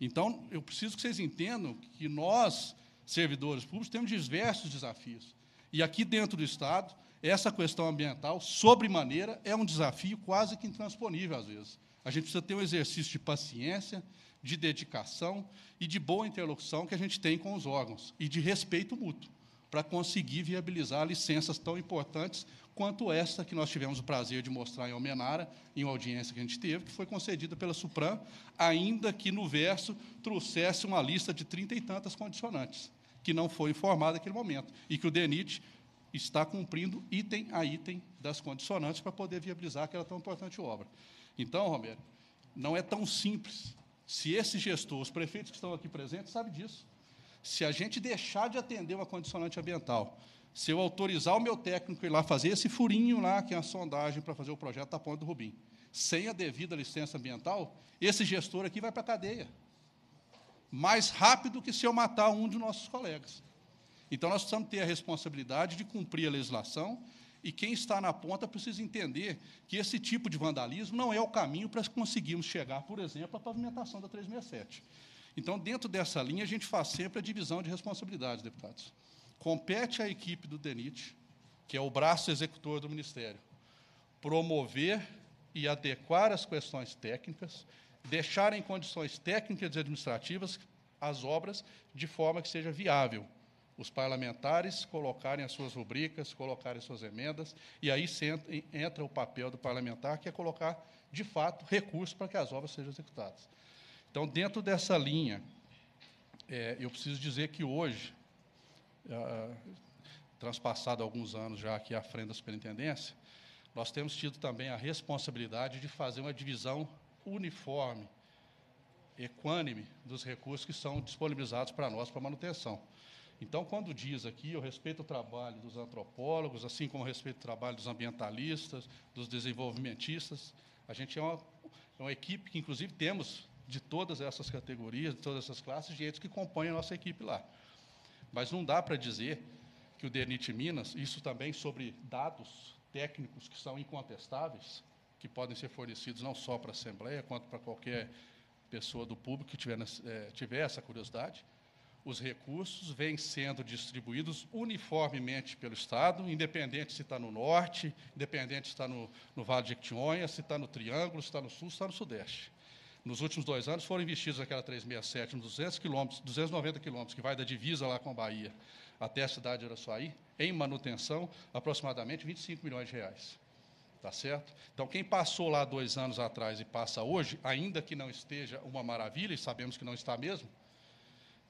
Então, eu preciso que vocês entendam que nós, servidores públicos, temos diversos desafios. E aqui dentro do Estado, essa questão ambiental, sobremaneira, é um desafio quase que intransponível, às vezes. A gente precisa ter um exercício de paciência, de dedicação e de boa interlocução que a gente tem com os órgãos e de respeito mútuo para conseguir viabilizar licenças tão importantes quanto esta que nós tivemos o prazer de mostrar em Almenara, em uma audiência que a gente teve, que foi concedida pela Supram, ainda que no verso trouxesse uma lista de trinta e tantas condicionantes, que não foi informada naquele momento, e que o DENIT está cumprindo item a item das condicionantes para poder viabilizar aquela tão importante obra. Então, Romero, não é tão simples se esse gestor, os prefeitos que estão aqui presentes, sabem disso. Se a gente deixar de atender uma condicionante ambiental, se eu autorizar o meu técnico ir lá fazer esse furinho lá, que é a sondagem para fazer o projeto da Ponte do Rubim, sem a devida licença ambiental, esse gestor aqui vai para a cadeia. Mais rápido que se eu matar um de nossos colegas. Então, nós precisamos ter a responsabilidade de cumprir a legislação e quem está na ponta precisa entender que esse tipo de vandalismo não é o caminho para conseguirmos chegar, por exemplo, à pavimentação da 367. Então, dentro dessa linha, a gente faz sempre a divisão de responsabilidades, deputados. Compete à equipe do DENIT, que é o braço executor do Ministério, promover e adequar as questões técnicas, deixar em condições técnicas e administrativas as obras de forma que seja viável os parlamentares colocarem as suas rubricas, colocarem suas emendas, e aí entra o papel do parlamentar, que é colocar, de fato, recursos para que as obras sejam executadas. Então, dentro dessa linha, é, eu preciso dizer que hoje, ah, transpassado alguns anos já aqui à frente da superintendência, nós temos tido também a responsabilidade de fazer uma divisão uniforme, equânime, dos recursos que são disponibilizados para nós para manutenção. Então, quando diz aqui, eu respeito o trabalho dos antropólogos, assim como respeito o trabalho dos ambientalistas, dos desenvolvimentistas, a gente é uma, é uma equipe que, inclusive, temos de todas essas categorias, de todas essas classes, de entes que compõem a nossa equipe lá. Mas não dá para dizer que o DENIT Minas, isso também sobre dados técnicos que são incontestáveis, que podem ser fornecidos não só para a Assembleia, quanto para qualquer pessoa do público que tiver, é, tiver essa curiosidade, os recursos vêm sendo distribuídos uniformemente pelo Estado, independente se está no norte, independente se está no, no Vale de Jequitinhonha, se está no Triângulo, se está no Sul, se está no Sudeste. Nos últimos dois anos foram investidos naquela 367, nos 200 quilômetros, 290 quilômetros, que vai da divisa lá com a Bahia até a cidade de Araçuaí, em manutenção, aproximadamente 25 milhões de reais. Tá certo? Então, quem passou lá dois anos atrás e passa hoje, ainda que não esteja uma maravilha, e sabemos que não está mesmo,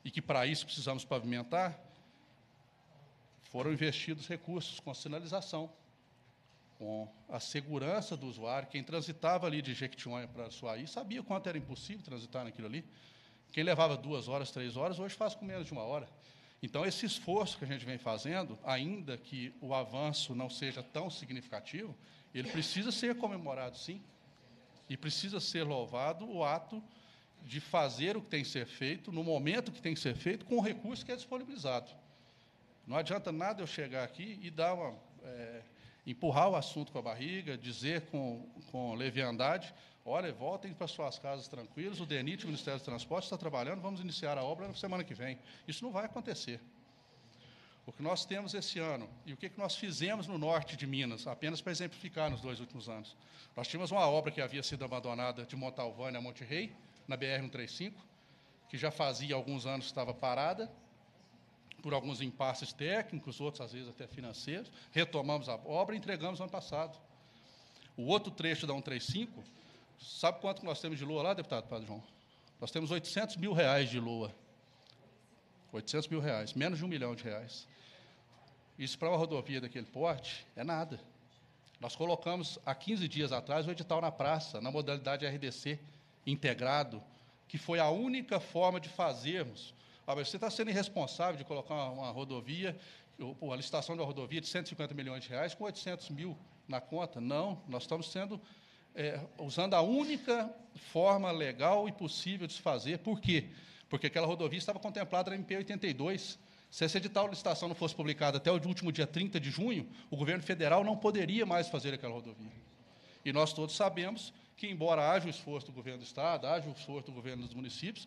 e que para isso precisamos pavimentar, foram investidos recursos com sinalização, com a segurança do usuário. Quem transitava ali de Jequitinhonha para Suaí sabia quanto era impossível transitar naquilo ali. Quem levava duas horas, três horas, hoje faz com menos de uma hora. Então, esse esforço que a gente vem fazendo, ainda que o avanço não seja tão significativo, ele precisa ser comemorado, sim. E precisa ser louvado o ato de fazer o que tem que ser feito, no momento que tem que ser feito, com o recurso que é disponibilizado. Não adianta nada eu chegar aqui e dar uma. É, empurrar o assunto com a barriga, dizer com, com leviandade, olha, voltem para suas casas tranquilos, o DENIT, o Ministério dos Transportes, está trabalhando, vamos iniciar a obra na semana que vem. Isso não vai acontecer. O que nós temos esse ano e o que nós fizemos no norte de Minas, apenas para exemplificar nos dois últimos anos. Nós tínhamos uma obra que havia sido abandonada de Montalvânia a Monte Rei, na BR-135, que já fazia alguns anos estava parada, por alguns impasses técnicos, outros às vezes até financeiros. Retomamos a obra e entregamos no ano passado. O outro trecho da 135, sabe quanto nós temos de lua lá, deputado Padre João? Nós temos 800 mil reais de lua. 800 mil reais, menos de um milhão de reais. Isso para uma rodovia daquele porte é nada. Nós colocamos há 15 dias atrás o edital na praça, na modalidade RDC integrado, que foi a única forma de fazermos. Você está sendo irresponsável de colocar uma, rodovia, a licitação uma rodovia de 150 milhões de reais com 800 mil na conta. Não, nós estamos sendo é, usando a única forma legal e possível de se fazer. Por quê? Porque aquela rodovia estava contemplada na MP 82. Se esse edital de licitação não fosse publicado até o último dia 30 de junho, o governo federal não poderia mais fazer aquela rodovia. E nós todos sabemos que, embora haja o esforço do governo do Estado, haja o esforço do governo dos municípios,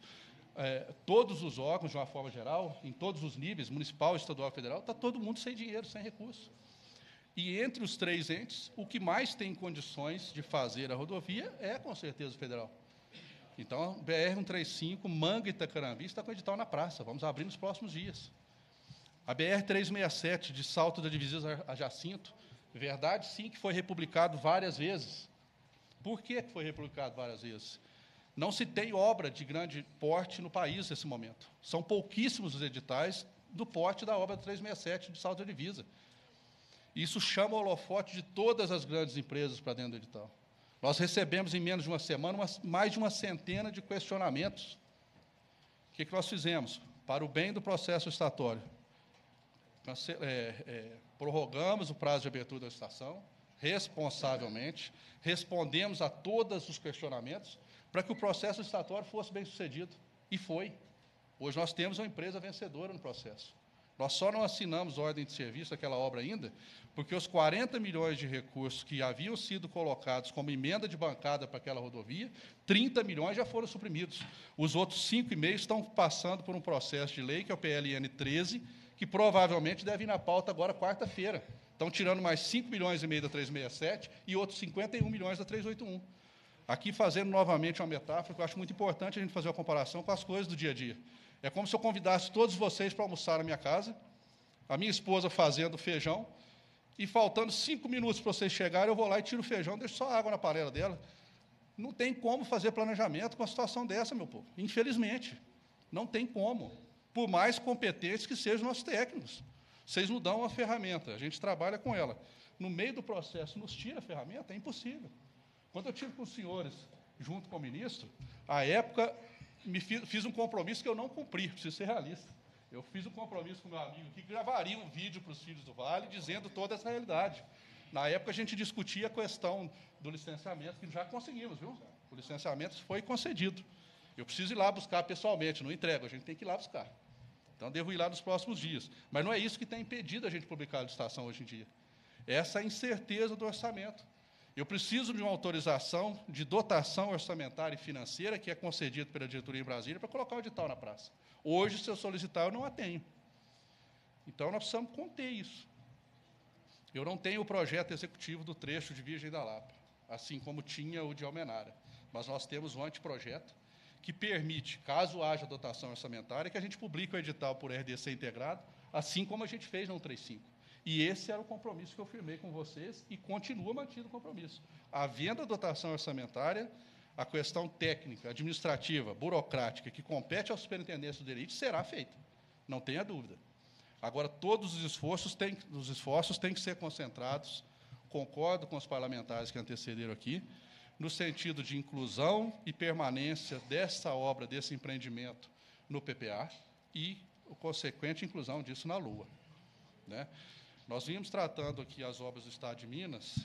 é, todos os órgãos, de uma forma geral, em todos os níveis, municipal, estadual federal, está todo mundo sem dinheiro, sem recurso. E entre os três entes, o que mais tem condições de fazer a rodovia é, com certeza, o federal. Então, BR-135, Manga e Itacarambi, está com edital na praça. Vamos abrir nos próximos dias. A BR-367, de Salto da Divisa a Jacinto, verdade, sim, que foi republicado várias vezes. Por que foi republicado várias vezes? Não se tem obra de grande porte no país nesse momento. São pouquíssimos os editais do porte da obra 367 de Salto de Divisa. Isso chama o holofote de todas as grandes empresas para dentro do edital. Nós recebemos, em menos de uma semana, uma, mais de uma centena de questionamentos. O que, que nós fizemos? Para o bem do processo estatório, é, é, prorrogamos o prazo de abertura da estação, responsavelmente, respondemos a todos os questionamentos para que o processo licitatório fosse bem sucedido. E foi. Hoje nós temos uma empresa vencedora no processo. Nós só não assinamos ordem de serviço aquela obra ainda, porque os 40 milhões de recursos que haviam sido colocados como emenda de bancada para aquela rodovia, 30 milhões já foram suprimidos. Os outros 5,5 estão passando por um processo de lei, que é o PLN 13, que provavelmente deve ir na pauta agora quarta-feira. Estão tirando mais 5 milhões e meio da 367 e outros 51 milhões da 381. Aqui fazendo novamente uma metáfora, que eu acho muito importante a gente fazer uma comparação com as coisas do dia a dia. É como se eu convidasse todos vocês para almoçar na minha casa, a minha esposa fazendo feijão, e faltando cinco minutos para vocês chegarem, eu vou lá e tiro o feijão, deixo só água na panela dela. Não tem como fazer planejamento com uma situação dessa, meu povo. Infelizmente. Não tem como. Por mais competentes que sejam nossos técnicos. Vocês nos dão uma ferramenta, a gente trabalha com ela. No meio do processo, nos tira a ferramenta, é impossível. Quando eu tive com os senhores, junto com o ministro, à época, me fiz, fiz um compromisso que eu não cumpri, preciso ser realista. Eu fiz um compromisso com meu amigo que gravaria um vídeo para os filhos do Vale dizendo toda essa realidade. Na época, a gente discutia a questão do licenciamento, que já conseguimos, viu? O licenciamento foi concedido. Eu preciso ir lá buscar pessoalmente, não entrego, a gente tem que ir lá buscar. Então, devo ir lá nos próximos dias. Mas não é isso que tem impedido a gente publicar a licitação hoje em dia. Essa incerteza do orçamento. Eu preciso de uma autorização de dotação orçamentária e financeira que é concedida pela diretoria em Brasília para colocar o edital na praça. Hoje, se eu solicitar, eu não a tenho. Então, nós precisamos conter isso. Eu não tenho o projeto executivo do trecho de Virgem da Lapa, assim como tinha o de Almenara. Mas nós temos um anteprojeto que permite, caso haja dotação orçamentária, que a gente publique o edital por RDC integrado, assim como a gente fez no 135. E esse era o compromisso que eu firmei com vocês e continua mantido o compromisso. Havendo a dotação orçamentária, a questão técnica, administrativa, burocrática, que compete ao superintendente do direito, será feita. Não tenha dúvida. Agora, todos os esforços têm, os esforços têm que ser concentrados, concordo com os parlamentares que antecederam aqui, no sentido de inclusão e permanência dessa obra, desse empreendimento no PPA e a consequente inclusão disso na Lua. Né? Nós vimos tratando aqui as obras do Estado de Minas,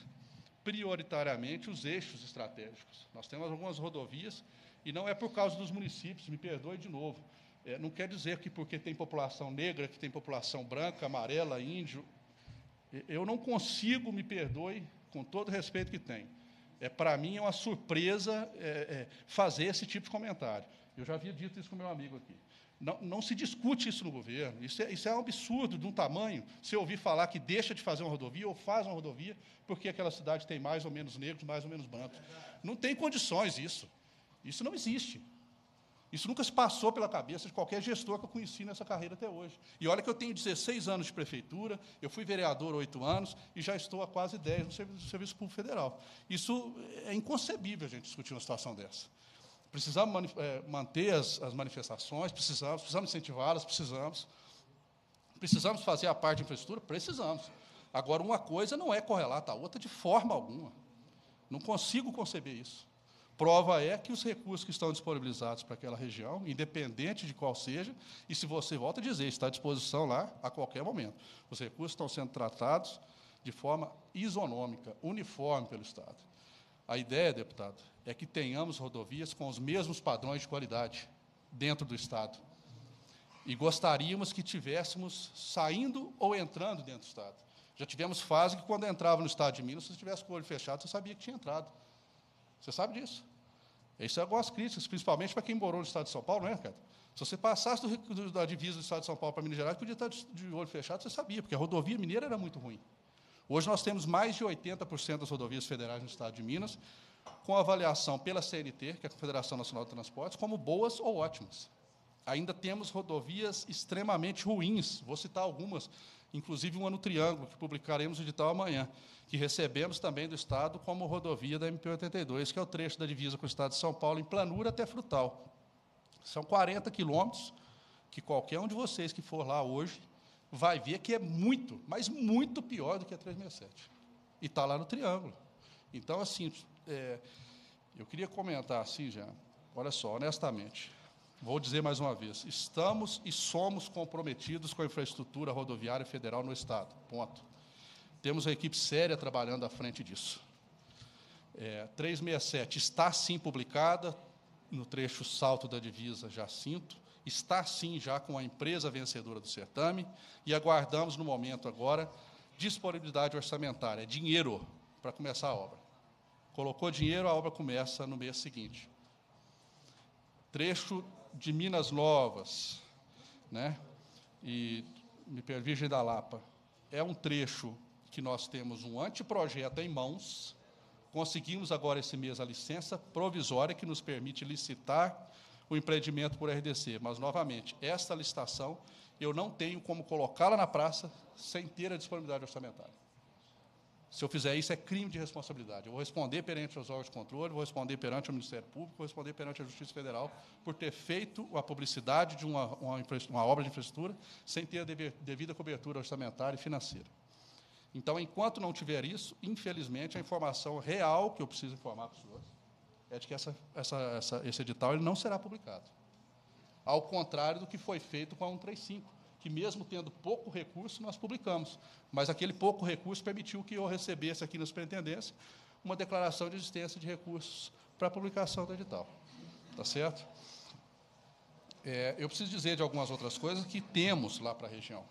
prioritariamente os eixos estratégicos. Nós temos algumas rodovias, e não é por causa dos municípios, me perdoe de novo, é, não quer dizer que porque tem população negra, que tem população branca, amarela, índio, eu não consigo, me perdoe, com todo o respeito que tem. É, Para mim é uma surpresa é, é, fazer esse tipo de comentário. Eu já havia dito isso com meu amigo aqui. Não, não, se discute isso no governo. Isso é, isso é um absurdo de um tamanho. Se ouvir falar que deixa de fazer uma rodovia ou faz uma rodovia porque aquela cidade tem mais ou menos negros, mais ou menos brancos. Não tem condições isso. Isso não existe. Isso nunca se passou pela cabeça de qualquer gestor que eu conheci nessa carreira até hoje. E olha que eu tenho 16 anos de prefeitura, eu fui vereador oito anos e já estou há quase 10 no Serviço, no Serviço Público Federal. Isso é inconcebível a gente discutir uma situação dessa. Precisamos é, manter as, as, manifestações, precisamos, precisamos incentivá-las, precisamos. Precisamos fazer a parte de infraestrutura? Precisamos. Agora, uma coisa não é correlata à outra de forma alguma. Não consigo conceber isso. Prova é que os recursos que estão disponibilizados para aquela região, independente de qual seja, e se você volta a dizer, está à disposição lá a qualquer momento. Os recursos estão sendo tratados de forma isonômica, uniforme pelo Estado. A ideia, deputado, é que tenhamos rodovias com os mesmos padrões de qualidade dentro do Estado. E gostaríamos que tivéssemos saindo ou entrando dentro do Estado. Já tivemos fase que, quando entrava no Estado de Minas, se tivesse com o olho fechado, você sabia que tinha entrado. Você sabe disso. Isso é algumas críticas, principalmente para quem morou no Estado de São Paulo, não é, Ricardo? Se você passasse do, do, da divisa do Estado de São Paulo para Minas Gerais, podia estar de, de olho fechado, você sabia, porque a rodovia mineira era muito ruim. Hoje nós temos mais de 80% das rodovias federais no Estado de Minas, com avaliação pela CNT, que é a Confederação Nacional de Transportes, como boas ou ótimas. Ainda temos rodovias extremamente ruins, vou citar algumas, inclusive uma no Triângulo, que publicaremos o edital amanhã, que recebemos também do Estado como rodovia da MP82, que é o trecho da divisa com o Estado de São Paulo, em planura até Frutal. São 40 quilômetros, que qualquer um de vocês que for lá hoje vai ver que é muito, mas muito pior do que a 367. E está lá no Triângulo. Então, assim, é, eu queria comentar assim, já, olha só, honestamente, vou dizer mais uma vez, estamos e somos comprometidos com a infraestrutura rodoviária federal no Estado, ponto. Temos uma equipe séria trabalhando à frente disso. É, 367 está sim publicada no trecho Salto da Divisa Jacinto, está sim já com a empresa vencedora do certame e aguardamos no momento agora disponibilidade orçamentária, dinheiro para começar a obra. Colocou dinheiro, a obra começa no mês seguinte. Trecho de Minas Novas, né? E Virgem da Lapa. É um trecho que nós temos um anteprojeto em mãos, conseguimos agora esse mês a licença provisória que nos permite licitar o empreendimento por RDC. Mas, novamente, esta licitação eu não tenho como colocá-la na praça sem ter a disponibilidade orçamentária. Se eu fizer isso, é crime de responsabilidade. Eu vou responder perante os órgãos de controle, vou responder perante o Ministério Público, vou responder perante a Justiça Federal por ter feito a publicidade de uma, uma, uma obra de infraestrutura sem ter a devida cobertura orçamentária e financeira. Então, enquanto não tiver isso, infelizmente, a informação real que eu preciso informar para os senhores é de que essa, essa, essa, esse edital ele não será publicado. Ao contrário do que foi feito com a 135, que mesmo tendo pouco recurso, nós publicamos. Mas aquele pouco recurso permitiu que eu recebesse aqui na superintendência uma declaração de existência de recursos para a publicação do edital. Tá certo? É, eu preciso dizer de algumas outras coisas que temos lá para a região.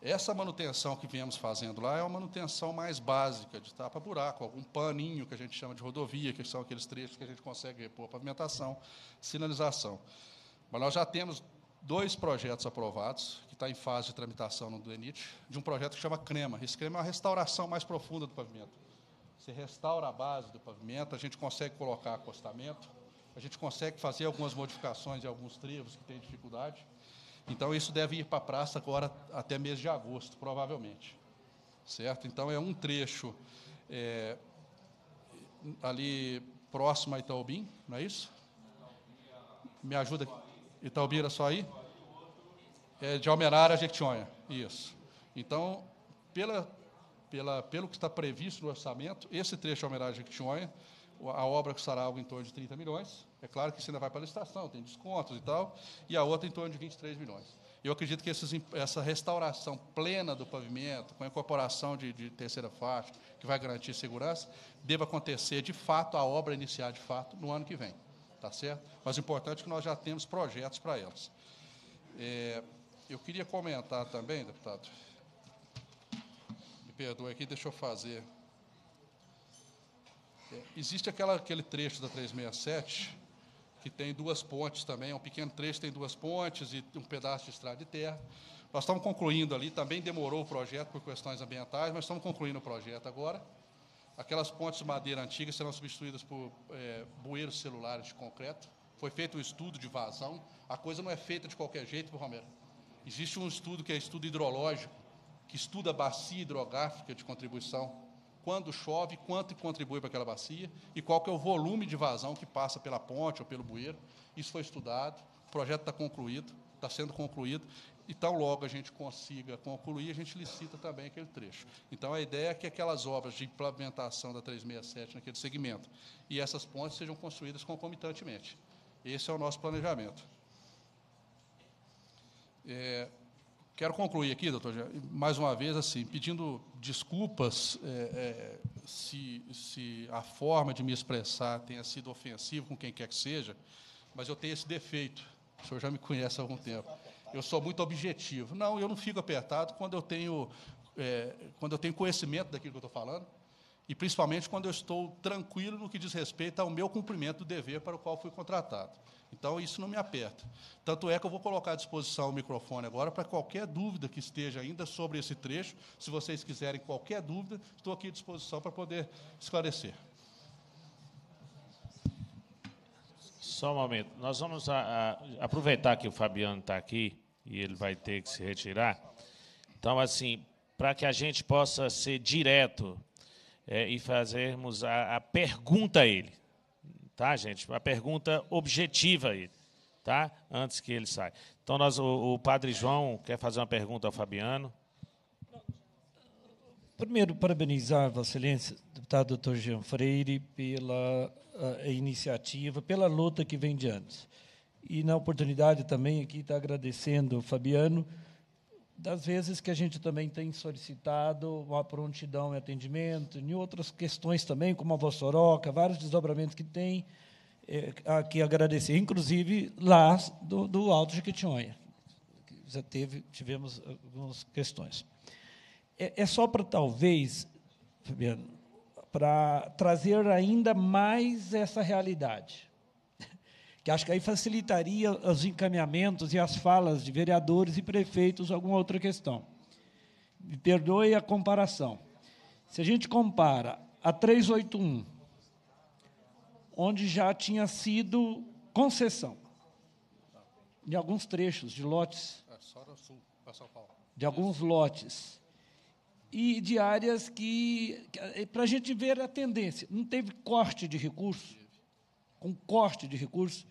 Essa manutenção que viemos fazendo lá é uma manutenção mais básica, de tapa-buraco, algum paninho que a gente chama de rodovia, que são aqueles trechos que a gente consegue repor pavimentação, sinalização. Mas nós já temos dois projetos aprovados, que está em fase de tramitação no DENIT, de um projeto que chama CREMA. Esse CREMA é uma restauração mais profunda do pavimento. Você restaura a base do pavimento, a gente consegue colocar acostamento, a gente consegue fazer algumas modificações em alguns trevos que têm dificuldade, então, isso deve ir para a praça agora até mês de agosto, provavelmente. Certo? Então, é um trecho é, ali próximo a Itaubim, não é isso? Me ajuda. Itaubira só aí? É de Almenara a Jequitinhonha. Isso. Então, pela, pela, pelo que está previsto no orçamento, esse trecho de Almenara a Jequitinhonha, a obra custará algo em torno de 30 milhões. É claro que isso ainda vai para a licitação, tem descontos e tal, e a outra em torno de 23 milhões. Eu acredito que esses, essa restauração plena do pavimento, com a incorporação de, de, terceira faixa, que vai garantir segurança, deva acontecer de fato, a obra iniciar de fato no ano que vem. Tá certo? Mas o importante é que nós já temos projetos para elas. É, eu queria comentar também, deputado, me perdoe aqui, deixa eu fazer. É, existe aquela, aquele trecho da 367 que tem duas pontes também, é um pequeno trecho, tem duas pontes e um pedaço de estrada de terra. Nós estamos concluindo ali, também demorou o projeto por questões ambientais, mas estamos concluindo o projeto agora. Aquelas pontes de madeira antigas serão substituídas por é, bueiros celulares de concreto. Foi feito um estudo de vazão. A coisa não é feita de qualquer jeito, Romero. Existe um estudo que é estudo hidrológico, que estuda a bacia hidrográfica de contribuição quando chove, quanto contribui para aquela bacia e qual que é o volume de vazão que passa pela ponte ou pelo bueiro. Isso foi estudado, o projeto está concluído, está sendo concluído, e tão logo a gente consiga concluir, a gente licita também aquele trecho. Então, a ideia é que aquelas obras de implementação da 367 naquele segmento e essas pontes sejam construídas concomitantemente. Esse é o nosso planejamento. É, Quero concluir aqui, doutor, mais uma vez, assim, pedindo desculpas é, é, se, se a forma de me expressar tenha sido ofensiva com quem quer que seja, mas eu tenho esse defeito. O senhor já me conhece há algum tempo. Eu sou muito objetivo. Não, eu não fico apertado quando eu tenho, é, quando eu tenho conhecimento daquilo que eu estou falando, e principalmente quando eu estou tranquilo no que diz respeito ao meu cumprimento do dever para o qual fui contratado. Então, isso não me aperta. Tanto é que eu vou colocar à disposição o microfone agora para qualquer dúvida que esteja ainda sobre esse trecho. Se vocês quiserem qualquer dúvida, estou aqui à disposição para poder esclarecer. Só um momento. Nós vamos a, a, aproveitar que o Fabiano está aqui e ele vai ter que se retirar. Então, assim, para que a gente possa ser direto é, e fazermos a, a pergunta a ele tá, gente? Uma pergunta objetiva aí, tá? Antes que ele saia. Então, nós, o, o Padre João quer fazer uma pergunta ao Fabiano. Primeiro, parabenizar Vossa Excelência, deputado doutor Jean Freire, pela a, a iniciativa, pela luta que vem de anos. E, na oportunidade também, aqui está agradecendo Fabiano, das vezes que a gente também tem solicitado uma prontidão em atendimento, em outras questões também, como a Vossoroca, vários desdobramentos que tem, é, aqui agradecer, inclusive lá do, do Alto Jequitinhonha, já teve, tivemos algumas questões. É, é só para, talvez, Fabiano, para trazer ainda mais essa realidade que acho que aí facilitaria os encaminhamentos e as falas de vereadores e prefeitos, alguma outra questão. Me perdoe a comparação. Se a gente compara a 381, onde já tinha sido concessão de alguns trechos de lotes, de alguns lotes, e de áreas que, para a gente ver a tendência, não teve corte de recursos, com corte de recursos,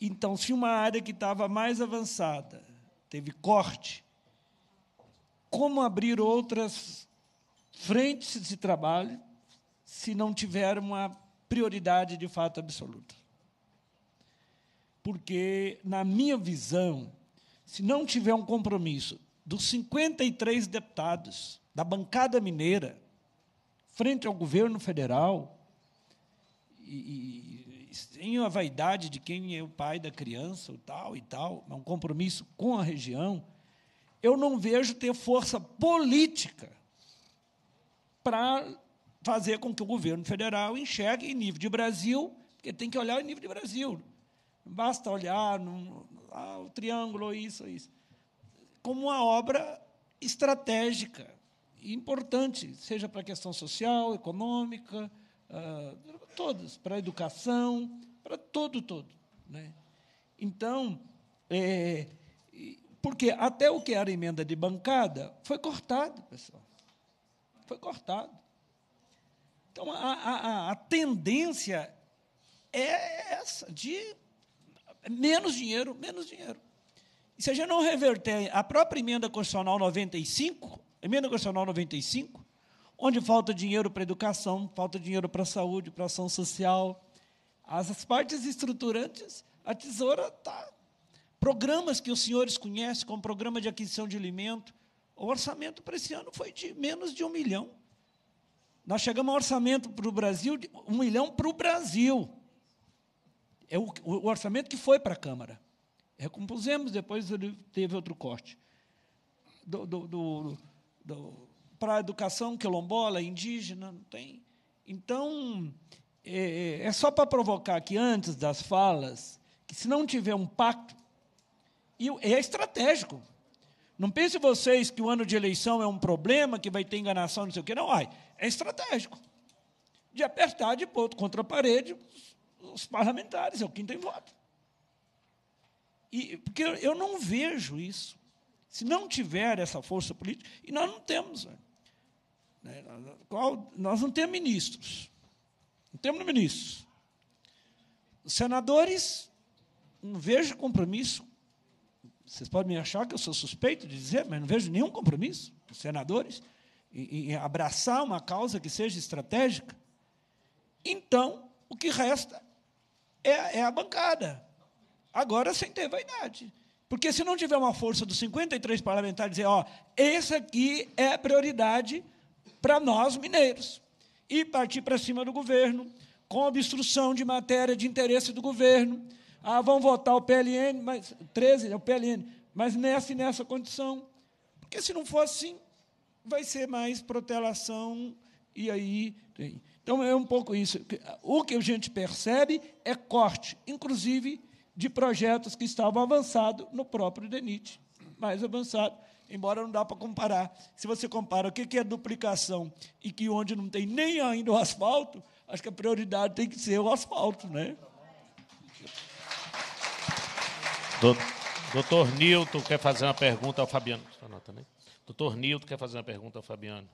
então, se uma área que estava mais avançada teve corte, como abrir outras frentes de trabalho se não tiver uma prioridade de fato absoluta? Porque, na minha visão, se não tiver um compromisso dos 53 deputados da bancada mineira, frente ao governo federal, e, sem a vaidade de quem é o pai da criança, o tal e tal, é um compromisso com a região, eu não vejo ter força política para fazer com que o governo federal enxergue em nível de Brasil, porque tem que olhar em nível de Brasil. Não basta olhar no, ah, o triângulo, isso, isso. Como uma obra estratégica e importante, seja para a questão social, econômica, uh, todas, para a educação, para todo, todo. Né? Então, é, porque até o que era emenda de bancada foi cortado, pessoal. Foi cortado. Então, a, a, a tendência é essa, de menos dinheiro, menos dinheiro. E se a gente não reverter a própria emenda constitucional 95, emenda constitucional 95, onde falta dinheiro para educação, falta dinheiro para saúde, para ação social, as partes estruturantes, a tesoura está. Programas que os senhores conhecem, como programa de aquisição de alimento, o orçamento para esse ano foi de menos de um milhão. Nós chegamos ao orçamento para o Brasil, de um milhão para o Brasil. É o, o orçamento que foi para a Câmara. Recompusemos, depois teve outro corte. Do, do, do, do para a educação quilombola, indígena, não tem. Então, é, é só para provocar que antes das falas, que se não tiver um pacto, e é estratégico. Não pense vocês que o ano de eleição é um problema, que vai ter enganação, não sei o quê. Não, ai, é estratégico. De apertar de ponto contra a parede os parlamentares, é o quem tem voto. E, porque eu não vejo isso. Se não tiver essa força política, e nós não temos. Né, qual, nós não temos ministros. Não temos ministros. Os senadores, não vejo compromisso. Vocês podem me achar que eu sou suspeito de dizer, mas não vejo nenhum compromisso dos senadores em, em abraçar uma causa que seja estratégica. Então, o que resta é, é a bancada. Agora, sem ter vaidade. Porque se não tiver uma força dos 53 parlamentares dizer, ó, esse aqui é a prioridade para nós mineiros, e partir para cima do governo, com obstrução de matéria de interesse do governo. Ah, vão votar o PLN, mas 13 é o PLN, mas nessa e nessa condição. Porque se não for assim, vai ser mais protelação e aí tem. Então é um pouco isso. O que a gente percebe é corte, inclusive de projetos que estavam avançados no próprio DENIT, mais avançado, embora não dá para comparar. Se você compara o que é duplicação e que onde não tem nem ainda o asfalto, acho que a prioridade tem que ser o asfalto, né? Doutor Nilton quer fazer uma pergunta ao Fabiano. Né? Doutor Nilton quer fazer uma pergunta ao Fabiano.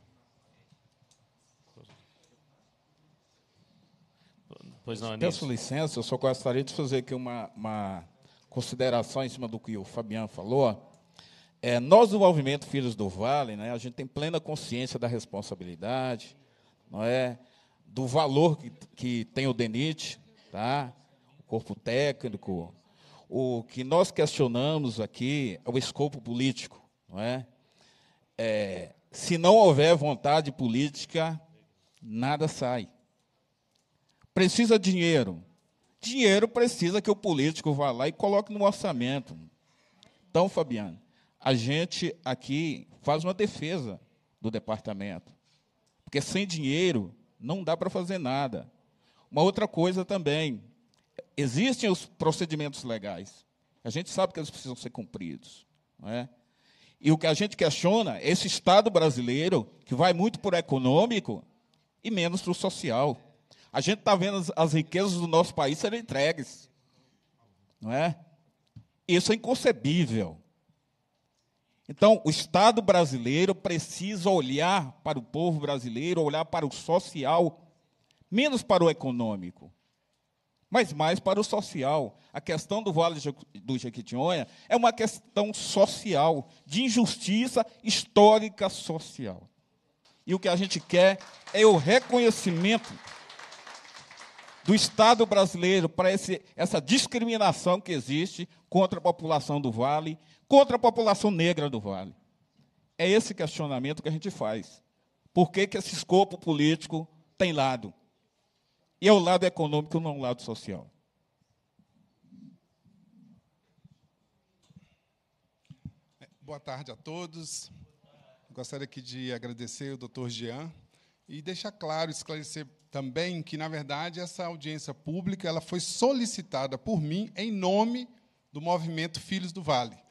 Pois não, Peço licença, eu só gostaria de fazer aqui uma, uma consideração em cima do que o Fabiano falou. É, nós do Movimento Filhos do Vale, né, a gente tem plena consciência da responsabilidade, não é, do valor que, que tem o DENIT, tá? o corpo técnico. O que nós questionamos aqui é o escopo político. Não é? é se não houver vontade política, nada sai. Precisa dinheiro. Dinheiro precisa que o político vá lá e coloque no orçamento. Então, Fabiano, a gente aqui faz uma defesa do departamento. Porque sem dinheiro não dá para fazer nada. Uma outra coisa também, existem os procedimentos legais. A gente sabe que eles precisam ser cumpridos. Não é? E o que a gente questiona é esse Estado brasileiro, que vai muito por econômico e menos para o social. A gente está vendo as, as, riquezas do nosso país serem entregues. Não é? Isso é inconcebível. Então, o Estado brasileiro precisa olhar para o povo brasileiro, olhar para o social, menos para o econômico, mas mais para o social. A questão do Vale do Jequitinhonha é uma questão social, de injustiça histórica social. E o que a gente quer é o reconhecimento do Estado brasileiro para esse, essa discriminação que existe contra a população do Vale contra a população negra do Vale. É esse questionamento que a gente faz. Por que, que esse escopo político tem lado? E é o lado econômico, não o lado social. Boa tarde a todos. Gostaria aqui de agradecer o doutor Jean e deixar claro, esclarecer também que, na verdade, essa audiência pública ela foi solicitada por mim em nome do movimento Filhos do Vale.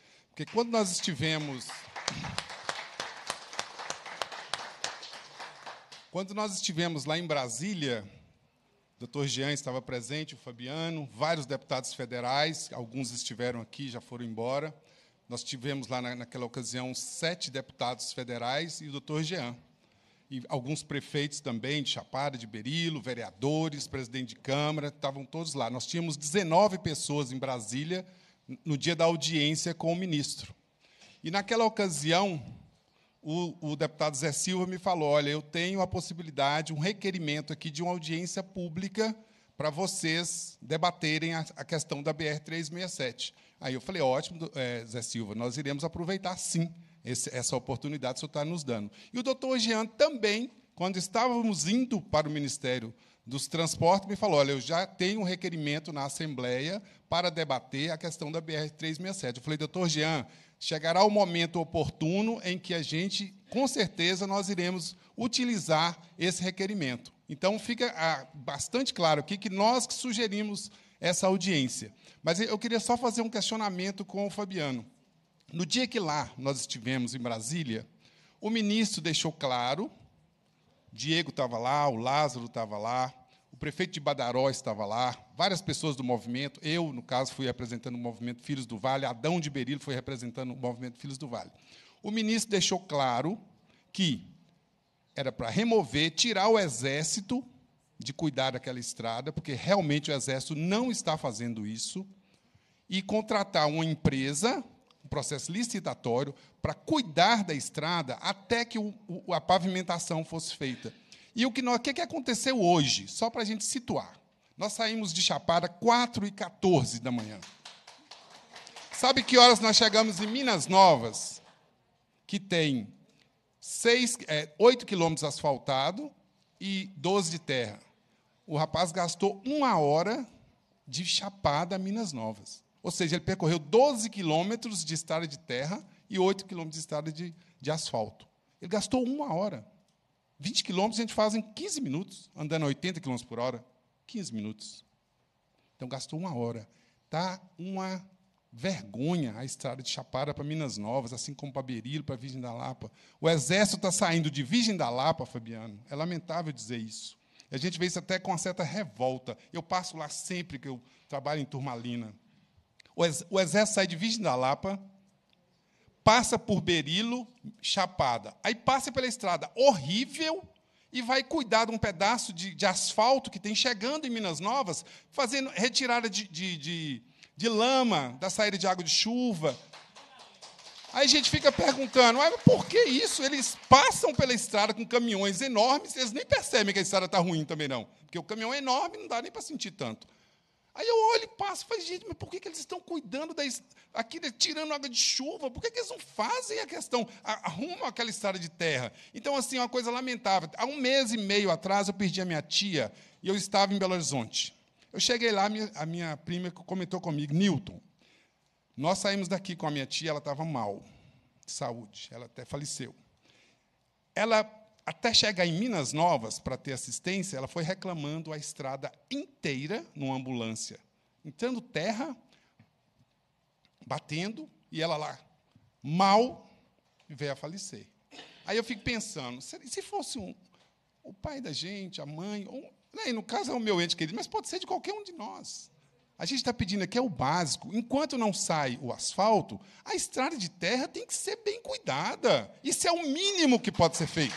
Porque quando nós estivemos. Quando nós estivemos lá em Brasília, o doutor Jean estava presente, o Fabiano, vários deputados federais, alguns estiveram aqui, já foram embora. Nós tivemos lá na, naquela ocasião sete deputados federais e o doutor Jean. E alguns prefeitos também, de Chapada, de Berilo, vereadores, presidente de Câmara, estavam todos lá. Nós tínhamos 19 pessoas em Brasília no dia da audiência com o ministro. E naquela ocasião, o, o, deputado Zé Silva me falou: olha, eu tenho a possibilidade, um requerimento aqui de uma audiência pública para vocês debaterem a, a questão da BR-367. Aí eu falei, ótimo, é, Zé Silva, nós iremos aproveitar sim esse, essa oportunidade que o senhor está nos dando. E o doutor Jean também, quando estávamos indo para o Ministério dos Transportes, me falou: olha, eu já tenho um requerimento na Assembleia para debater a questão da BR-367. Eu falei, doutor Jean, chegará o momento oportuno em que a gente, com certeza, nós iremos utilizar esse requerimento. Então, fica ah, bastante claro aqui que nós que sugerimos essa audiência. Mas eu queria só fazer um questionamento com o Fabiano. No dia que lá nós estivemos em Brasília, o ministro deixou claro, Diego estava lá, o Lázaro estava lá, o prefeito de Badaró estava lá, várias pessoas do movimento, eu, no caso, fui representando o movimento Filhos do Vale, Adão de Berilo foi representando o movimento Filhos do Vale. O ministro deixou claro que era para remover, tirar o exército de cuidar daquela estrada, porque realmente o Exército não está fazendo isso, e contratar uma empresa, um processo licitatório, para cuidar da estrada até que o, o, a pavimentação fosse feita. E o que, nós, o que, que aconteceu hoje? Só para a gente situar. Nós saímos de Chapada 4 e 14 da manhã. Sabe que horas nós chegamos em Minas Novas, que tem seis, é, 8 quilômetros asfaltado e 12 de terra o rapaz gastou uma hora de Chapada a Minas Novas. Ou seja, ele percorreu 12 quilômetros de estrada de terra e 8 quilômetros de estrada de, de asfalto. Ele gastou uma hora. 20 quilômetros a gente faz em 15 minutos, andando a 80 quilômetros por hora. 15 minutos. Então, gastou uma hora. Está uma vergonha a estrada de Chapada para Minas Novas, assim como para Berilo, para Virgem da Lapa. O exército está saindo de Virgem da Lapa, Fabiano. É lamentável dizer isso. A gente vê isso até com uma certa revolta. Eu passo lá sempre que eu trabalho em Turmalina. O exército sai de Virgem da Lapa, passa por Berilo, Chapada. Aí passa pela estrada horrível e vai cuidar de um pedaço de, de asfalto que tem chegando em Minas Novas, fazendo retirada de, de, de, de lama da saída de água de chuva, Aí a gente fica perguntando, mas por que isso? Eles passam pela estrada com caminhões enormes, eles nem percebem que a estrada está ruim também, não. Porque o caminhão é enorme, não dá nem para sentir tanto. Aí eu olho e passo e falo, gente, mas por que, que eles estão cuidando da, aqui, tirando água de chuva? Por que, que eles não fazem a questão, arrumam aquela estrada de terra? Então, assim, uma coisa lamentável. Há um mês e meio atrás, eu perdi a minha tia e eu estava em Belo Horizonte. Eu cheguei lá, a minha, a minha prima comentou comigo, Newton, nós saímos daqui com a minha tia, ela estava mal de saúde, ela até faleceu. Ela, até chegar em Minas Novas para ter assistência, ela foi reclamando a estrada inteira numa ambulância, entrando terra, batendo, e ela lá, mal, veio a falecer. Aí eu fico pensando, se fosse um, o pai da gente, a mãe, um, né, no caso é o meu ente querido, mas pode ser de qualquer um de nós. A gente está pedindo aqui é o básico. Enquanto não sai o asfalto, a estrada de terra tem que ser bem cuidada. Isso é o mínimo que pode ser feito.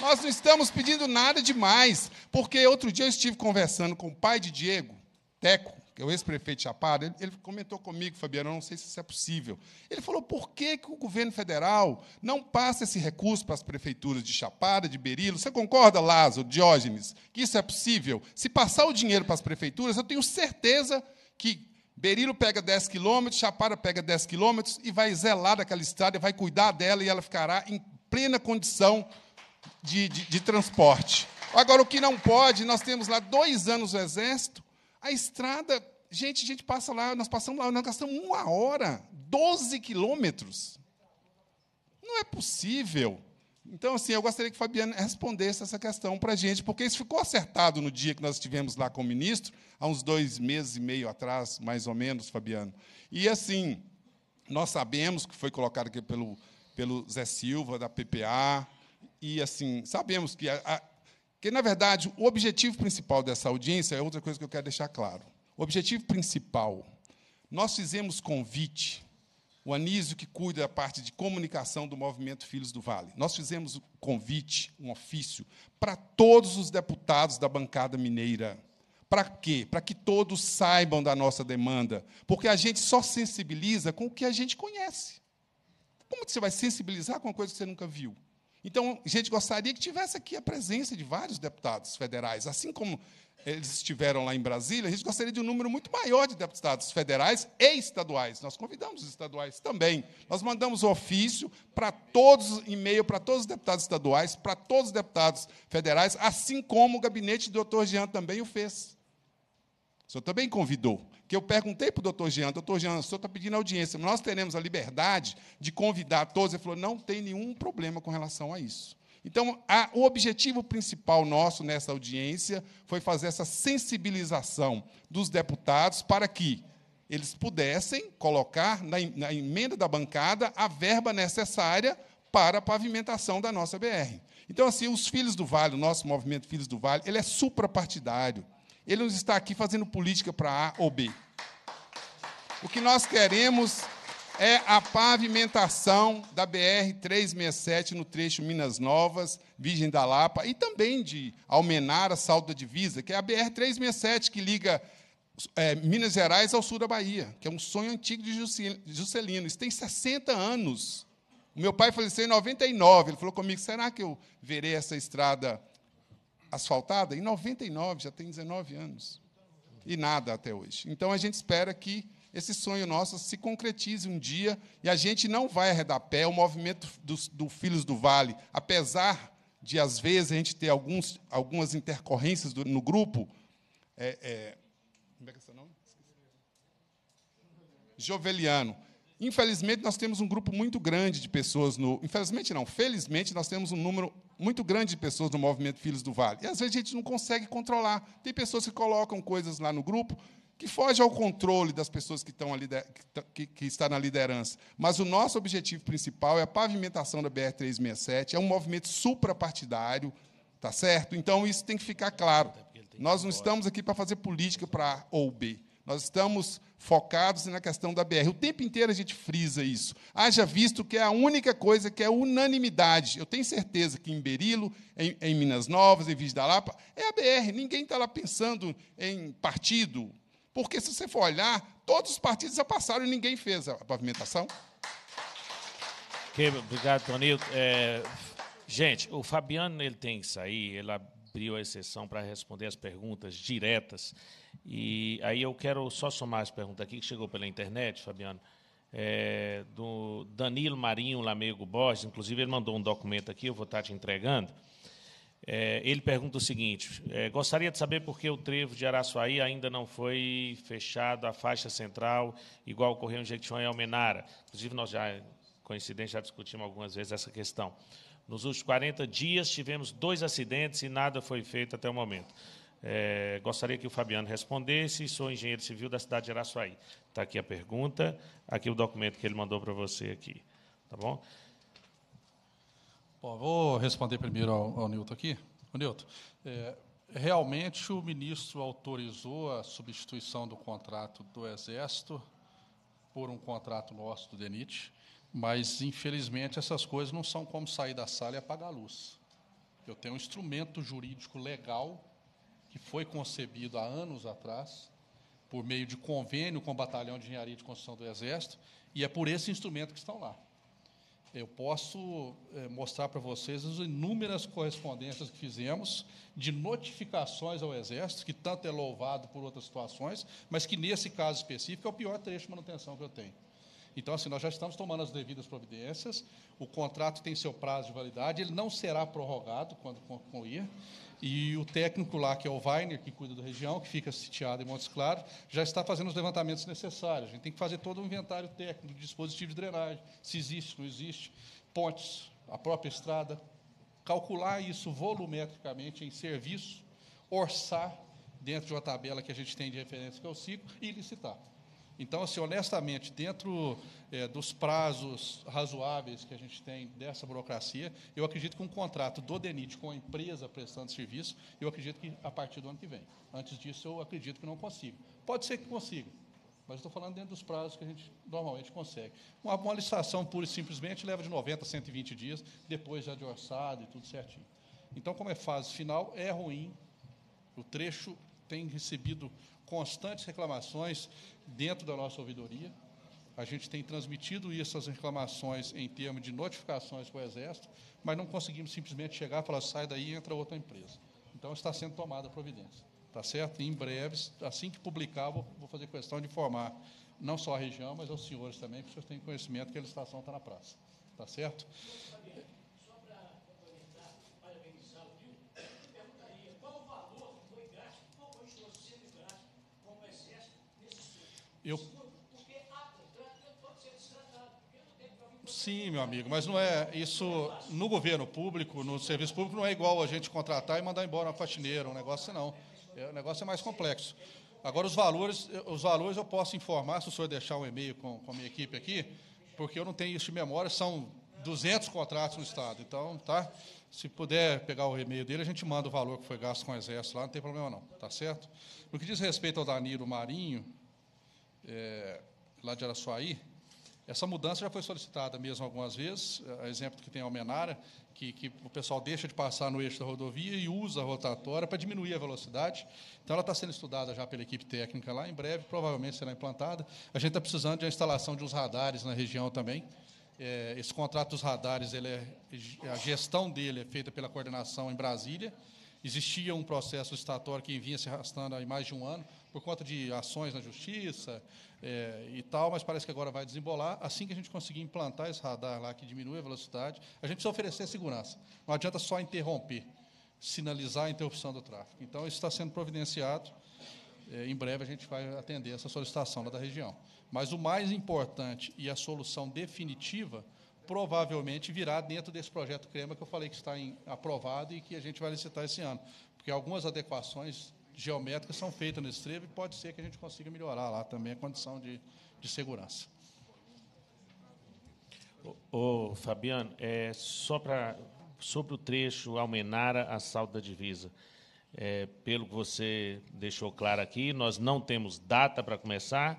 Nós não estamos pedindo nada demais, porque outro dia eu estive conversando com o pai de Diego, Teco, que é o ex-prefeito de Chapada, ele, ele, comentou comigo, Fabiano, não sei se isso é possível. Ele falou, por que, que o governo federal não passa esse recurso para as prefeituras de Chapada, de Berilo? Você concorda, Lázaro, Diógenes, que isso é possível? Se passar o dinheiro para as prefeituras, eu tenho certeza que Berilo pega 10 quilômetros, Chapada pega 10 quilômetros e vai zelar daquela estrada, vai cuidar dela e ela ficará em plena condição de, de, de transporte. Agora, o que não pode, nós temos lá dois anos o Exército, a estrada, gente, a gente passa lá, nós passamos lá, nós gastamos uma hora, 12 quilômetros. Não é possível. Então, assim, eu gostaria que o Fabiano respondesse essa questão para a gente, porque isso ficou acertado no dia que nós estivemos lá com o ministro, há uns dois meses e meio atrás, mais ou menos, Fabiano. E, assim, nós sabemos que foi colocado aqui pelo, pelo Zé Silva, da PPA, e, assim, sabemos que, a, a, que, na verdade, o objetivo principal dessa audiência é outra coisa que eu quero deixar claro. O objetivo principal, nós fizemos convite o Anísio, que cuida da parte de comunicação do movimento Filhos do Vale. Nós fizemos convite, um ofício, para todos os deputados da bancada mineira. Para quê? Para que todos saibam da nossa demanda. Porque a gente só sensibiliza com o que a gente conhece. Como que você vai sensibilizar com uma coisa que você nunca viu? Então, a gente gostaria que tivesse aqui a presença de vários deputados federais, assim como eles estiveram lá em Brasília, a gente gostaria de um número muito maior de deputados federais e estaduais. Nós convidamos os estaduais também. Nós mandamos ofício para todos, e-mail para todos os deputados estaduais, para todos os deputados federais, assim como o gabinete do doutor Jean também o fez. O senhor também convidou. Que eu perguntei para o doutor Jean, doutor Jean, o senhor está pedindo audiência, mas nós teremos a liberdade de convidar todos. Ele falou, não tem nenhum problema com relação a isso. Então, a, o objetivo principal nosso nessa audiência foi fazer essa sensibilização dos deputados para que eles pudessem colocar na, na emenda da bancada a verba necessária para a pavimentação da nossa BR. Então, assim, os Filhos do Vale, o nosso movimento Filhos do Vale, ele é suprapartidário. Ele não está aqui fazendo política para A ou B. O que nós queremos é a pavimentação da BR-367 no trecho Minas Novas, Virgem da Lapa, e também de Almenara, Salto da Divisa, que é a BR-367 que liga é, Minas Gerais ao sul da Bahia, que é um sonho antigo de Juscelino. Isso tem 60 anos. O meu pai faleceu em 99. Ele falou comigo: será que eu verei essa estrada asfaltada? Em 99, já tem 19 anos. E nada até hoje. Então a gente espera que esse sonho nosso se concretize um dia e a gente não vai arredar pé. O movimento dos do Filhos do Vale, apesar de, às vezes, a gente ter alguns, algumas intercorrências do, no grupo, é, é, como é que é seu nome? Joveliano. Infelizmente, nós temos um grupo muito grande de pessoas no. Infelizmente, não, felizmente, nós temos um número muito grande de pessoas no movimento Filhos do Vale. E às vezes a gente não consegue controlar. Tem pessoas que colocam coisas lá no grupo que foge ao controle das pessoas que estão ali, que, que está na liderança. Mas o nosso objetivo principal é a pavimentação da BR-367, é um movimento suprapartidário, tá certo? Então, isso tem que ficar claro. Nós não estamos aqui para fazer política para A ou B. Nós estamos focados na questão da BR. O tempo inteiro a gente frisa isso. Haja visto que é a única coisa que é unanimidade. Eu tenho certeza que em Berilo, em, em Minas Novas, em Vídeo da Lapa, é a BR. Ninguém está lá pensando em partido, porque, se você for olhar, todos os partidos já passaram e ninguém fez a pavimentação. Obrigado, Toninho. É, gente, o Fabiano ele tem que sair, ele abriu a exceção para responder as perguntas diretas. E aí eu quero só somar as perguntas aqui que chegou pela internet, Fabiano. É, do Danilo Marinho Lamego Borges, inclusive ele mandou um documento aqui, eu vou estar te entregando. É, ele pergunta o seguinte: é, gostaria de saber por que o trevo de Araçuaí ainda não foi fechado a faixa central, igual ocorreu em Jequitinhonha e Almenara. Inclusive, nós já, coincidente, já discutimos algumas vezes essa questão. Nos últimos 40 dias, tivemos dois acidentes e nada foi feito até o momento. É, gostaria que o Fabiano respondesse. Sou engenheiro civil da cidade de Araçuaí. Está aqui a pergunta, aqui o documento que ele mandou para você aqui. Tá bom? Bom, vou responder primeiro ao, ao Nilton aqui. O Nilton, é, realmente o ministro autorizou a substituição do contrato do Exército por um contrato nosso do DENIT, mas, infelizmente, essas coisas não são como sair da sala e apagar a luz. Eu tenho um instrumento jurídico legal que foi concebido há anos atrás, por meio de convênio com o Batalhão de Engenharia de Construção do Exército, e é por esse instrumento que estão lá eu posso é, mostrar para vocês as inúmeras correspondências que fizemos de notificações ao Exército, que tanto é louvado por outras situações, mas que nesse caso específico é o pior trecho de manutenção que eu tenho. Então, assim, nós já estamos tomando as devidas providências, o contrato tem seu prazo de validade, ele não será prorrogado quando concluir, e o técnico lá, que é o Weiner, que cuida da região, que fica sitiado em Montes Claros, já está fazendo os levantamentos necessários. A gente tem que fazer todo o inventário técnico, dispositivo de drenagem, se existe, não existe, pontes, a própria estrada, calcular isso volumetricamente em serviço, orçar dentro de uma tabela que a gente tem de referência, que é o ciclo, e licitar. Então, assim, honestamente, dentro é, dos prazos razoáveis que a gente tem dessa burocracia, eu acredito que um contrato do DENIT com a empresa prestando serviço, eu acredito que a partir do ano que vem. Antes disso, eu acredito que não consigo. Pode ser que consiga, mas estou falando dentro dos prazos que a gente normalmente consegue. Uma, uma licitação pura e simplesmente leva de 90 a 120 dias, depois já de orçado e tudo certinho. Então, como é fase final, é ruim. O trecho tem recebido constantes reclamações dentro da nossa ouvidoria. A gente tem transmitido essas reclamações em termos de notificações para o Exército, mas não conseguimos simplesmente chegar e falar, sai daí e entra outra empresa. Então, está sendo tomada a providência. Tá certo? Em breve, assim que publicar, vou, fazer questão de informar não só a região, mas aos senhores também, porque senhores têm conhecimento que a licitação está na praça. Tá certo? Eu... Sim, meu amigo, mas não é isso no governo público, no serviço público, não é igual a gente contratar e mandar embora uma faxineira, um negócio não. É, o negócio é mais complexo. Agora, os valores, os valores eu posso informar, se o senhor deixar um e-mail com, com a minha equipe aqui, porque eu não tenho isso de memória, são 200 contratos no Estado. Então, tá? Se puder pegar o e-mail dele, a gente manda o valor que foi gasto com o Exército lá, não tem problema não, tá certo? No que diz respeito ao Danilo Marinho, é, lá de Araçuaí, essa mudança já foi solicitada mesmo algumas vezes, a exemplo que tem a Almenara, que, que, o pessoal deixa de passar no eixo da rodovia e usa a rotatória para diminuir a velocidade. Então, ela está sendo estudada já pela equipe técnica lá, em breve, provavelmente será implantada. A gente está precisando de uma instalação de uns radares na região também. É, esse contrato dos radares, ele é, a gestão dele é feita pela coordenação em Brasília, Existia um processo licitatório que vinha se arrastando há mais de um ano, por conta de ações na justiça é, e tal, mas parece que agora vai desembolar. Assim que a gente conseguir implantar esse radar lá que diminui a velocidade, a gente precisa oferecer segurança. Não adianta só interromper, sinalizar a interrupção do tráfego. Então, isso está sendo providenciado. É, em breve a gente vai atender essa solicitação lá da região. Mas o mais importante e a solução definitiva provavelmente virá dentro desse projeto CREMA que eu falei que está em, aprovado e que a gente vai licitar esse ano. Porque algumas adequações geométricas são feitas nesse trevo e pode ser que a gente consiga melhorar lá também a condição de, de segurança. Ô, Fabiano, é, só para sobre o trecho Almenara a Salto da Divisa. É, pelo que você deixou claro aqui, nós não temos data para começar.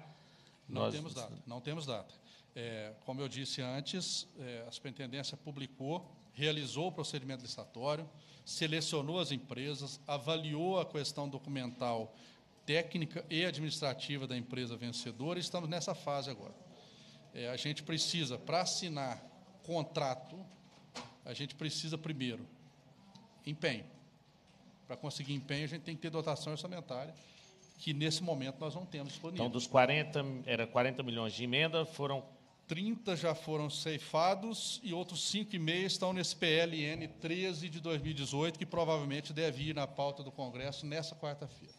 Não nós... temos data, não temos data. É, como eu disse antes, é, a superintendência publicou, realizou o procedimento licitatório, selecionou as empresas, avaliou a questão documental, técnica e administrativa da empresa vencedora e estamos nessa fase agora. É, a gente precisa, para assinar contrato, a gente precisa primeiro empenho. Para conseguir empenho, a gente tem que ter dotação orçamentária, que nesse momento nós não temos disponível. Então, dos 40, era 40 milhões de emenda, foram 30 já foram ceifados e outros 5,5 estão nesse PLN 13 de 2018, que provavelmente deve ir na pauta do Congresso nessa quarta-feira.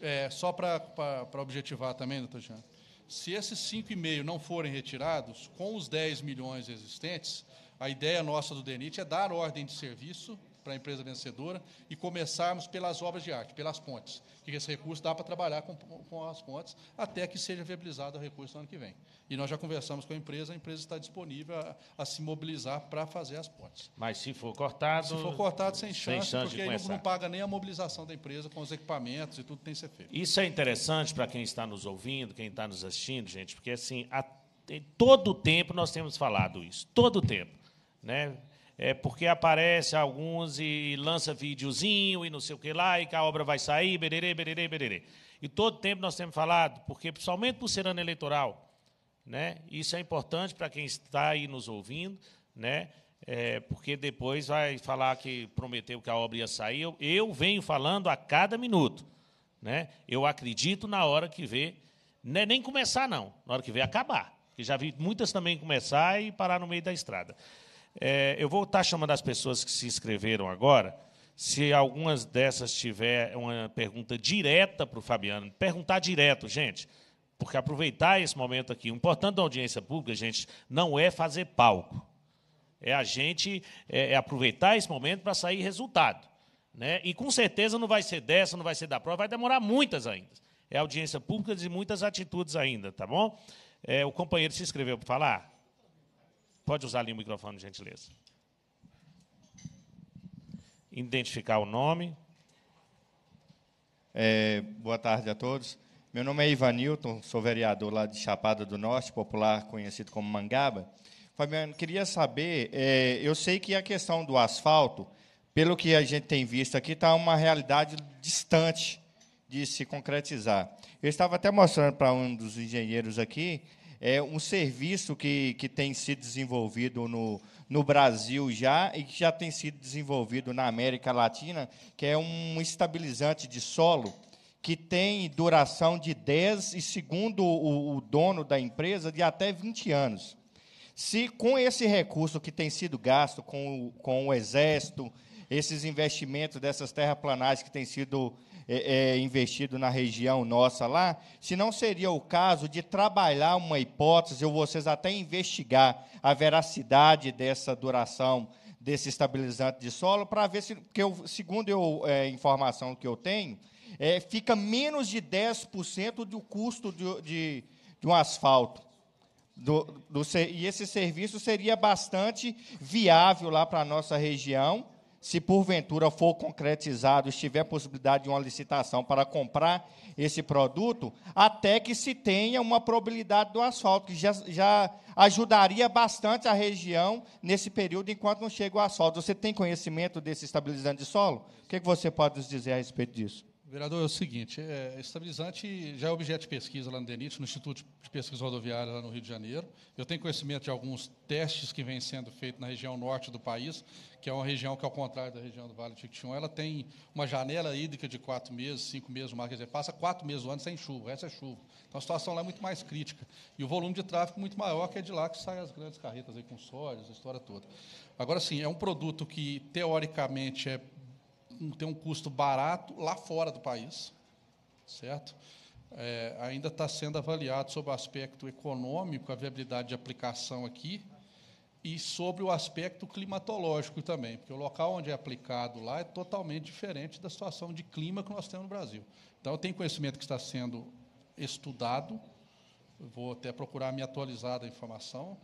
É, só para objetivar também, doutor Jean, se esses 5,5 não forem retirados, com os 10 milhões existentes, a ideia nossa do DENIT é dar ordem de serviço para a empresa vencedora e começarmos pelas obras de arte, pelas pontes, que esse recurso dá para trabalhar com, com as pontes até que seja viabilizado o recurso no ano que vem. E nós já conversamos com a empresa, a empresa está disponível a, a se mobilizar para fazer as pontes. Mas se for cortado... Se for cortado, sem chance, sem chance porque aí não, não paga nem a mobilização da empresa com os equipamentos e tudo tem que ser feito. Isso é interessante para quem está nos ouvindo, quem está nos assistindo, gente, porque assim, a, todo o tempo nós temos falado isso, todo o tempo. Né? É porque aparece alguns e lança videozinho e não sei o que lá, e que a obra vai sair, bererê, bererê, bererê. E todo tempo nós temos falado, porque principalmente por ser ano eleitoral, né? Isso é importante para quem está aí nos ouvindo, né? É, porque depois vai falar que prometeu que a obra ia sair. Eu, eu venho falando a cada minuto, né? Eu acredito na hora que vê Não é nem começar, não. Na hora que vier, acabar. Porque já vi muitas também começar e parar no meio da estrada. É, eu vou estar chamando as pessoas que se inscreveram agora. Se algumas dessas tiver uma pergunta direta para o Fabiano, perguntar direto, gente, porque aproveitar esse momento aqui. O importante da audiência pública, gente, não é fazer palco. É a gente é, é aproveitar esse momento para sair resultado. Né? E com certeza não vai ser dessa, não vai ser da prova, vai demorar muitas ainda. É audiência pública de muitas atitudes ainda, tá bom? É, o companheiro se inscreveu para falar? Pode usar ali o microfone, gentileza. Identificar o nome. É, boa tarde a todos. Meu nome é Ivan Newton, sou vereador lá de Chapada do Norte, popular conhecido como Mangaba. Fabiano, queria saber, é, eu sei que a questão do asfalto, pelo que a gente tem visto aqui, está uma realidade distante de se concretizar. Eu estava até mostrando para um dos engenheiros aqui é um serviço que, que tem sido desenvolvido no, no Brasil já e que já tem sido desenvolvido na América Latina, que é um estabilizante de solo que tem duração de 10 e, segundo o, o dono da empresa, de até 20 anos. Se com esse recurso que tem sido gasto com o, com o Exército, esses investimentos dessas terraplanagens que têm sido é, é, investido na região nossa lá, se não seria o caso de trabalhar uma hipótese, ou vocês até investigar a veracidade dessa duração desse estabilizante de solo, para ver se, porque eu, segundo a é, informação que eu tenho, é, fica menos de 10% do custo de, de, de um asfalto. Do, do, e esse serviço seria bastante viável lá para a nossa região, se porventura for concretizado, estiver possibilidade de uma licitação para comprar esse produto, até que se tenha uma probabilidade do asfalto, que já, já ajudaria bastante a região nesse período enquanto não chega o asfalto. Você tem conhecimento desse estabilizante de solo? O que, que você pode nos dizer a respeito disso? Vereador, é o seguinte, é, estabilizante já é objeto de pesquisa lá no DENIT, no Instituto de Pesquisa Rodoviária, lá no Rio de Janeiro. Eu tenho conhecimento de alguns testes que vêm sendo feitos na região norte do país, que é uma região que, ao contrário da região do Vale do Jequitinhonha, ela tem uma janela hídrica de quatro meses, cinco meses, mais, quer dizer, passa quatro meses do ano sem chuva, essa é chuva. Então, a situação lá é muito mais crítica. E o volume de tráfego muito maior, que é de lá que saem as grandes carretas aí com sólidos, a história toda. Agora, sim, é um produto que, teoricamente, é tem um custo barato lá fora do país, certo? É, ainda está sendo avaliado sobre o aspecto econômico, a viabilidade de aplicação aqui, e sobre o aspecto climatológico também, porque o local onde é aplicado lá é totalmente diferente da situação de clima que nós temos no Brasil. Então, tenho conhecimento que está sendo estudado, vou até procurar me atualizar da informação,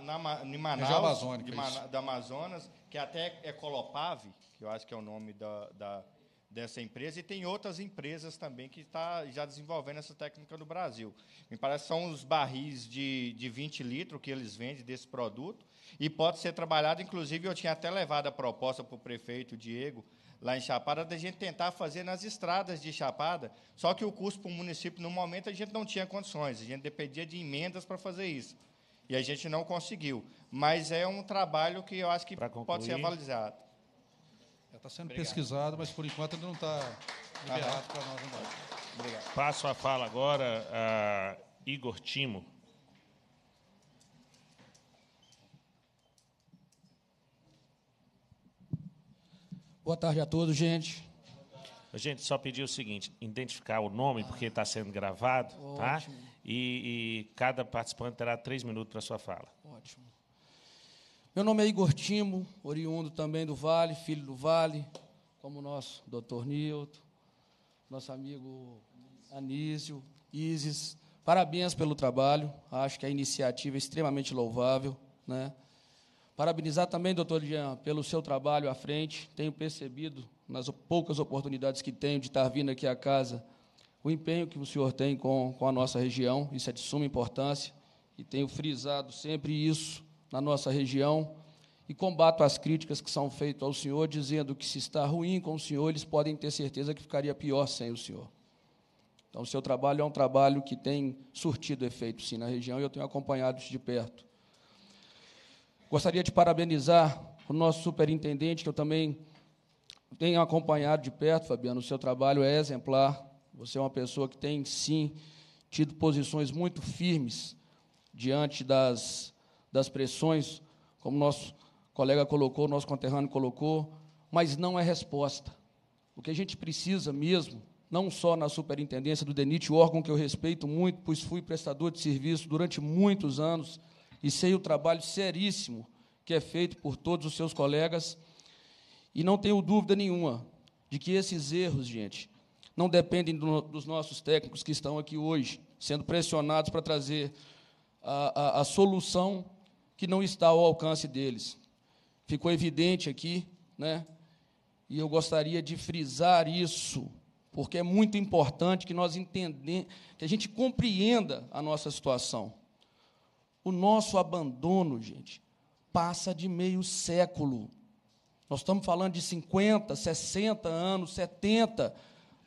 na, em Manaus, de Mana, da Amazonas, que até é Colopave, que eu acho que é o nome da, da dessa empresa, e tem outras empresas também que estão tá já desenvolvendo essa técnica no Brasil. Me parece que são os barris de, de 20 litros que eles vendem desse produto, e pode ser trabalhado, inclusive, eu tinha até levado a proposta para o prefeito Diego, lá em Chapada, da gente tentar fazer nas estradas de Chapada, só que o custo para o município, no momento, a gente não tinha condições, a gente dependia de emendas para fazer isso e a gente não conseguiu. Mas é um trabalho que eu acho que pode ser avalizado. Está sendo Obrigado. pesquisado, mas por enquanto ainda não está liberado para nós. Obrigado. Passo a fala agora a Igor Timo. Boa tarde a todos, gente. Gente, só pedir o seguinte: identificar o nome, porque está sendo gravado, tá? Ótimo. tá? E, e cada participante terá três minutos para sua fala. Ótimo. Meu nome é Igor Timo, oriundo também do Vale, filho do Vale, como o nosso doutor Nilton, nosso amigo Anísio, Isis. Parabéns pelo trabalho, acho que a iniciativa é extremamente louvável. Né? Parabenizar também, doutor Jean, pelo seu trabalho à frente. Tenho percebido, nas poucas oportunidades que tenho de estar vindo aqui à casa, o empenho que o senhor tem com, com a nossa região, isso é de suma importância, e tenho frisado sempre isso na nossa região, e combato as críticas que são feitas ao senhor, dizendo que se está ruim com o senhor, eles podem ter certeza que ficaria pior sem o senhor. Então, o seu trabalho é um trabalho que tem surtido efeito, sim, na região, e eu tenho acompanhado isso de perto. Gostaria de parabenizar o nosso superintendente, que eu também tenho acompanhado de perto, Fabiano, o seu trabalho é exemplar. Você é uma pessoa que tem, sim, tido posições muito firmes diante das, das pressões, como nosso colega colocou, nosso conterrâneo colocou, mas não é resposta. O que a gente precisa mesmo, não só na superintendência do DENIT, órgão que eu respeito muito, pois fui prestador de serviço durante muitos anos e sei o trabalho seríssimo que é feito por todos os seus colegas, e não tenho dúvida nenhuma de que esses erros, gente, não dependem do, dos nossos técnicos que estão aqui hoje, sendo pressionados para trazer a, a, a solução que não está ao alcance deles. Ficou evidente aqui, né? E eu gostaria de frisar isso, porque é muito importante que nós entendemos, que a gente compreenda a nossa situação. O nosso abandono, gente, passa de meio século. Nós estamos falando de 50, 60 anos, 70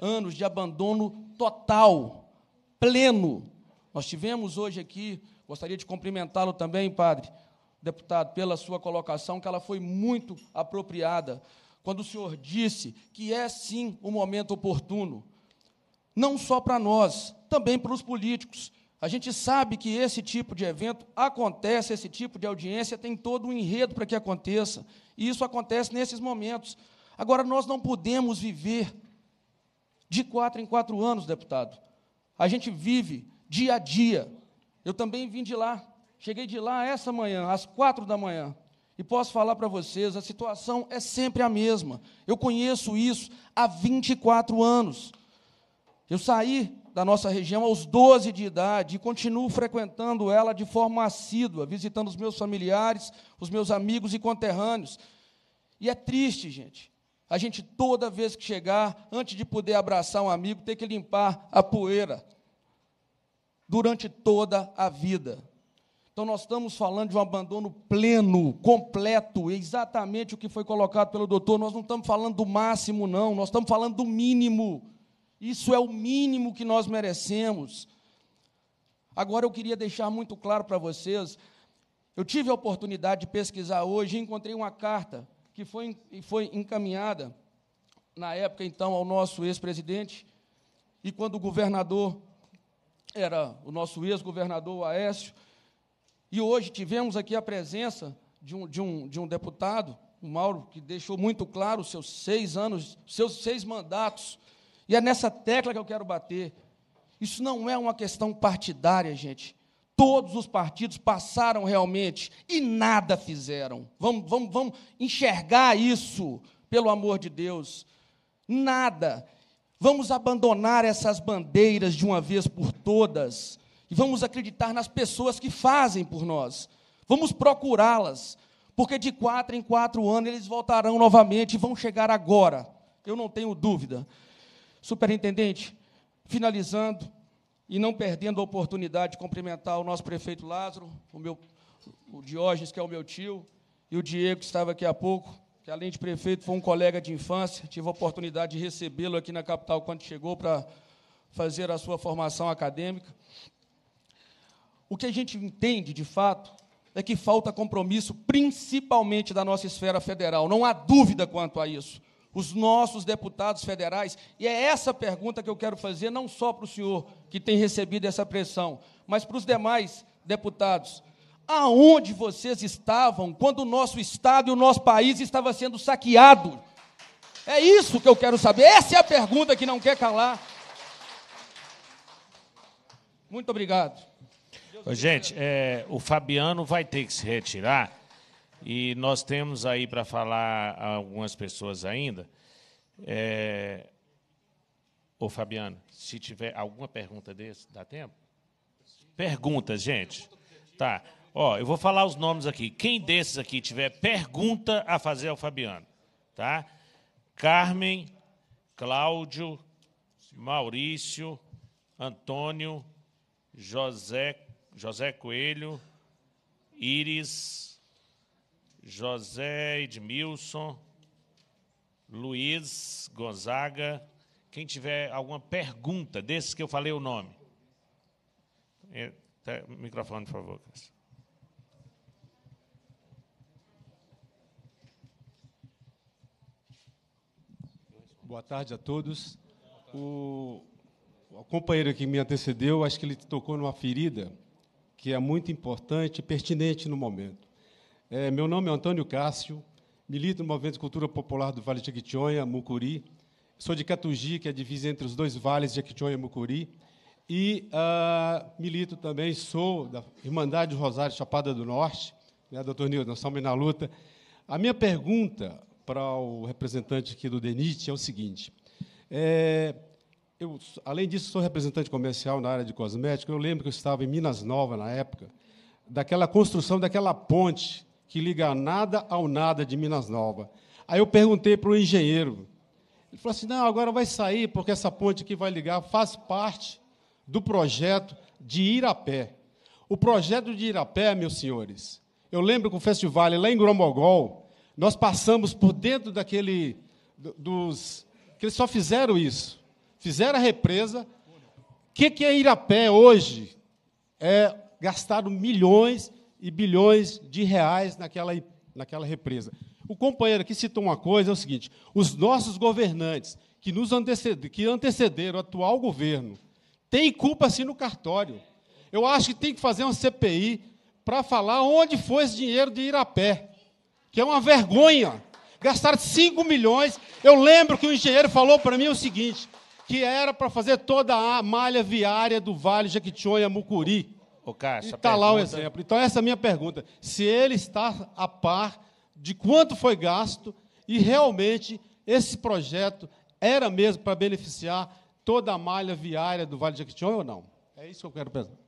anos de abandono total, pleno. Nós tivemos hoje aqui, gostaria de cumprimentá-lo também, padre, deputado, pela sua colocação, que ela foi muito apropriada, quando o senhor disse que é sim o momento oportuno, não só para nós, também para os políticos. A gente sabe que esse tipo de evento acontece, esse tipo de audiência tem todo um enredo para que aconteça, e isso acontece nesses momentos. Agora, nós não podemos viver de quatro em quatro anos, deputado. A gente vive dia a dia. Eu também vim de lá, cheguei de lá essa manhã, às quatro da manhã. E posso falar para vocês, a situação é sempre a mesma. Eu conheço isso há 24 anos. Eu saí da nossa região aos 12 de idade e continuo frequentando ela de forma assídua, visitando os meus familiares, os meus amigos e conterrâneos. E é triste, gente. A gente, toda vez que chegar, antes de poder abraçar um amigo, ter que limpar a poeira. Durante toda a vida. Então, nós estamos falando de um abandono pleno, completo, exatamente o que foi colocado pelo doutor. Nós não estamos falando do máximo, não, nós estamos falando do mínimo. Isso é o mínimo que nós merecemos. Agora eu queria deixar muito claro para vocês. Eu tive a oportunidade de pesquisar hoje e encontrei uma carta que foi, foi encaminhada, na época, então, ao nosso ex-presidente, e quando o governador era o nosso ex-governador Aécio, e hoje tivemos aqui a presença de um, de um, de um deputado, o Mauro, que deixou muito claro os seus seis anos, seus seis mandatos e é nessa tecla que eu quero bater. Isso não é uma questão partidária, gente. Todos os partidos passaram realmente e nada fizeram. Vamos, vamos, vamos enxergar isso, pelo amor de Deus. Nada. Vamos abandonar essas bandeiras de uma vez por todas e vamos acreditar nas pessoas que fazem por nós. Vamos procurá-las, porque de quatro em quatro anos eles voltarão novamente e vão chegar agora. Eu não tenho dúvida. Superintendente, finalizando e não perdendo a oportunidade de cumprimentar o nosso prefeito Lázaro, o, meu, o Diógenes, que é o meu tio, e o Diego, que estava aqui há pouco, que além de prefeito foi um colega de infância, tive a oportunidade de recebê-lo aqui na capital quando chegou para fazer a sua formação acadêmica. O que a gente entende, de fato, é que falta compromisso, principalmente da nossa esfera federal. Não há dúvida quanto a isso os nossos deputados federais? E é essa pergunta que eu quero fazer, não só para o senhor, que tem recebido essa pressão, mas para os demais deputados. Aonde vocês estavam quando o nosso Estado e o nosso país estava sendo saqueado? É isso que eu quero saber. Essa é a pergunta que não quer calar. Muito obrigado. Gente, é, o Fabiano vai ter que se retirar. E nós temos aí para falar algumas pessoas ainda. É... Ô, Fabiano, se tiver alguma pergunta desse, dá tempo? Perguntas, gente. Tá. Ó, eu vou falar os nomes aqui. Quem desses aqui tiver pergunta a fazer ao Fabiano, tá? Carmen, Cláudio, Maurício, Antônio, José, José Coelho, Iris, José Edmilson, Luiz Gonzaga. Quem tiver alguma pergunta desses que eu falei o nome. É, tá, microfone, por favor. Boa tarde a todos. O, o companheiro que me antecedeu, acho que ele tocou numa ferida que é muito importante e pertinente no momento. É, meu nome é Antônio Cássio, milito no Movimento de Cultura Popular do Vale de Jequitinhonha, Mucuri. Sou de Catugi, que é a divisa entre os dois vales, Jequitinhonha e Mucuri. E uh, milito também, sou da Irmandade Rosário Chapada do Norte, né, doutor Nildo, nós estamos na luta. A minha pergunta para o representante aqui do DENIT é o seguinte: é, eu, além disso, sou representante comercial na área de cosméticos. Eu lembro que eu estava em Minas Novas na época, daquela construção daquela ponte que liga nada ao nada de Minas Novas. Aí eu perguntei para o engenheiro. Ele falou assim: não, agora vai sair, porque essa ponte que vai ligar faz parte do projeto de Irapé. O projeto de Irapé, meus senhores, eu lembro que o festival lá em Gromogol, nós passamos por dentro daquele dos que eles só fizeram isso. Fizeram a represa. O que, que é Irapé hoje? É gastaram milhões e bilhões de reais naquela, naquela represa. O companheiro aqui citou uma coisa, é o seguinte: os nossos governantes que nos antecederam, que antecederam o atual governo, têm culpa sim no cartório. Eu acho que tem que fazer uma CPI para falar onde foi esse dinheiro de Irapé, que é uma vergonha. Gastaram 5 milhões. Eu lembro que o engenheiro falou para mim o seguinte: que era para fazer toda a malha viária do Vale Jequitinhonha O Cássio, está lá o exemplo. Então, essa é a minha pergunta. Se ele está a par de quanto foi gasto e realmente esse projeto era mesmo para beneficiar toda a malha viária do Vale de Jequitinhonha ou não? É isso que eu quero perguntar.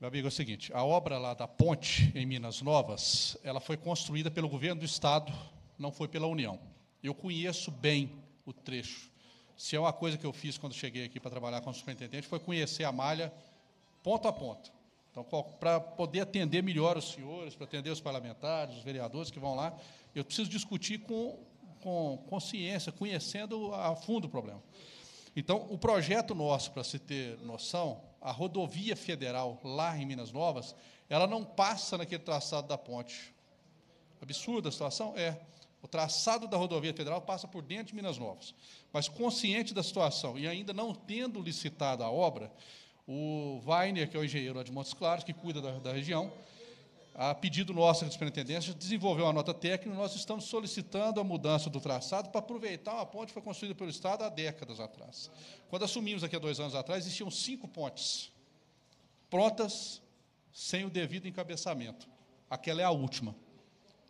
Meu amigo, é o seguinte, a obra lá da ponte em Minas Novas, ela foi construída pelo governo do estado, não foi pela União. Eu conheço bem o trecho. Se é uma coisa que eu fiz quando cheguei aqui para trabalhar como superintendente, foi conhecer a malha ponto a ponto. Então, para poder atender melhor os senhores, para atender os parlamentares, os vereadores que vão lá, eu preciso discutir com, com consciência, conhecendo a fundo o problema. Então, o projeto nosso, para se ter noção, a rodovia federal lá em Minas Novas, ela não passa naquele traçado da ponte. Absurda a situação? É. O traçado da rodovia federal passa por dentro de Minas Novas. Mas consciente da situação e ainda não tendo licitado a obra, o Weiner, que é o engenheiro lá de Montes Claros, que cuida da, da região, a pedido nosso da superintendência, desenvolveu uma nota técnica, nós estamos solicitando a mudança do traçado para aproveitar uma ponte que foi construída pelo Estado há décadas atrás. Quando assumimos aqui há dois anos atrás, existiam cinco pontes prontas, sem o devido encabeçamento. Aquela é a última.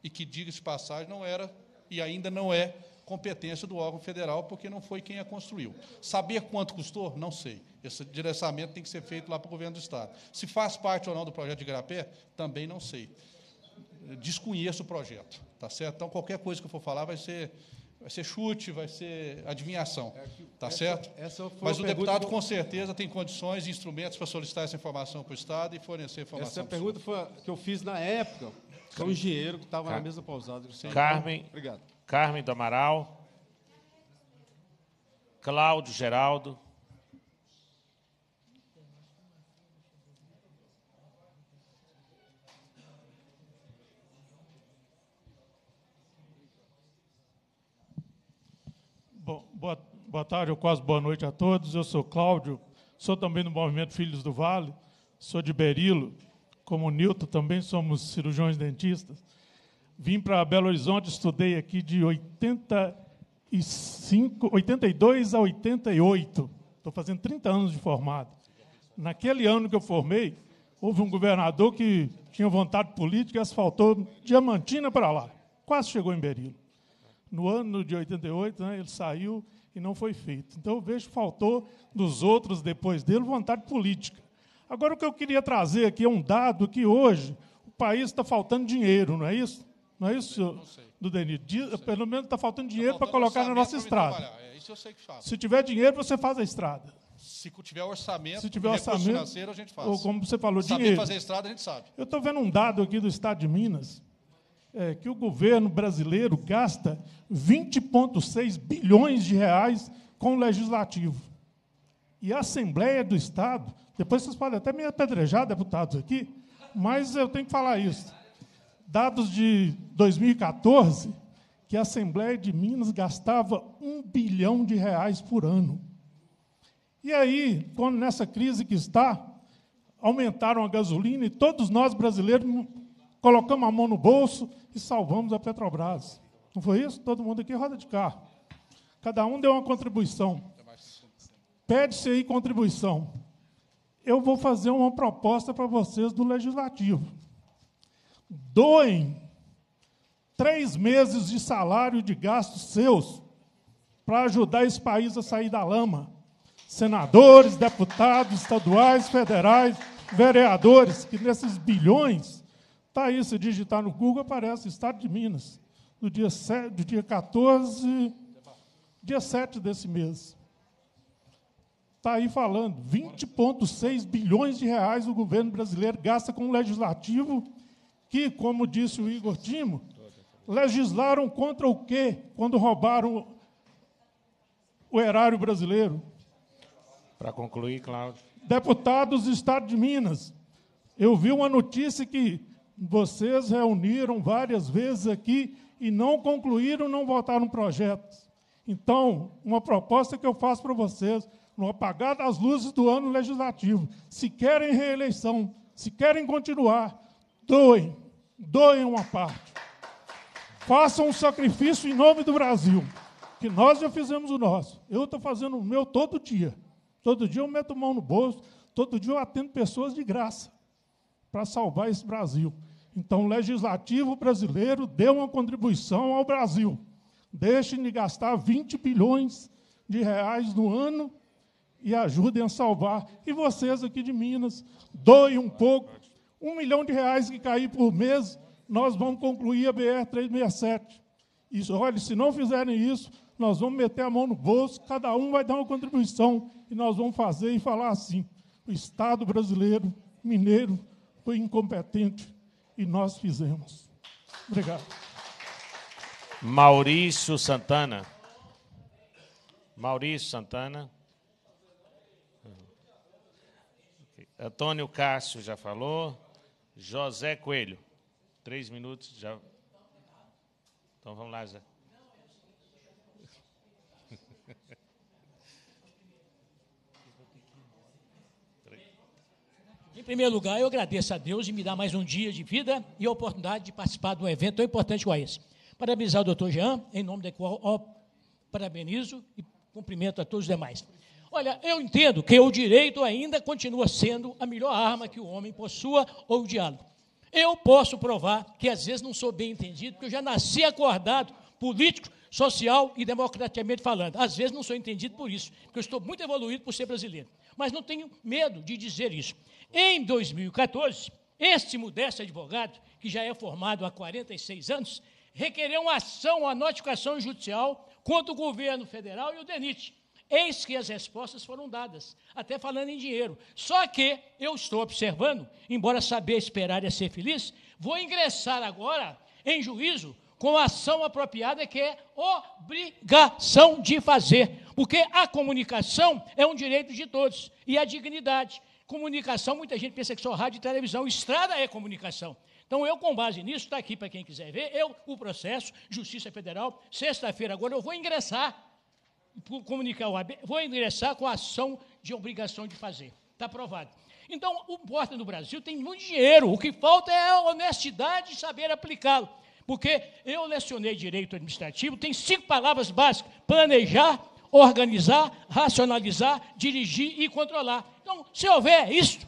E que, diga-se passagem, não era e ainda não é competência do órgão federal, porque não foi quem a construiu. Saber quanto custou? Não sei. Esse direcionamento tem que ser feito lá para o governo do Estado. Se faz parte ou não do projeto de Igarapé, também não sei. Desconheço o projeto, tá certo? Então, qualquer coisa que eu for falar vai ser, vai ser chute, vai ser adivinhação, tá essa, certo? Essa Mas o deputado, com certeza, tem condições e instrumentos para solicitar essa informação para o Estado e fornecer informação. Essa pergunta foi que eu fiz na época com o engenheiro que estava na mesma pousada. Carmen, Obrigado. Carmen do Amaral, Cláudio Geraldo. Boa, boa tarde ou quase boa noite a todos. Eu sou Cláudio, sou também do Movimento Filhos do Vale, sou de Berilo, como Nilton, também somos cirurgiões dentistas. Vim para Belo Horizonte, estudei aqui de 85, 82 a 88. Estou fazendo 30 anos de formado. Naquele ano que eu formei, houve um governador que tinha vontade política e asfaltou Diamantina para lá. Quase chegou em Berilo. No ano de 88, né, ele saiu e não foi feito. Então eu vejo que faltou dos outros depois dele vontade política. Agora o que eu queria trazer aqui é um dado que hoje o país está faltando dinheiro, não é isso? Não é isso, não do Denir? Pelo menos está faltando dinheiro para colocar na nossa estrada. É, isso eu sei que faço. Se tiver dinheiro, você faz a estrada. Se tiver orçamento, Se tiver orçamento financeiro, a gente faz. Ou como você falou, Saber dinheiro. fazer estrada, a gente sabe. Eu estou vendo um dado aqui do Estado de Minas, é, que o governo brasileiro gasta 20,6 bilhões de reais com o legislativo. E a Assembleia do Estado, depois vocês podem até me apedrejar, deputados aqui, mas eu tenho que falar isso. Dados de 2014, que a Assembleia de Minas gastava um bilhão de reais por ano. E aí, quando nessa crise que está, aumentaram a gasolina e todos nós brasileiros colocamos a mão no bolso e salvamos a Petrobras. Não foi isso? Todo mundo aqui roda de carro. Cada um deu uma contribuição. Pede-se aí contribuição. Eu vou fazer uma proposta para vocês do Legislativo. Doem três meses de salário de gastos seus para ajudar esse país a sair da lama. Senadores, deputados estaduais, federais, vereadores, que nesses bilhões, está aí, se digitar no Google, aparece Estado de Minas, do dia, 7, do dia 14, dia 7 desse mês. Está aí falando, 20,6 bilhões de reais o governo brasileiro gasta com o legislativo, que, como disse o Igor Timo, legislaram contra o quê quando roubaram o erário brasileiro? Para concluir, Cláudio. Deputados do Estado de Minas, eu vi uma notícia que vocês reuniram várias vezes aqui e não concluíram, não votaram projetos. Então, uma proposta que eu faço para vocês, no apagar das luzes do ano legislativo, se querem reeleição, se querem continuar, doem, doem uma parte façam um sacrifício em nome do Brasil, que nós já fizemos o nosso. Eu estou fazendo o meu todo dia. Todo dia eu meto mão no bolso, todo dia eu atendo pessoas de graça para salvar esse Brasil. Então, o legislativo brasileiro deu uma contribuição ao Brasil. Deixem de gastar 20 bilhões de reais no ano e ajudem a salvar. E vocês aqui de Minas, doem um pouco. Um milhão de reais que cair por mês nós vamos concluir a BR-367. Isso, olha, se não fizerem isso, nós vamos meter a mão no bolso, cada um vai dar uma contribuição, e nós vamos fazer e falar assim: o Estado brasileiro, mineiro, foi incompetente e nós fizemos. Obrigado. Maurício Santana. Maurício Santana. Antônio Cássio já falou. José Coelho. Três minutos já. Então vamos lá, Zé. Em primeiro lugar, eu agradeço a Deus de me dar mais um dia de vida e a oportunidade de participar de um evento tão importante como esse. Parabenizar o doutor Jean, em nome do qual parabenizo e cumprimento a todos os demais. Olha, eu entendo que o direito ainda continua sendo a melhor arma que o homem possua ou o diálogo. Eu posso provar que às vezes não sou bem entendido, porque eu já nasci acordado, político, social e democraticamente falando. Às vezes não sou entendido por isso, porque eu estou muito evoluído por ser brasileiro. Mas não tenho medo de dizer isso. Em 2014, este modesto advogado, que já é formado há 46 anos, requereu uma ação, uma notificação judicial contra o governo federal e o DENIT, Eis que as respostas foram dadas, até falando em dinheiro. Só que eu estou observando, embora saber esperar é ser feliz, vou ingressar agora em juízo com a ação apropriada que é obrigação de fazer, porque a comunicação é um direito de todos e a dignidade. Comunicação, muita gente pensa que só rádio e televisão, estrada é comunicação. Então, eu, com base nisso, está aqui para quem quiser ver, eu, o processo, Justiça Federal, sexta-feira agora eu vou ingressar comunicar o AB, vou ingressar com a ação de obrigação de fazer. Está aprovado. Então, o Porta no Brasil tem muito dinheiro, o que falta é a honestidade e saber aplicá-lo. Porque eu lecionei direito administrativo, tem cinco palavras básicas: planejar, organizar, racionalizar, dirigir e controlar. Então, se houver isso,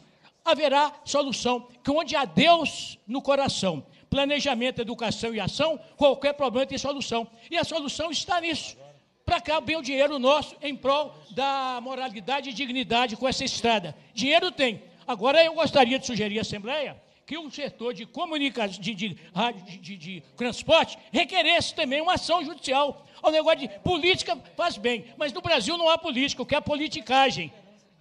haverá solução. Que onde há Deus no coração, planejamento, educação e ação, qualquer problema tem solução. E a solução está nisso para cá bem o dinheiro nosso em prol da moralidade e dignidade com essa estrada. Dinheiro tem. Agora eu gostaria de sugerir à Assembleia que o setor de comunicação, de, de, de, de, transporte, requeresse também uma ação judicial. O negócio de política faz bem, mas no Brasil não há política, o que é politicagem.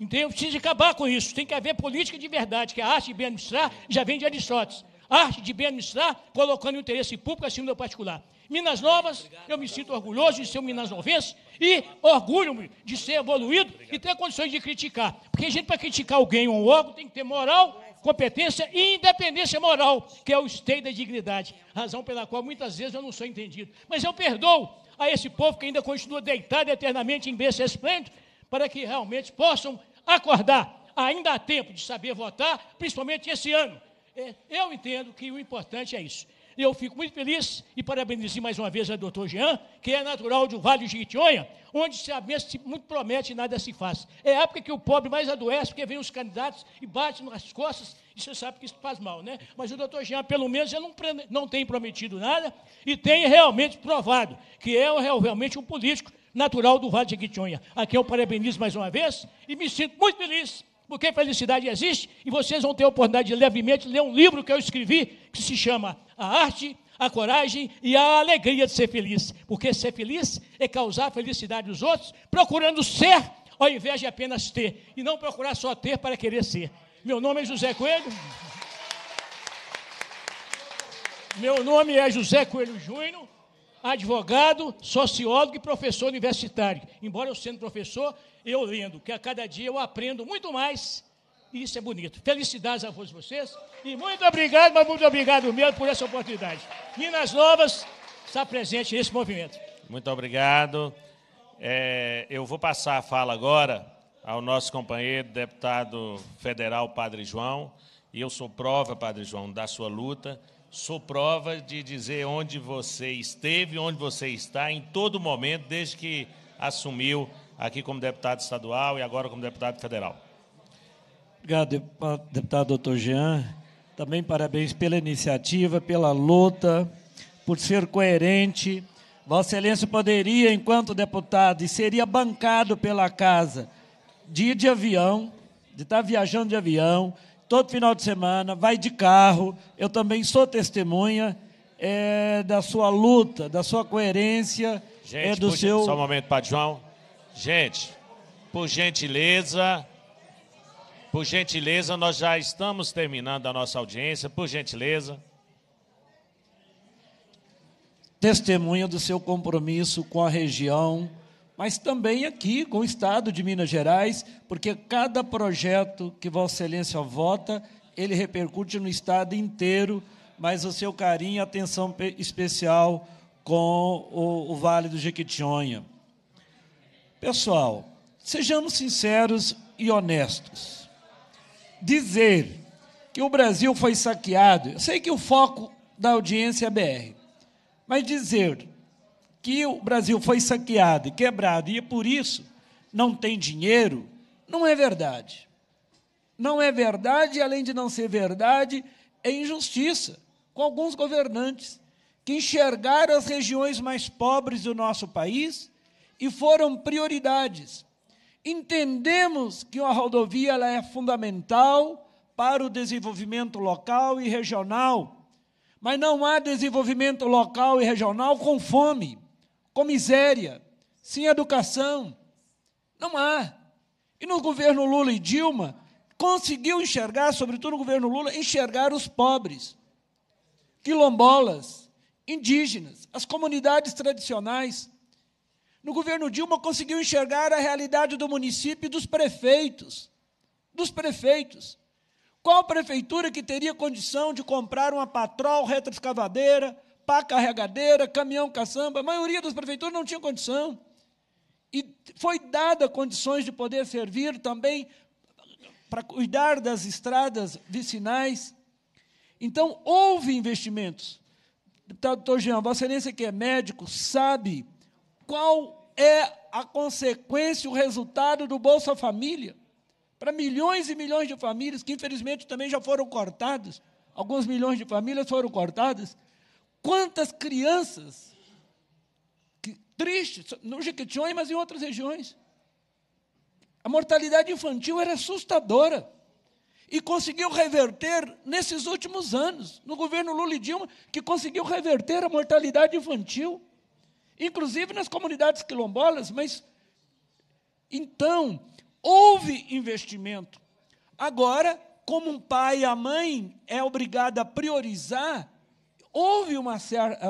Então, precisa acabar com isso. Tem que haver política de verdade, que a arte de bem administrar já vem de Aristóteles. Arte de bem administrar, colocando o interesse público acima do particular. Minas Novas, eu me sinto orgulhoso de ser um Minas Novense e orgulho-me de ser evoluído e ter condições de criticar. Porque a gente, para criticar alguém ou um órgão, tem que ter moral competência e independência moral, que é o esteio da dignidade, razão pela qual muitas vezes eu não sou entendido. Mas eu perdoo a esse povo que ainda continua deitado eternamente em berço esplêndido, para que realmente possam acordar. Ainda há tempo de saber votar, principalmente esse ano. É, eu entendo que o importante é isso. Eu fico muito feliz e parabenizo mais uma vez a doutor Jean, que é natural do Vale de Jiquitinhonha, onde se muito promete e nada se faz. É a época que o pobre mais adoece, porque vem os candidatos e bate nas costas, e você sabe que isso faz mal, né? Mas o doutor Jean, pelo menos, não, não tem prometido nada e tem realmente provado que é realmente um político natural do Vale de Jiquitinhonha. Aqui eu parabenizo mais uma vez e me sinto muito feliz porque felicidade existe, e vocês vão ter a oportunidade de levemente ler um livro que eu escrevi, que se chama A Arte, a Coragem e a Alegria de Ser Feliz. Porque ser feliz é causar felicidade aos outros, procurando ser, ao invés de apenas ter, e não procurar só ter para querer ser. Meu nome é José Coelho. Meu nome é José Coelho Júnior, advogado, sociólogo e professor universitário. Embora eu sendo professor, eu lendo, que a cada dia eu aprendo muito mais, e isso é bonito. Felicidades a todos vocês, e muito obrigado, mas muito obrigado mesmo por essa oportunidade. Minas Novas está presente nesse movimento. Muito obrigado. É, eu vou passar a fala agora ao nosso companheiro, deputado federal, Padre João, e eu sou prova, Padre João, da sua luta, sou prova de dizer onde você esteve, onde você está, em todo momento, desde que assumiu aqui como deputado estadual e agora como deputado federal. Obrigado, deputado doutor Jean. Também parabéns pela iniciativa, pela luta, por ser coerente. Vossa Excelência poderia, enquanto deputado, e seria bancado pela casa, de ir de avião, de estar viajando de avião, todo final de semana, vai de carro. Eu também sou testemunha é, da sua luta, da sua coerência, Gente, é, do seu. Só um momento, Padre João. Gente, por gentileza, por gentileza, nós já estamos terminando a nossa audiência, por gentileza. Testemunha do seu compromisso com a região, mas também aqui com o Estado de Minas Gerais, porque cada projeto que Vossa Excelência vota, ele repercute no Estado inteiro, mas o seu carinho e atenção especial com o, o Vale do Jequitinhonha. Pessoal, sejamos sinceros e honestos. Dizer que o Brasil foi saqueado, eu sei que o foco da audiência é BR, mas dizer que o Brasil foi saqueado e quebrado e por isso não tem dinheiro, não é verdade. Não é verdade, e além de não ser verdade, é injustiça com alguns governantes que enxergaram as regiões mais pobres do nosso país e foram prioridades. Entendemos que uma rodovia ela é fundamental para o desenvolvimento local e regional, mas não há desenvolvimento local e regional com fome, com miséria, sem educação. Não há. E no governo Lula e Dilma, conseguiu enxergar, sobretudo no governo Lula, enxergar os pobres, quilombolas, indígenas, as comunidades tradicionais. No governo Dilma conseguiu enxergar a realidade do município e dos prefeitos. Dos prefeitos. Qual prefeitura que teria condição de comprar uma patrol retroescavadeira, pá carregadeira, caminhão caçamba? A maioria das prefeituras não tinha condição. E foi dada condições de poder servir também para cuidar das estradas vicinais. Então, houve investimentos. Doutor Jean, Vossa Excelência, que é médico, sabe qual é a consequência, o resultado do Bolsa Família para milhões e milhões de famílias que infelizmente também já foram cortadas. Alguns milhões de famílias foram cortadas. Quantas crianças que, tristes, no Jequitinhonha, mas em outras regiões. A mortalidade infantil era assustadora. E conseguiu reverter nesses últimos anos, no governo Lula e Dilma, que conseguiu reverter a mortalidade infantil inclusive nas comunidades quilombolas, mas então houve investimento. Agora, como um pai e a mãe é obrigado a priorizar, houve uma,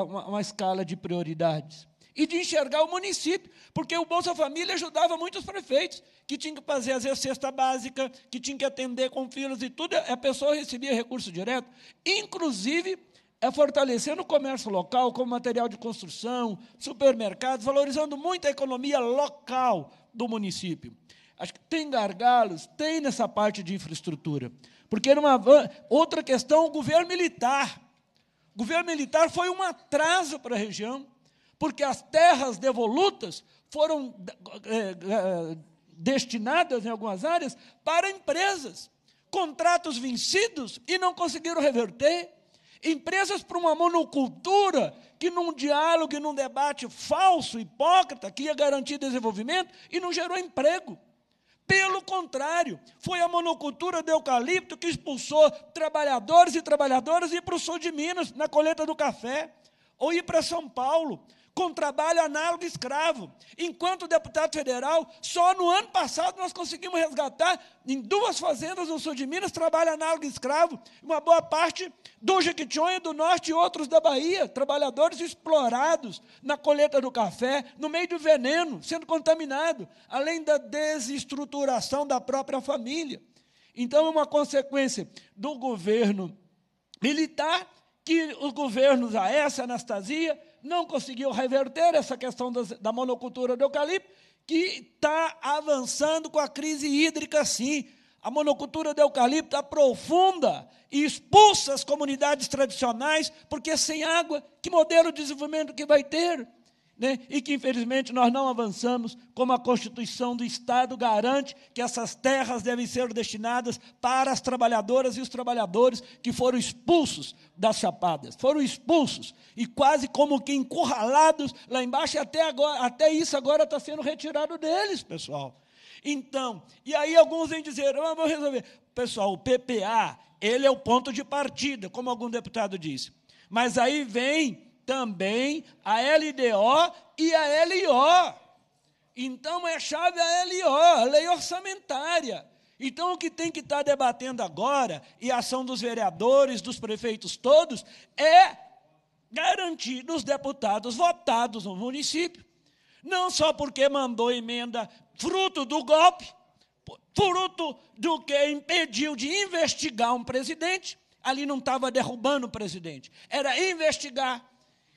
uma, uma escala de prioridades e de enxergar o município, porque o Bolsa Família ajudava muitos prefeitos que tinha que fazer, às vezes, cesta básica, que tinha que atender com filas e tudo, a pessoa recebia recurso direto, inclusive é fortalecendo o comércio local, como material de construção, supermercados, valorizando muito a economia local do município. Acho que tem gargalos, tem nessa parte de infraestrutura. Porque numa outra questão, o governo militar. O governo militar foi um atraso para a região, porque as terras devolutas foram é, é, destinadas em algumas áreas para empresas, contratos vencidos e não conseguiram reverter. Empresas para uma monocultura que num diálogo e num debate falso, hipócrita, que ia garantir desenvolvimento e não gerou emprego. Pelo contrário, foi a monocultura do eucalipto que expulsou trabalhadores e trabalhadoras e ir para o sul de Minas, na colheita do café, ou ir para São Paulo, com trabalho análogo escravo. Enquanto deputado federal, só no ano passado nós conseguimos resgatar em duas fazendas no sul de Minas trabalho análogo escravo, uma boa parte do Jequitinhonha do norte e outros da Bahia, trabalhadores explorados na colheita do café, no meio do veneno, sendo contaminado, além da desestruturação da própria família. Então, é uma consequência do governo militar que os governos Aécio, Anastasia, não conseguiu reverter essa questão da monocultura do eucalipto, que está avançando com a crise hídrica, sim. A monocultura do eucalipto aprofunda e expulsa as comunidades tradicionais, porque sem água, que modelo de desenvolvimento que vai ter? Né? e que infelizmente nós não avançamos, como a Constituição do Estado garante que essas terras devem ser destinadas para as trabalhadoras e os trabalhadores que foram expulsos das chapadas, foram expulsos e quase como que encurralados lá embaixo, e até, agora, até isso agora está sendo retirado deles, pessoal. Então, e aí alguns vêm dizer, ah, vou resolver. Pessoal, o PPA, ele é o ponto de partida, como algum deputado disse. Mas aí vem também a LDO e a LIO. Então é chave a LIO, a lei orçamentária. Então o que tem que estar debatendo agora, e a ação dos vereadores, dos prefeitos todos, é garantir os deputados votados no município. Não só porque mandou emenda fruto do golpe, fruto do que impediu de investigar um presidente, ali não estava derrubando o presidente, era investigar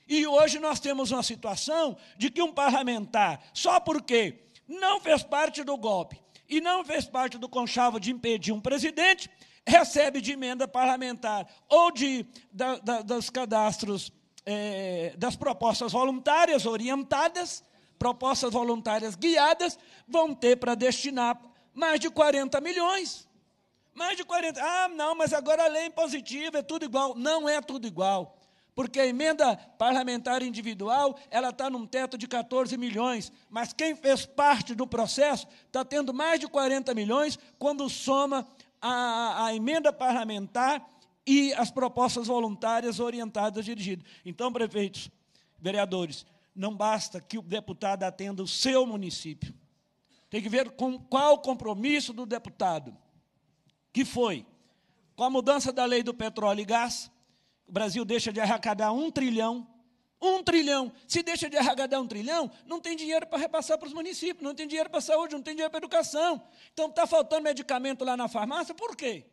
e hoje nós temos uma situação de que um parlamentar, só porque não fez parte do golpe e não fez parte do conchavo de impedir um presidente, recebe de emenda parlamentar ou de, da, da, dos cadastros, é, das propostas voluntárias orientadas, propostas voluntárias guiadas, vão ter para destinar mais de 40 milhões. Mais de 40. Ah, não, mas agora a lei é impositiva, é tudo igual. Não é tudo igual porque a emenda parlamentar individual ela está num teto de 14 milhões, mas quem fez parte do processo está tendo mais de 40 milhões quando soma a, a emenda parlamentar e as propostas voluntárias orientadas dirigidas. Então, prefeitos, vereadores, não basta que o deputado atenda o seu município. Tem que ver com qual o compromisso do deputado, que foi com a mudança da lei do petróleo e gás, o Brasil deixa de arrecadar um trilhão. Um trilhão. Se deixa de arrecadar um trilhão, não tem dinheiro para repassar para os municípios, não tem dinheiro para a saúde, não tem dinheiro para a educação. Então, está faltando medicamento lá na farmácia, por quê?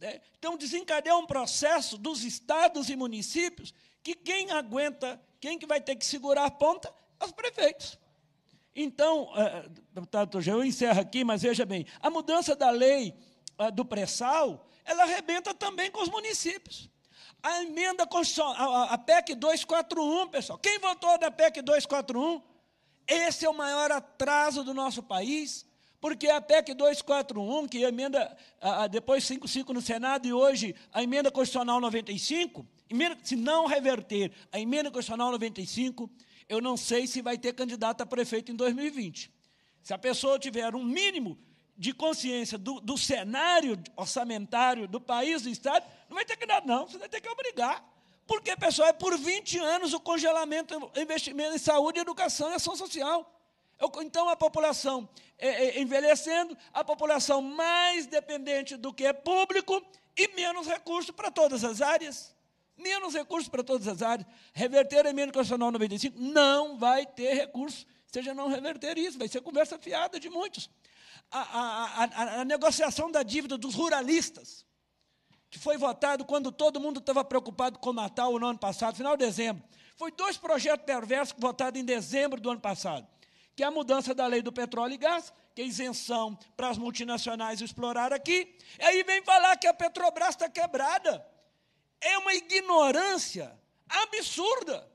É, então, desencadeia um processo dos estados e municípios que quem aguenta, quem que vai ter que segurar a ponta? Os prefeitos. Então, é, deputado eu encerro aqui, mas veja bem, a mudança da lei é, do pré-sal, ela arrebenta também com os municípios. A emenda constitucional, a, a PEC 241, pessoal. Quem votou da PEC 241? Esse é o maior atraso do nosso país, porque a PEC 241, que emenda a, a, depois 55 no Senado e hoje a emenda constitucional 95, emenda, se não reverter a emenda constitucional 95, eu não sei se vai ter candidato a prefeito em 2020. Se a pessoa tiver um mínimo de consciência do, do cenário orçamentário do país, do Estado, não vai ter que dar, não, você vai ter que obrigar. Porque, pessoal, é por 20 anos o congelamento investimento em saúde, educação e ação social. Então, a população é, é, envelhecendo, a população mais dependente do que é público e menos recursos para todas as áreas. Menos recursos para todas as áreas. Reverter a emenda constitucional 95 não vai ter recursos, seja não reverter isso, vai ser conversa fiada de muitos. a, a, a, a negociação da dívida dos ruralistas, que foi votado quando todo mundo estava preocupado com o Natal no ano passado, final de dezembro. Foi dois projetos perversos votados em dezembro do ano passado, que é a mudança da lei do petróleo e gás, que é isenção para as multinacionais explorar aqui. E aí vem falar que a Petrobras está quebrada. É uma ignorância absurda.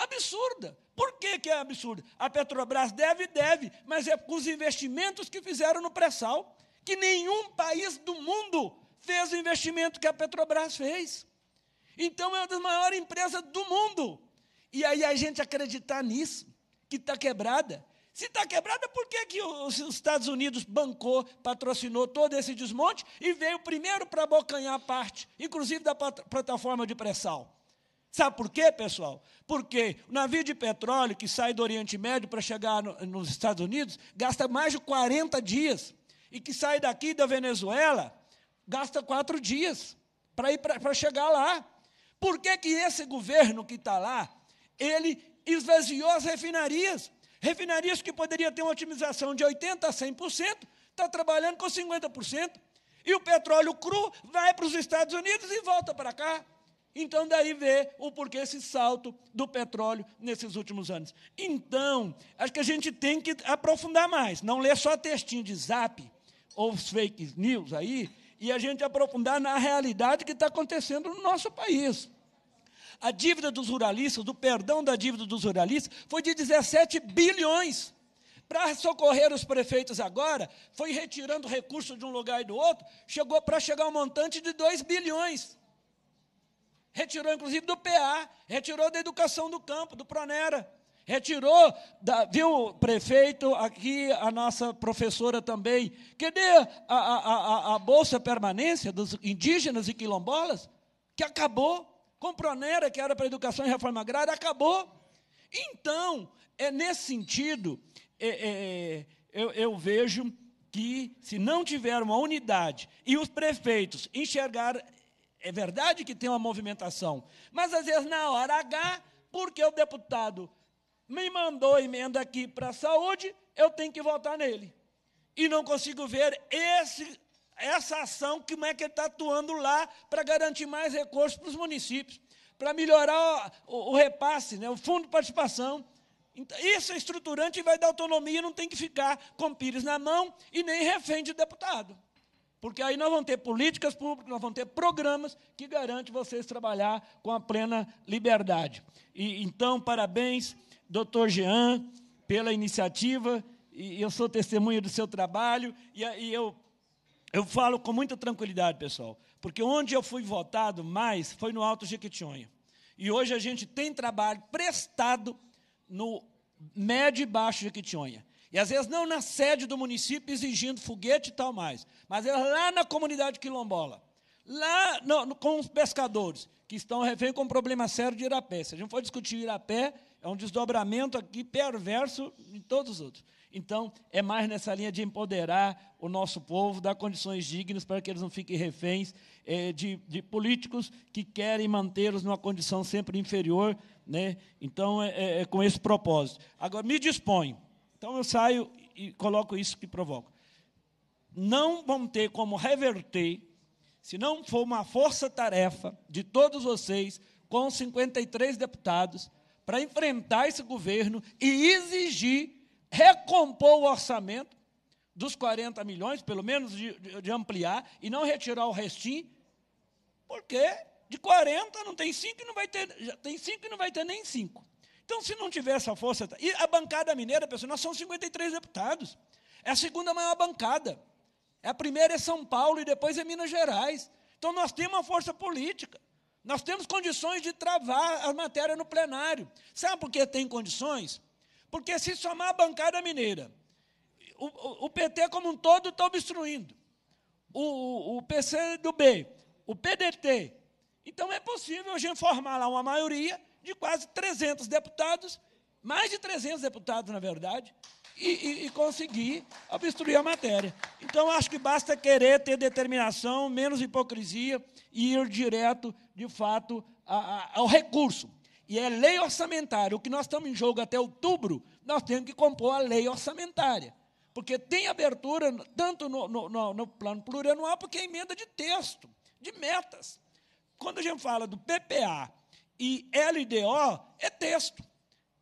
Absurda. Por que, que é absurdo? A Petrobras deve, deve, mas é com os investimentos que fizeram no pré-sal, que nenhum país do mundo fez o investimento que a Petrobras fez. Então é uma das maiores empresas do mundo. E aí a gente acreditar nisso, que está quebrada. Se está quebrada, por que, que os Estados Unidos bancou, patrocinou todo esse desmonte e veio primeiro para abocanhar parte, inclusive da plataforma de pré-sal? Sabe por quê, pessoal? Porque o navio de petróleo que sai do Oriente Médio para chegar no, nos Estados Unidos gasta mais de 40 dias. E que sai daqui da Venezuela gasta quatro dias para ir para chegar lá. Por que, que esse governo que está lá, ele esvaziou as refinarias? Refinarias que poderiam ter uma otimização de 80% a 100%, está trabalhando com 50%. E o petróleo cru vai para os Estados Unidos e volta para cá. Então, daí vê o porquê esse salto do petróleo nesses últimos anos. Então, acho que a gente tem que aprofundar mais, não ler só textinho de zap ou fake news aí, e a gente aprofundar na realidade que está acontecendo no nosso país. A dívida dos ruralistas, o perdão da dívida dos ruralistas, foi de 17 bilhões. Para socorrer os prefeitos agora, foi retirando recursos de um lugar e do outro, chegou para chegar um montante de 2 bilhões retirou inclusive do PA, retirou da educação do campo, do Pronera, retirou, da, viu, prefeito, aqui a nossa professora também, cadê a, a, a, a Bolsa Permanência dos indígenas e quilombolas? Que acabou, com Pronera, que era para educação e reforma agrária, acabou. Então, é nesse sentido, é, é, é eu, eu vejo que se não tiver uma unidade e os prefeitos enxergar é verdade que tem uma movimentação, mas às vezes na hora H, porque o deputado me mandou emenda aqui para a saúde, eu tenho que votar nele. E não consigo ver esse, essa ação, como é que ele está atuando lá para garantir mais recursos para os municípios, para melhorar o, o, repasse, né, o fundo de participação. Então, isso é estruturante e vai dar autonomia, não tem que ficar com pires na mão e nem refém de deputado. Porque aí nós vamos ter políticas públicas, nós vamos ter programas que garantem vocês trabalhar com a plena liberdade. E, então, parabéns, doutor Jean, pela iniciativa, e eu sou testemunha do seu trabalho, e, e eu, eu falo com muita tranquilidade, pessoal, porque onde eu fui votado mais foi no Alto Jequitinhonha. E hoje a gente tem trabalho prestado no médio e baixo Jequitinhonha. E às vezes não na sede do município exigindo foguete e tal mais, mas é lá na comunidade quilombola, lá no, no, com os pescadores, que estão refém com um problema sério de Irapé. Se a gente for discutir Irapé, é um desdobramento aqui perverso em todos os outros. Então, é mais nessa linha de empoderar o nosso povo, dar condições dignas para que eles não fiquem reféns é, de, de, políticos que querem mantê-los numa condição sempre inferior. Né? Então, é, é, é com esse propósito. Agora, me disponho então eu saio e coloco isso que provoca. Não vão ter como reverter, se não for uma força-tarefa de todos vocês, com 53 deputados, para enfrentar esse governo e exigir recompor o orçamento dos 40 milhões, pelo menos de, de, ampliar, e não retirar o restinho, porque de 40 não tem 5 e não vai ter, já tem 5 e não vai ter nem 5. Então, se não tiver essa força. E a bancada mineira, pessoal, nós somos 53 deputados. É a segunda maior bancada. É a primeira é São Paulo e depois é Minas Gerais. Então, nós temos uma força política. Nós temos condições de travar a matéria no plenário. Sabe por que tem condições? Porque se somar a bancada mineira, o, o, o PT como um todo está obstruindo. O, o, o PC do B, o PDT. Então é possível a gente formar lá uma maioria de quase 300 deputados, mais de 300 deputados, na verdade, e, e, e, conseguir obstruir a matéria. Então, acho que basta querer ter determinação, menos hipocrisia e ir direto, de fato, a, a, ao recurso. E é lei orçamentária. O que nós estamos em jogo até outubro, nós temos que compor a lei orçamentária. porque tem abertura tanto no, no, no, no plano plurianual, porque é emenda de texto, de metas. Quando a gente fala do PPA e LDO, é texto.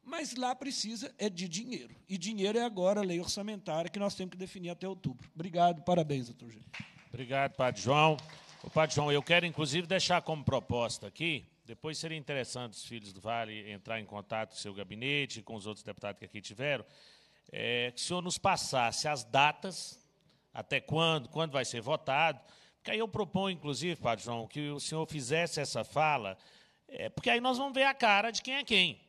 Mas lá precisa é de dinheiro. E dinheiro é agora a lei orçamentária que nós temos que definir até outubro. Obrigado, parabéns, doutor Gil. Obrigado, Padre João. O Padre João, eu quero inclusive deixar como proposta aqui, depois seria interessante os filhos do Vale entrar em contato com o seu gabinete, com os outros deputados que aqui tiveram, é, que o senhor nos passasse as datas, até quando, quando vai ser votado, porque aí eu proponho, inclusive, Padre João, que o senhor fizesse essa fala, é, porque aí nós vamos ver a cara de quem é quem.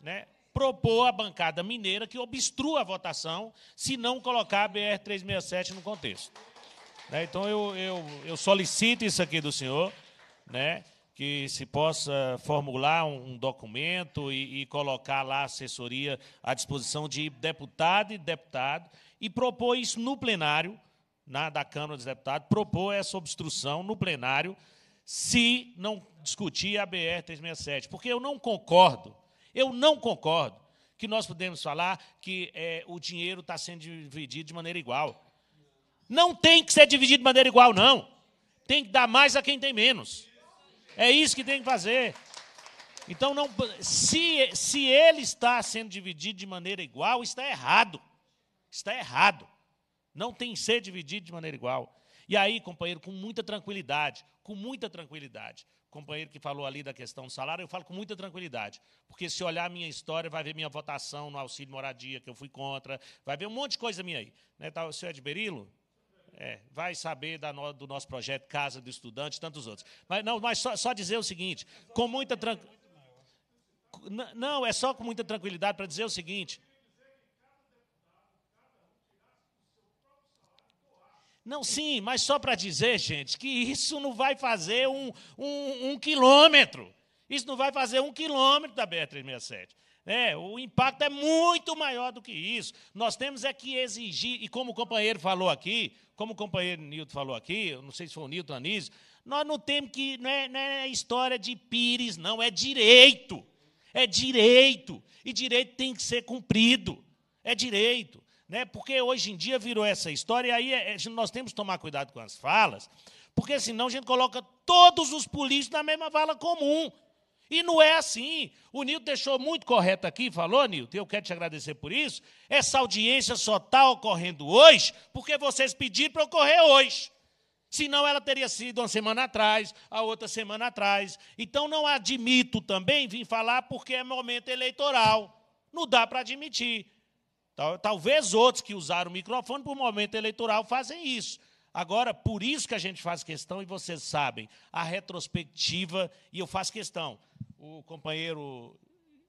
Né? Propor à bancada mineira que obstrua a votação se não colocar a BR-367 no contexto. Né? Então, eu, eu, eu, solicito isso aqui do senhor, né? que se possa formular um, documento e, e, colocar lá a assessoria à disposição de deputado e deputado e propor isso no plenário na, da Câmara dos Deputados, propor essa obstrução no plenário se não discutir a BR-367. Porque eu não concordo eu não concordo que nós podemos falar que é, o dinheiro está sendo dividido de maneira igual. Não tem que ser dividido de maneira igual, não. Tem que dar mais a quem tem menos. É isso que tem que fazer. Então, não, se, se ele está sendo dividido de maneira igual, está errado. Está errado. Não tem que ser dividido de maneira igual. E aí, companheiro, com muita tranquilidade, com muita tranquilidade, companheiro que falou ali da questão do salário, eu falo com muita tranquilidade. Porque se olhar a minha história, vai ver minha votação no auxílio moradia, que eu fui contra, vai ver um monte de coisa minha aí. Né, tá, o senhor é de Berilo? É, vai saber da no, do nosso projeto Casa do Estudante e tantos outros. Mas, não, mas só, só dizer o seguinte, com muita tranquilidade. Não, é só com muita tranquilidade para dizer o seguinte: Não, sim, mas só para dizer, gente, que isso não vai fazer um, um, um, quilômetro. Isso não vai fazer um quilômetro da BR-367. É, o impacto é muito maior do que isso. Nós temos é que exigir, e como o companheiro falou aqui, como o companheiro Nilton falou aqui, não sei se foi o Nilton Anísio, nós não temos que, não é, não é história de pires, não, é direito. É direito. E direito tem que ser cumprido. É direito. Né? Porque hoje em dia virou essa história, e aí é, nós temos que tomar cuidado com as falas, porque senão a gente coloca todos os políticos na mesma vala comum. E não é assim. O Nilton deixou muito correto aqui, falou, Nilton, eu quero te agradecer por isso. Essa audiência só está ocorrendo hoje porque vocês pediram para ocorrer hoje. Senão ela teria sido uma semana atrás, a outra semana atrás. Então não admito também vir falar porque é momento eleitoral. Não dá para admitir. Talvez outros que usaram o microfone por momento eleitoral fazem isso. Agora, por isso que a gente faz questão, e vocês sabem, a retrospectiva, e eu faço questão. O companheiro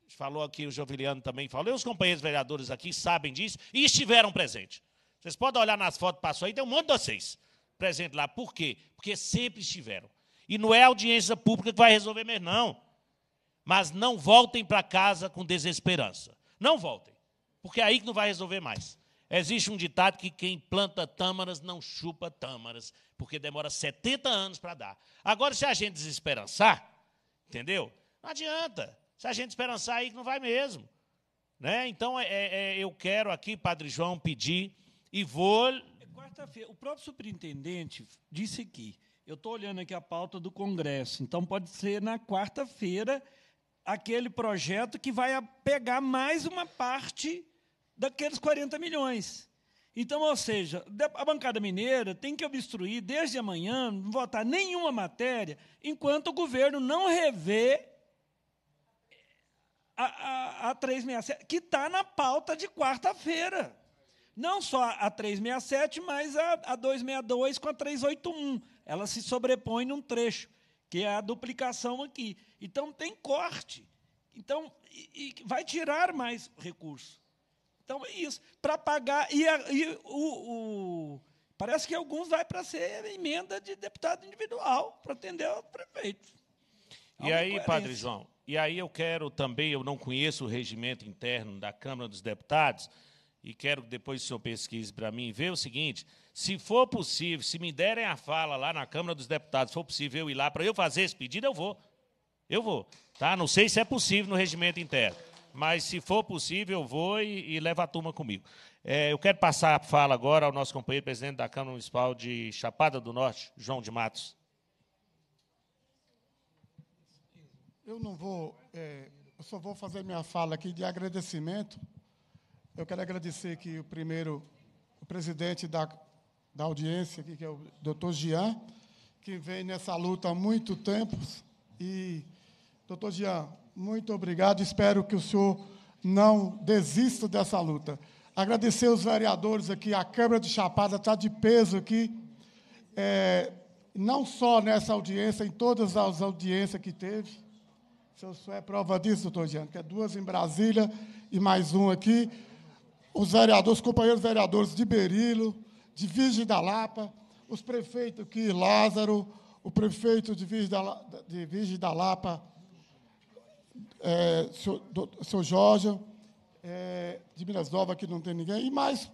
falou aqui, o Joviliano também falou, e os companheiros vereadores aqui sabem disso e estiveram presentes. Vocês podem olhar nas fotos que passou aí, tem um monte de vocês presentes lá. Por quê? Porque sempre estiveram. E não é audiência pública que vai resolver mesmo, não. Mas não voltem para casa com desesperança. Não voltem porque é aí que não vai resolver mais. Existe um ditado que quem planta tâmaras não chupa tâmaras, porque demora 70 anos para dar. Agora, se a gente desesperançar, entendeu? Não adianta. Se a gente esperançar aí, que não vai mesmo. Né? Então, é, é, é eu quero aqui, Padre João, pedir e vou. É quarta-feira. O próprio superintendente disse aqui. Eu estou olhando aqui a pauta do Congresso, então pode ser na quarta-feira aquele projeto que vai pegar mais uma parte daqueles 40 milhões. Então, ou seja, a bancada mineira tem que obstruir desde amanhã, não votar nenhuma matéria, enquanto o governo não revê a, a, a 367, que está na pauta de quarta-feira. Não só a 367, mas a, a 262 com a 381. Ela se sobrepõe num trecho, que é a duplicação aqui. Então, tem corte. Então, e, e vai tirar mais recursos. Então é isso. Para pagar. E, a, e o, o, Parece que alguns vai para ser emenda de deputado individual, para atender o prefeito. E aí, Padre João, e aí eu quero também, eu não conheço o regimento interno da Câmara dos Deputados, e quero que depois o senhor pesquise para mim, ver o seguinte, se for possível, se me derem a fala lá na Câmara dos Deputados, se for possível eu ir lá para eu fazer esse pedido, eu vou. Eu vou. Tá? Não sei se é possível no regimento interno mas se for possível, eu vou e, e levo a turma comigo. É, eu quero passar a fala agora ao nosso companheiro presidente da Câmara Municipal de Chapada do Norte, João de Matos. Eu não vou, é, eu só vou fazer minha fala aqui de agradecimento. Eu quero agradecer aqui o primeiro, o presidente da, da audiência, aqui, que é o doutor Jean, que vem nessa luta há muito tempo. E, doutor Jean, muito obrigado. Espero que o senhor não desista dessa luta. Agradecer os vereadores aqui, a Câmara de Chapada está de peso aqui, é, não só nessa audiência, em todas as audiências que teve. O senhor é prova disso, doutor Jean, que é duas em Brasília e mais um aqui. Os vereadores, os companheiros vereadores de Berilo, de Virgem da Lapa, os prefeitos aqui, Lázaro, o prefeito de Virgem da, de Virgem da Lapa, é, do, senhor Jorge, é, de Minas Novas, que não tem ninguém, e mais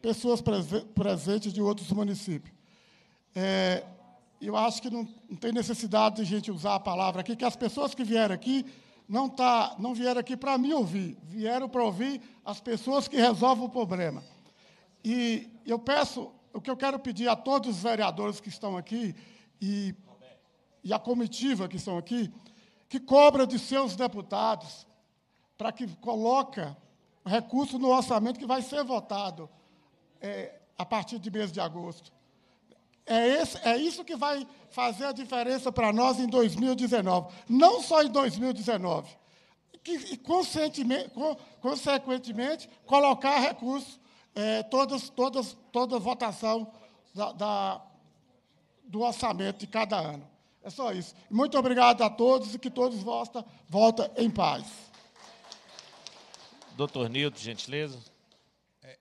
pessoas prese presentes de outros municípios. É, eu acho que não, não, tem necessidade de a gente usar a palavra aqui, que as pessoas que vieram aqui não, tá, não vieram aqui para me ouvir, vieram para ouvir as pessoas que resolvem o problema. E eu peço, o que eu quero pedir a todos os vereadores que estão aqui e, e a comitiva que estão aqui, que cobra de seus deputados para que coloca recurso no orçamento que vai ser votado é, a partir de mês de agosto. É, esse, é isso que vai fazer a diferença para nós em 2019. Não só em 2019. Que, e, consequentemente, colocar recursos, é, todas, todas, toda votação da, da, do orçamento de cada ano. É só isso. Muito obrigado a todos e que todos voltem volta em paz. Doutor Nildo, gentileza. É,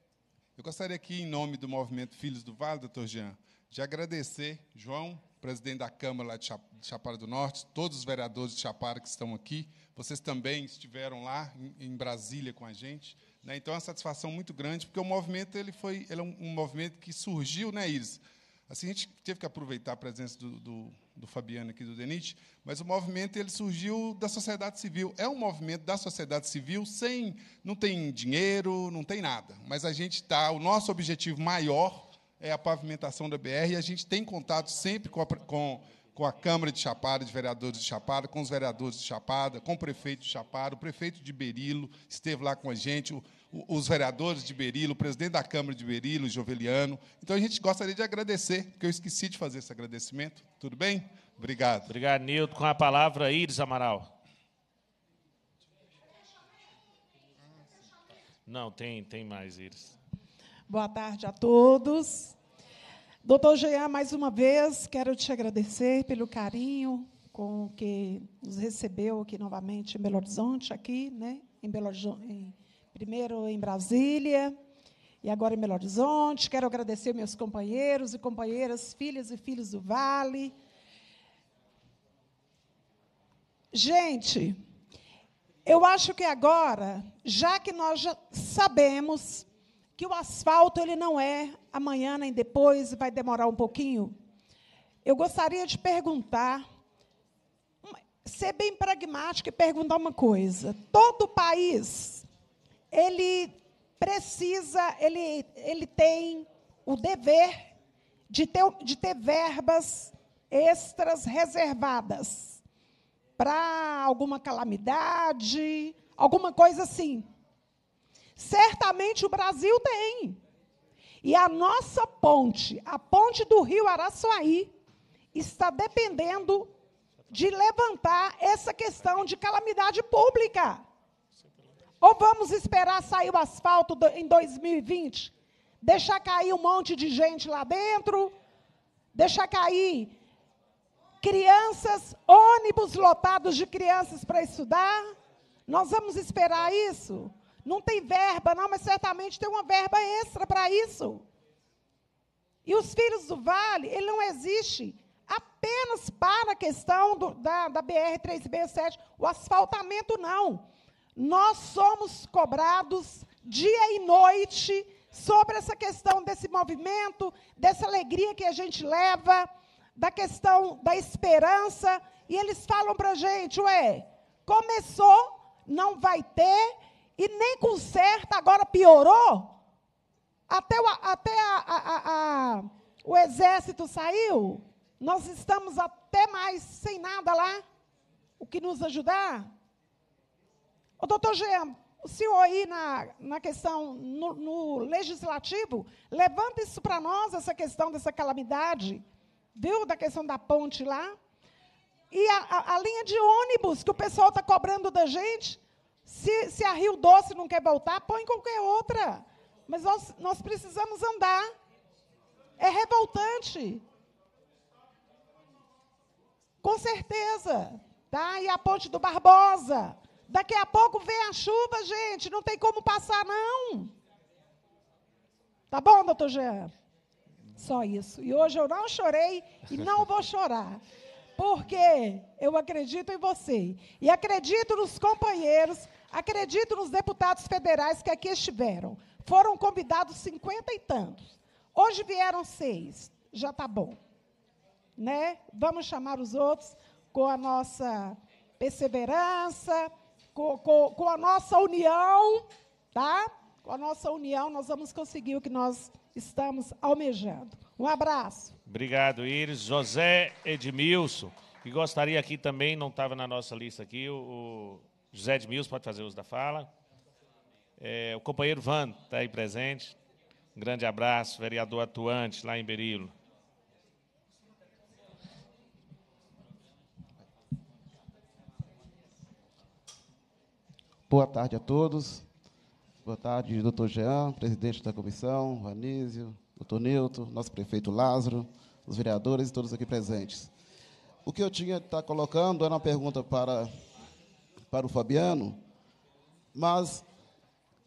eu gostaria aqui, em nome do movimento Filhos do Vale, doutor Jean, de agradecer, João, presidente da Câmara lá de Chapada do Norte, todos os vereadores de Chapada que estão aqui, vocês também estiveram lá em Brasília com a gente. Né? Então, é uma satisfação muito grande, porque o movimento ele foi, ele é um, um movimento que surgiu, né, Iris? Assim, a gente teve que aproveitar a presença do, do, do Fabiano aqui, do Denit, mas o movimento ele surgiu da sociedade civil. É um movimento da sociedade civil sem, não tem dinheiro, não tem nada. Mas a gente está, o nosso objetivo maior é a pavimentação da BR, e a gente tem contato sempre com a, com, com a Câmara de Chapada, de vereadores de Chapada, com os vereadores de Chapada, com o prefeito de Chapada, o prefeito de Berilo esteve lá com a gente, o, os vereadores de Berilo, o presidente da Câmara de Berilo, Joveliano. Então, a gente gostaria de agradecer, porque eu esqueci de fazer esse agradecimento. Tudo bem? Obrigado. Obrigado, Nilton. Com a palavra, Iris Amaral. Não, tem, tem mais, Iris. Boa tarde a todos. Doutor Jean, mais uma vez, quero te agradecer pelo carinho com que nos recebeu aqui novamente em Belo Horizonte, aqui, né? Em Belo Horizonte, primeiro em Brasília e agora em Belo Horizonte. Quero agradecer meus companheiros e companheiras, filhas e filhos do Vale. Gente, eu acho que agora, já que nós já sabemos que o asfalto ele não é amanhã nem depois, vai demorar um pouquinho. Eu gostaria de perguntar, ser bem pragmático e perguntar uma coisa. Todo país ele precisa, ele, ele tem o dever de ter, de ter verbas extras reservadas para alguma calamidade, alguma coisa assim. Certamente o Brasil tem. E a nossa ponte, a ponte do rio Araçuaí, está dependendo de levantar essa questão de calamidade pública. Ou vamos esperar sair o asfalto em 2020? Deixar cair um monte de gente lá dentro? Deixar cair crianças, ônibus lotados de crianças para estudar? Nós vamos esperar isso? Não tem verba, não, mas certamente tem uma verba extra para isso. E os filhos do vale, ele não existe apenas para a questão do, da, da BR-367, o asfaltamento não. Nós somos cobrados dia e noite sobre essa questão desse movimento, dessa alegria que a gente leva, da questão da esperança. E eles falam para a gente, ué, começou, não vai ter, e nem conserta, agora piorou. Até, o, até a, a, a, o exército saiu, nós estamos até mais sem nada lá. O que nos ajudar? O doutor Jean, o senhor aí na, na questão, no, no legislativo, levanta isso para nós, essa questão dessa calamidade, viu? Da questão da ponte lá. E a, a, a linha de ônibus que o pessoal está cobrando da gente, se, se a Rio Doce não quer voltar, põe qualquer outra. Mas nós, nós precisamos andar. É revoltante. Com certeza. Tá? E a ponte do Barbosa. Daqui a pouco vem a chuva, gente. Não tem como passar, não. Tá bom, doutor Jean? Só isso. E hoje eu não chorei e não vou chorar. Porque eu acredito em você. E acredito nos companheiros, acredito nos deputados federais que aqui estiveram. Foram convidados cinquenta e tantos. Hoje vieram seis. Já está bom. Né? Vamos chamar os outros com a nossa perseverança, com, com, com a nossa união, tá? Com a nossa união, nós vamos conseguir o que nós estamos almejando. Um abraço. Obrigado, Iris. José Edmilson, que gostaria aqui também, não estava na nossa lista aqui, o, o José Edmilson pode fazer uso da fala. É, o companheiro Van está aí presente. Um grande abraço, vereador atuante lá em Berilo. Boa tarde a todos. Boa tarde, doutor Jean, presidente da comissão, Anísio, doutor Nilton, nosso prefeito Lázaro, os vereadores e todos aqui presentes. O que eu tinha que estar colocando era uma pergunta para, para o Fabiano, mas,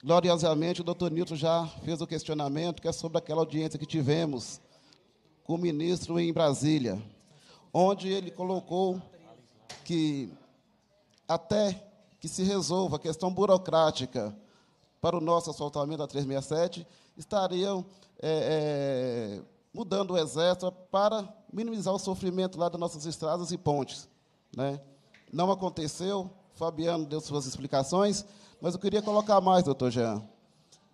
gloriosamente, o doutor Nilton já fez o questionamento, que é sobre aquela audiência que tivemos com o ministro em Brasília, onde ele colocou que até que se resolva a questão burocrática para o nosso asfaltamento da 367, estariam é, é, mudando o exército para minimizar o sofrimento lá das nossas estradas e pontes. Né? Não aconteceu, Fabiano deu suas explicações, mas eu queria colocar mais, doutor Jean,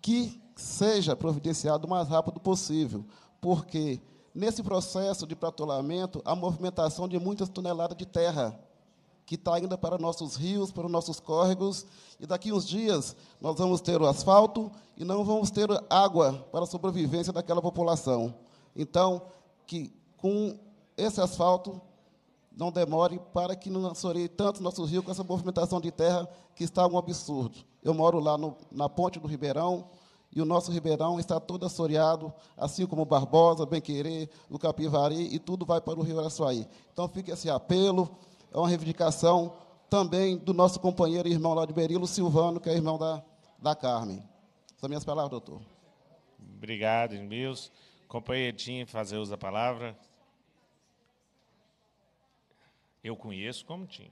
que seja providenciado o mais rápido possível, porque nesse processo de pratolamento, a movimentação de muitas toneladas de terra que está ainda para nossos rios, para nossos córregos, e daqui uns dias nós vamos ter o asfalto e não vamos ter água para a sobrevivência daquela população. Então, que com esse asfalto não demore para que não assoreie tanto nosso rio com essa movimentação de terra que está um absurdo. Eu moro lá no, na ponte do Ribeirão, e o nosso Ribeirão está todo assoreado, assim como Barbosa, Benquerê, o Capivari, e tudo vai para o Rio Araçuaí. Então, fica esse apelo, é uma reivindicação também do nosso companheiro e irmão lá de Berilo, Silvano, que é irmão da, da Carmen. São minhas palavras, doutor. Obrigado, Emils. Companheiro Tim, fazer uso da palavra. Eu conheço como Tim.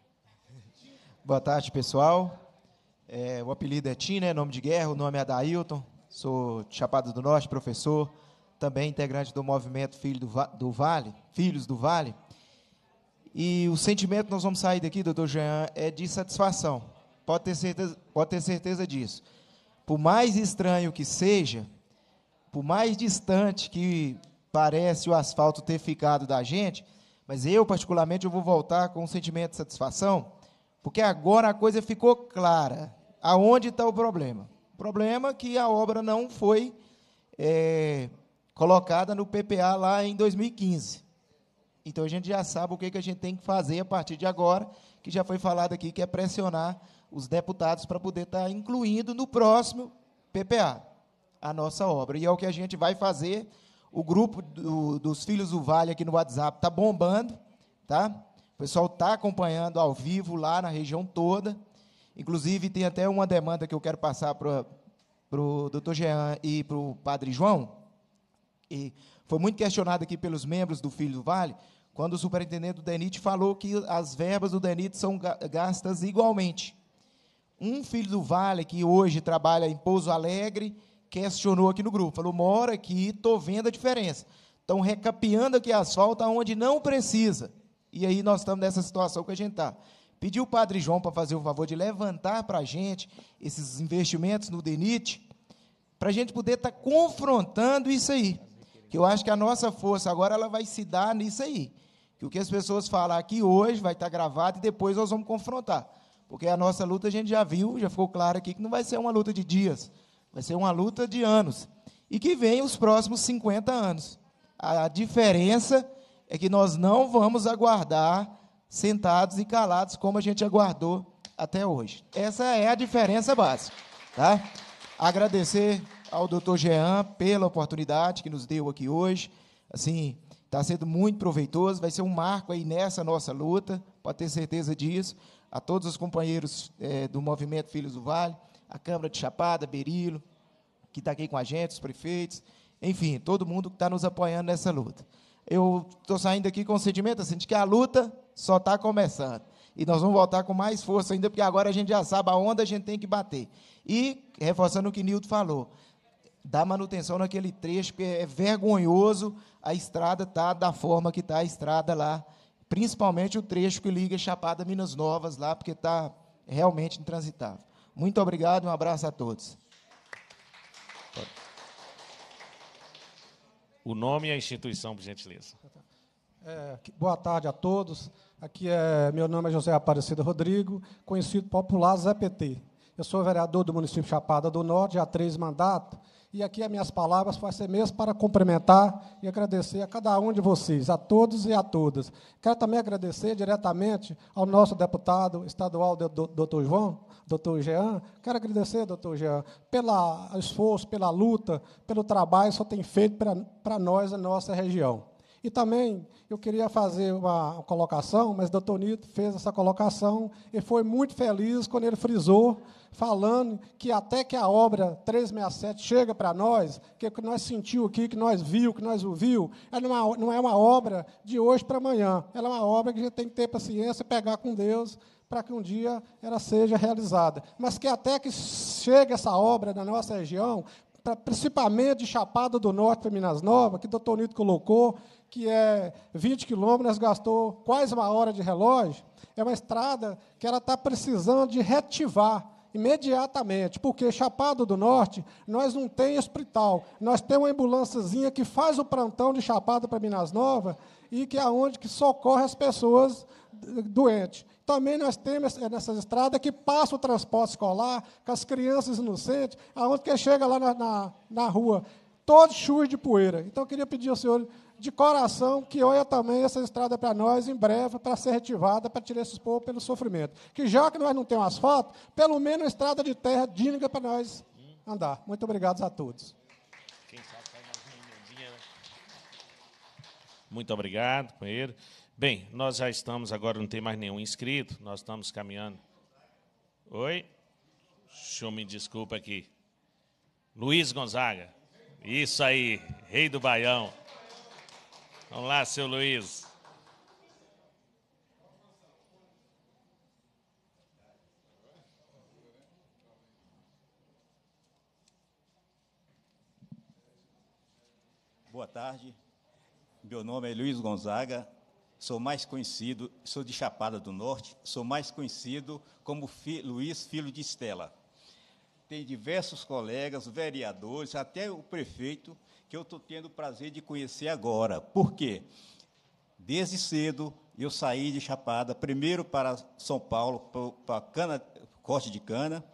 Boa tarde, pessoal. É, o apelido é Tim, né? Nome de guerra, o nome é Adailton. Sou de Chapada do Norte, professor, também integrante do movimento Filho do, va do Vale, Filhos do Vale. E o sentimento que nós vamos sair daqui, doutor Jean, é de satisfação. Pode ter certeza, pode ter certeza disso. Por mais estranho que seja, por mais distante que parece o asfalto ter ficado da gente, mas eu, particularmente, eu vou voltar com um sentimento de satisfação, porque agora a coisa ficou clara. Aonde está o problema? O problema é que a obra não foi é, colocada no PPA lá em 2015. Então a gente já sabe o que, que a gente tem que fazer a partir de agora, que já foi falado aqui, que é pressionar os deputados para poder estar tá incluindo no próximo PPA a nossa obra. E é o que a gente vai fazer. O grupo do, dos Filhos do Vale aqui no WhatsApp está bombando, tá? O pessoal está acompanhando ao vivo lá na região toda. Inclusive, tem até uma demanda que eu quero passar para o doutor Jean e para o padre João. E foi muito questionado aqui pelos membros do Filho do Vale, quando o superintendente do DENIT falou que as verbas do DENIT são gastas igualmente. Um filho do Vale, que hoje trabalha em Pouso Alegre, questionou aqui no grupo, falou, mora aqui, estou vendo a diferença. Estão recapeando aqui asfalto onde não precisa. E aí nós estamos nessa situação que a gente está. Pediu o padre João para fazer o favor de levantar para a gente esses investimentos no DENIT, para a gente poder estar tá confrontando isso aí. Que eu acho que a nossa força agora ela vai se dar nisso aí. Que o que as pessoas falar aqui hoje vai estar gravado e depois nós vamos confrontar. Porque a nossa luta a gente já viu, já ficou claro aqui que não vai ser uma luta de dias, vai ser uma luta de anos. E que vem os próximos 50 anos. A diferença é que nós não vamos aguardar sentados e calados como a gente aguardou até hoje. Essa é a diferença básica. Tá? Agradecer ao doutor Jean pela oportunidade que nos deu aqui hoje. Assim, está sendo muito proveitoso, vai ser um marco aí nessa nossa luta, pode ter certeza disso. A todos os companheiros é, do Movimento Filhos do Vale, a Câmara de Chapada, Berilo, que está aqui com a gente, os prefeitos, enfim, todo mundo que está nos apoiando nessa luta. Eu estou saindo aqui com o sentimento assim, de que a luta só está começando. E nós vamos voltar com mais força ainda, porque agora a gente já sabe aonde a gente tem que bater. E, reforçando o que Nilton falou, dá manutenção naquele trecho, porque é vergonhoso a estrada estar tá da forma que está a estrada lá, principalmente o trecho que liga Chapada Minas Novas lá, porque está realmente intransitável. Muito obrigado e um abraço a todos. O nome e a instituição, por gentileza. É, boa tarde a todos. Aqui é meu nome é José Aparecido Rodrigo, conhecido popular Zé PT. Eu sou vereador do município Chapada do Norte há três mandatos. E aqui as minhas palavras vão ser mesmo para cumprimentar e agradecer a cada um de vocês, a todos e a todas. Quero também agradecer diretamente ao nosso deputado estadual, doutor João, doutor Jean. Quero agradecer, doutor Jean, pelo esforço, pela luta, pelo trabalho que o senhor tem feito para nós, a nossa região. E também eu queria fazer uma colocação, mas o doutor Nito fez essa colocação e foi muito feliz quando ele frisou, falando que até que a obra 367 chega para nós, que nós sentiu aqui, que nós viu, que nós ouviu, ela não é uma, não é uma obra de hoje para amanhã. Ela é uma obra que a gente tem que ter paciência, pegar com Deus, para que um dia ela seja realizada. Mas que até que chegue essa obra na nossa região, principalmente de Chapada do Norte para Minas Novas, que o doutor Nito colocou, que é 20 quilômetros, gastou quase uma hora de relógio, é uma estrada que ela está precisando de retivar imediatamente, porque Chapada do Norte, nós não tem hospital, nós temos uma ambulânciazinha que faz o plantão de Chapada para Minas Novas e que é onde que socorre as pessoas doentes. Também nós temos nessas estradas que passa o transporte escolar, com as crianças inocentes, aonde que chega lá na, na, na rua, todo chuva de poeira. Então, eu queria pedir ao senhor de coração que olha também essa estrada para nós em breve para ser retivada, para tirar esses povos pelo sofrimento. Que já que nós não temos asfalto, pelo menos estrada de terra digna para nós andar. Muito obrigado a todos. Né? Muito obrigado, companheiro. Bem, nós já estamos, agora não tem mais nenhum inscrito, nós estamos caminhando. Oi? Deixa eu me desculpa aqui. Luiz Gonzaga. Isso aí, rei do Baião. Vamos lá, seu Luiz. Boa tarde. Meu nome é Luiz Gonzaga. Sou mais conhecido, sou de Chapada do Norte, sou mais conhecido como fi, Luiz Filho de Estela. Tem diversos colegas, vereadores, até o prefeito que eu estou tendo o prazer de conhecer agora. Por quê? Desde cedo eu saí de Chapada, primeiro para São Paulo, para corte de cana,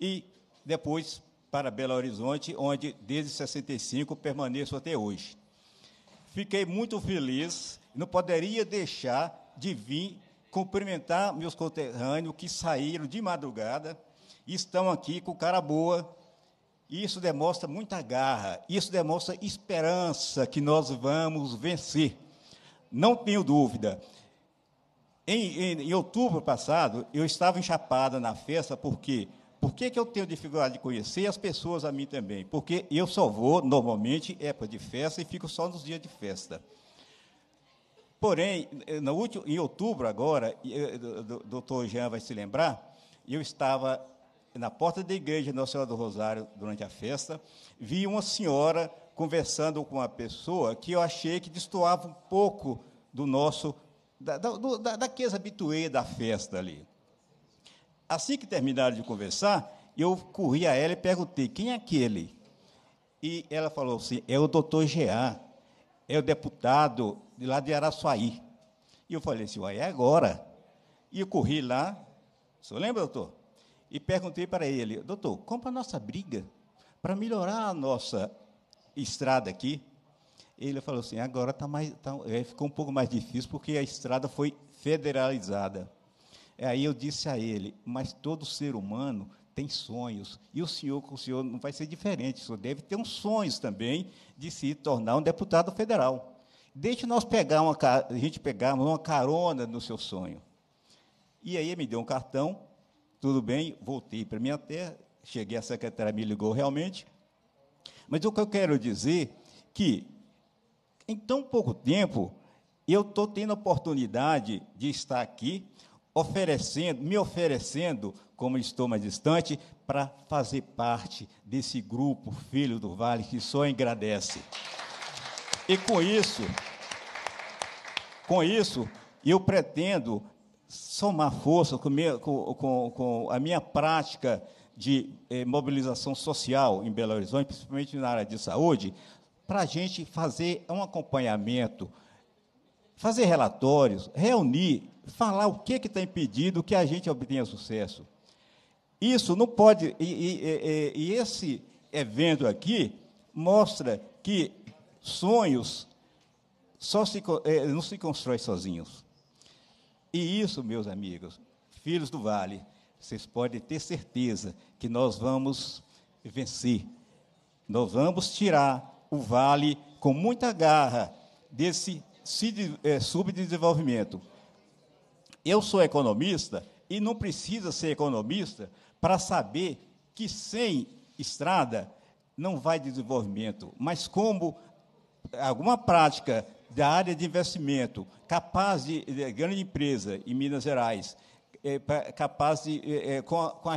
e depois para Belo Horizonte, onde desde 65 permaneço até hoje. Fiquei muito feliz, não poderia deixar de vir cumprimentar meus conterrâneos que saíram de madrugada e estão aqui com cara boa, isso demonstra muita garra, isso demonstra esperança que nós vamos vencer. Não tenho dúvida. Em, em, em outubro passado, eu estava enchapada na festa, por quê? Por que, que eu tenho dificuldade de conhecer as pessoas a mim também? Porque eu só vou, normalmente, época de festa e fico só nos dias de festa. Porém, no último, em outubro agora, o doutor Jean vai se lembrar, eu estava na porta da igreja Nossa Senhora do Rosário, durante a festa, vi uma senhora conversando com uma pessoa que eu achei que destoava um pouco do nosso, da, da, daqueles habituês da festa ali. Assim que terminaram de conversar, eu corri a ela e perguntei, quem é aquele? E ela falou assim: é o doutor Jean, é o deputado de lá de Araçuaí. E eu falei assim: uai, é agora. E eu corri lá, o senhor lembra, doutor? E perguntei para ele: doutor, compra a nossa briga para melhorar a nossa estrada aqui. Ele falou assim: agora tá mais, tá, é, ficou um pouco mais difícil porque a estrada foi federalizada. Aí eu disse a ele: mas todo ser humano tem sonhos. E o senhor, o senhor não vai ser diferente, o senhor deve ter uns sonhos também de se tornar um deputado federal. Deixe nós pegar uma, a gente pegar uma carona no seu sonho. E aí me deu um cartão, tudo bem, voltei para minha terra, cheguei, a secretária me ligou realmente. Mas o que eu quero dizer que em tão pouco tempo eu estou tendo a oportunidade de estar aqui oferecendo, me oferecendo, como estou mais distante, para fazer parte desse grupo Filho do Vale que só agradece. E com isso, com isso, eu pretendo somar força com, minha, com, com, com a minha prática de eh, mobilização social em Belo Horizonte, principalmente na área de saúde, para a gente fazer um acompanhamento, fazer relatórios, reunir falar o que está impedindo que a gente obtenha sucesso. Isso não pode. E, e, e, esse evento aqui mostra que sonhos só se, é, não se constrói sozinhos. E isso, meus amigos, filhos do Vale, vocês podem ter certeza que nós vamos vencer. Nós vamos tirar o Vale com muita garra desse é, subdesenvolvimento. Eu sou economista e não precisa ser economista para saber que sem estrada não vai desenvolvimento, mas como alguma prática da área de investimento capaz de, de grande empresa em Minas Gerais, é, capaz de, é, é com a, com a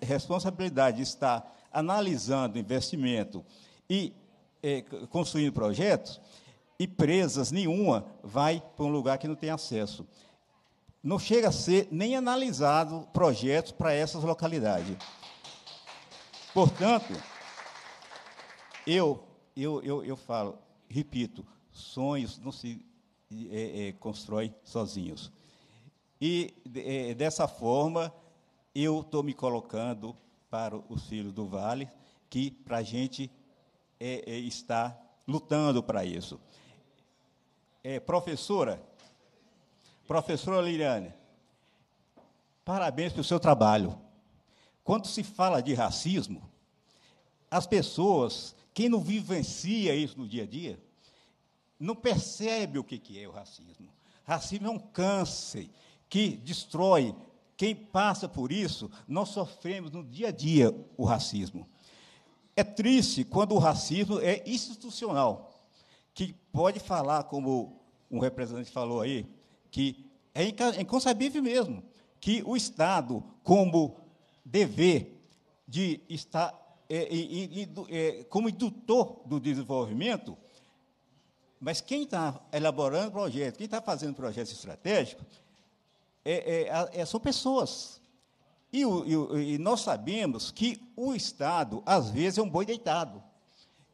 responsabilidade de estar analisando investimento e é, construindo projetos, empresas nenhuma vai para um lugar que não tem acesso não chega a ser nem analisado projetos para essas localidades. Portanto, eu, eu, eu, eu falo, repito, sonhos não se é, é, constrói sozinhos. E, é, dessa forma, eu estou me colocando para os filhos do Vale, que para a gente é, é, está lutando para isso. É, professora, Professora Liliane, parabéns pelo seu trabalho. Quando se fala de racismo, as pessoas, quem não vivencia isso no dia a dia, não percebe o que é o racismo. Racismo é um câncer que destrói. Quem passa por isso, nós sofremos no dia a dia o racismo. É triste quando o racismo é institucional, que pode falar, como um representante falou aí, que é inconcebível mesmo que o Estado, como dever de estar é, é, como indutor do desenvolvimento, mas quem está elaborando projetos, quem está fazendo projetos estratégicos, é, é, é, são pessoas. E, o, e, nós sabemos que o Estado, às vezes, é um boi deitado,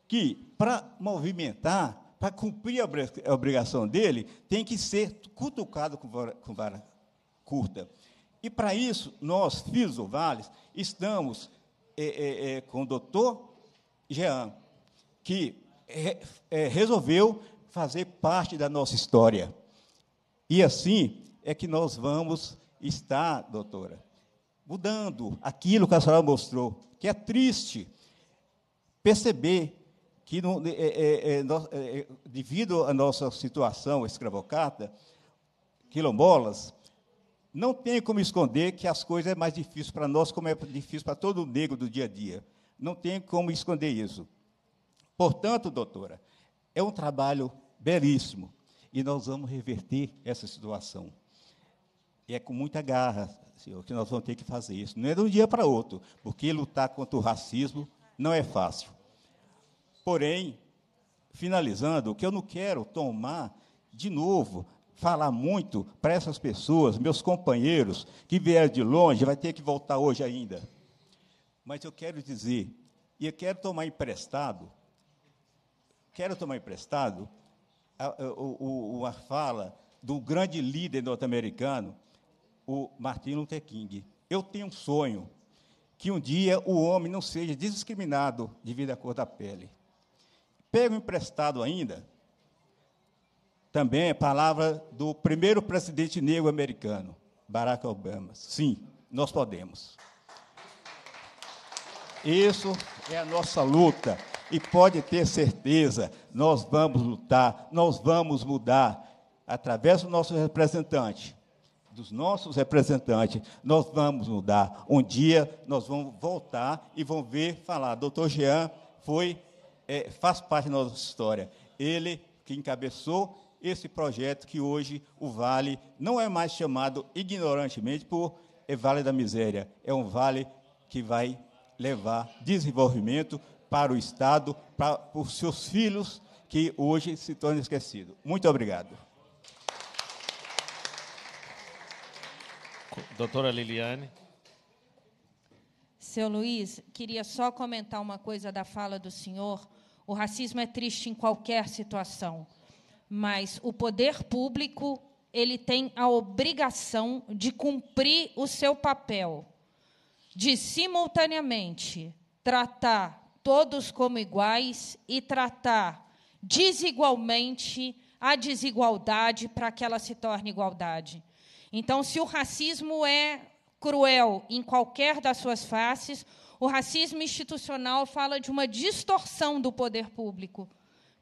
que, para movimentar, para cumprir a obrigação dele, tem que ser cutucado com vara, com vara curta. E para isso, nós, filhos do Vale, estamos é, é, é, com o doutor Jean, que é, resolveu fazer parte da nossa história. E assim é que nós vamos estar, doutora, mudando aquilo que a senhora mostrou, que é triste perceber que, é é, é, é, é, devido à nossa situação escravocrata, quilombolas, não tem como esconder que as coisas é mais difícil para nós, como é difícil para todo negro do dia a dia. Não tem como esconder isso. Portanto, doutora, é um trabalho belíssimo e nós vamos reverter essa situação. E é com muita garra, senhor, que nós vamos ter que fazer isso. Não é de um dia para outro, porque lutar contra o racismo não é fácil. Porém, finalizando, que eu não quero tomar de novo, falar muito para essas pessoas, meus companheiros que vieram de longe, vai ter que voltar hoje ainda. Mas eu quero dizer, E eu quero tomar emprestado, quero tomar emprestado a, a, a, a fala do grande líder norte-americano, o Martin Luther King. Eu tenho um sonho que um dia o homem não seja discriminado devido à cor da pele. Pego emprestado ainda, também a palavra do primeiro presidente negro americano, Barack Obama. Sim, nós podemos. Isso é a nossa luta. E pode ter certeza, nós vamos lutar, nós vamos mudar através do nosso representante, dos nossos representantes, nós vamos mudar. Um dia nós vamos voltar e vão ver falar, doutor Jean foi, é, faz parte da nossa história. Ele que encabeçou esse projeto que hoje o Vale não é mais chamado ignorantemente por é Vale da Miséria, é um vale que vai levar desenvolvimento para o Estado, para os seus filhos que hoje se tornam esquecidos. Muito obrigado. Doutora Liliane. Seu Luiz, queria só comentar uma coisa da fala do senhor. O racismo é triste em qualquer situação, mas o poder público ele tem a obrigação de cumprir o seu papel, de simultaneamente tratar todos como iguais e tratar desigualmente a desigualdade para que ela se torne igualdade. Então, se o racismo é cruel em qualquer das suas faces, o racismo institucional fala de uma distorção do poder público,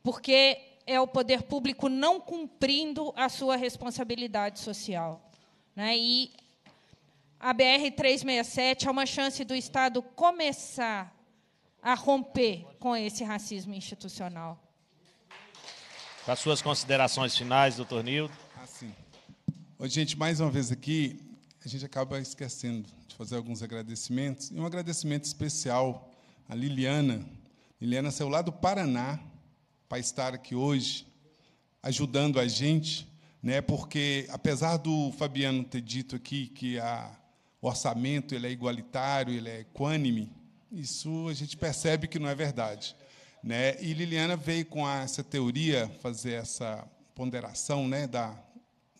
porque é o poder público não cumprindo a sua responsabilidade social. Né? E a BR-367 é uma chance do Estado começar a romper com esse racismo institucional. Com as suas considerações finais, doutor Nildo. Assim. Oi, gente, mais uma vez aqui, a gente acaba esquecendo de fazer alguns agradecimentos. E um agradecimento especial à Liliana. Liliana saiu lá do Paraná para estar aqui hoje, ajudando a gente, né? porque, apesar do Fabiano ter dito aqui que a, o orçamento ele é igualitário, ele é equânime, isso a gente percebe que não é verdade. Né? E Liliana veio com essa teoria fazer essa ponderação né, da,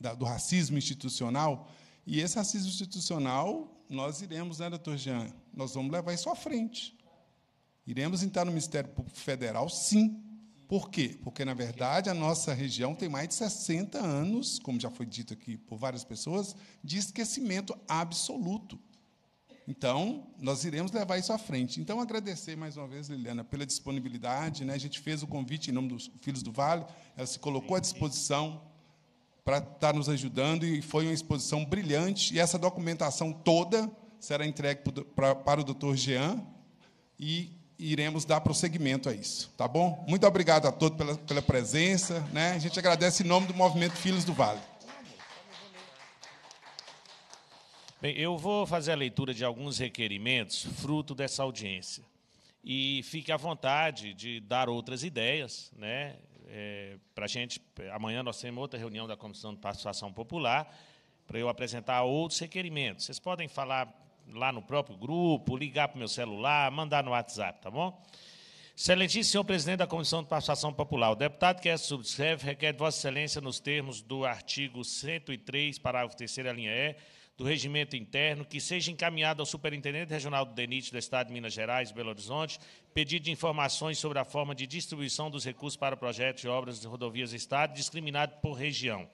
da, do racismo institucional. E esse racismo institucional, nós iremos, né, doutor Jean? Nós vamos levar isso à frente. Iremos entrar no Ministério Público Federal, sim. Por quê? Porque, na verdade, a nossa região tem mais de 60 anos, como já foi dito aqui por várias pessoas, de esquecimento absoluto. Então, nós iremos levar isso à frente. Então, agradecer mais uma vez, Liliana, pela disponibilidade. Né? A gente fez o convite em nome dos Filhos do Vale, ela se colocou à disposição para estar nos ajudando e foi uma exposição brilhante. E essa documentação toda será entregue para, para o doutor Jean e iremos dar prosseguimento a isso, tá bom? Muito obrigado a todos pela, pela presença, né? A gente agradece em nome do Movimento Filhos do Vale. Bem, eu vou fazer a leitura de alguns requerimentos fruto dessa audiência. E fique à vontade de dar outras ideias, né? É, para a gente, amanhã nós temos outra reunião da Comissão de Participação Popular, para eu apresentar outros requerimentos. Vocês podem falar lá no próprio grupo, ligar para o meu celular, mandar no WhatsApp, tá bom? Excelentíssimo senhor presidente da Comissão de Participação Popular, o deputado que é subscreve requer de Vossa Excelência, nos termos do artigo 103, parágrafo 3, linha E, do regimento interno, que seja encaminhado ao superintendente regional do DENIT do Estado de Minas Gerais, Belo Horizonte, pedido de informações sobre a forma de distribuição dos recursos para projetos de obras de rodovias do Estado, discriminado por região.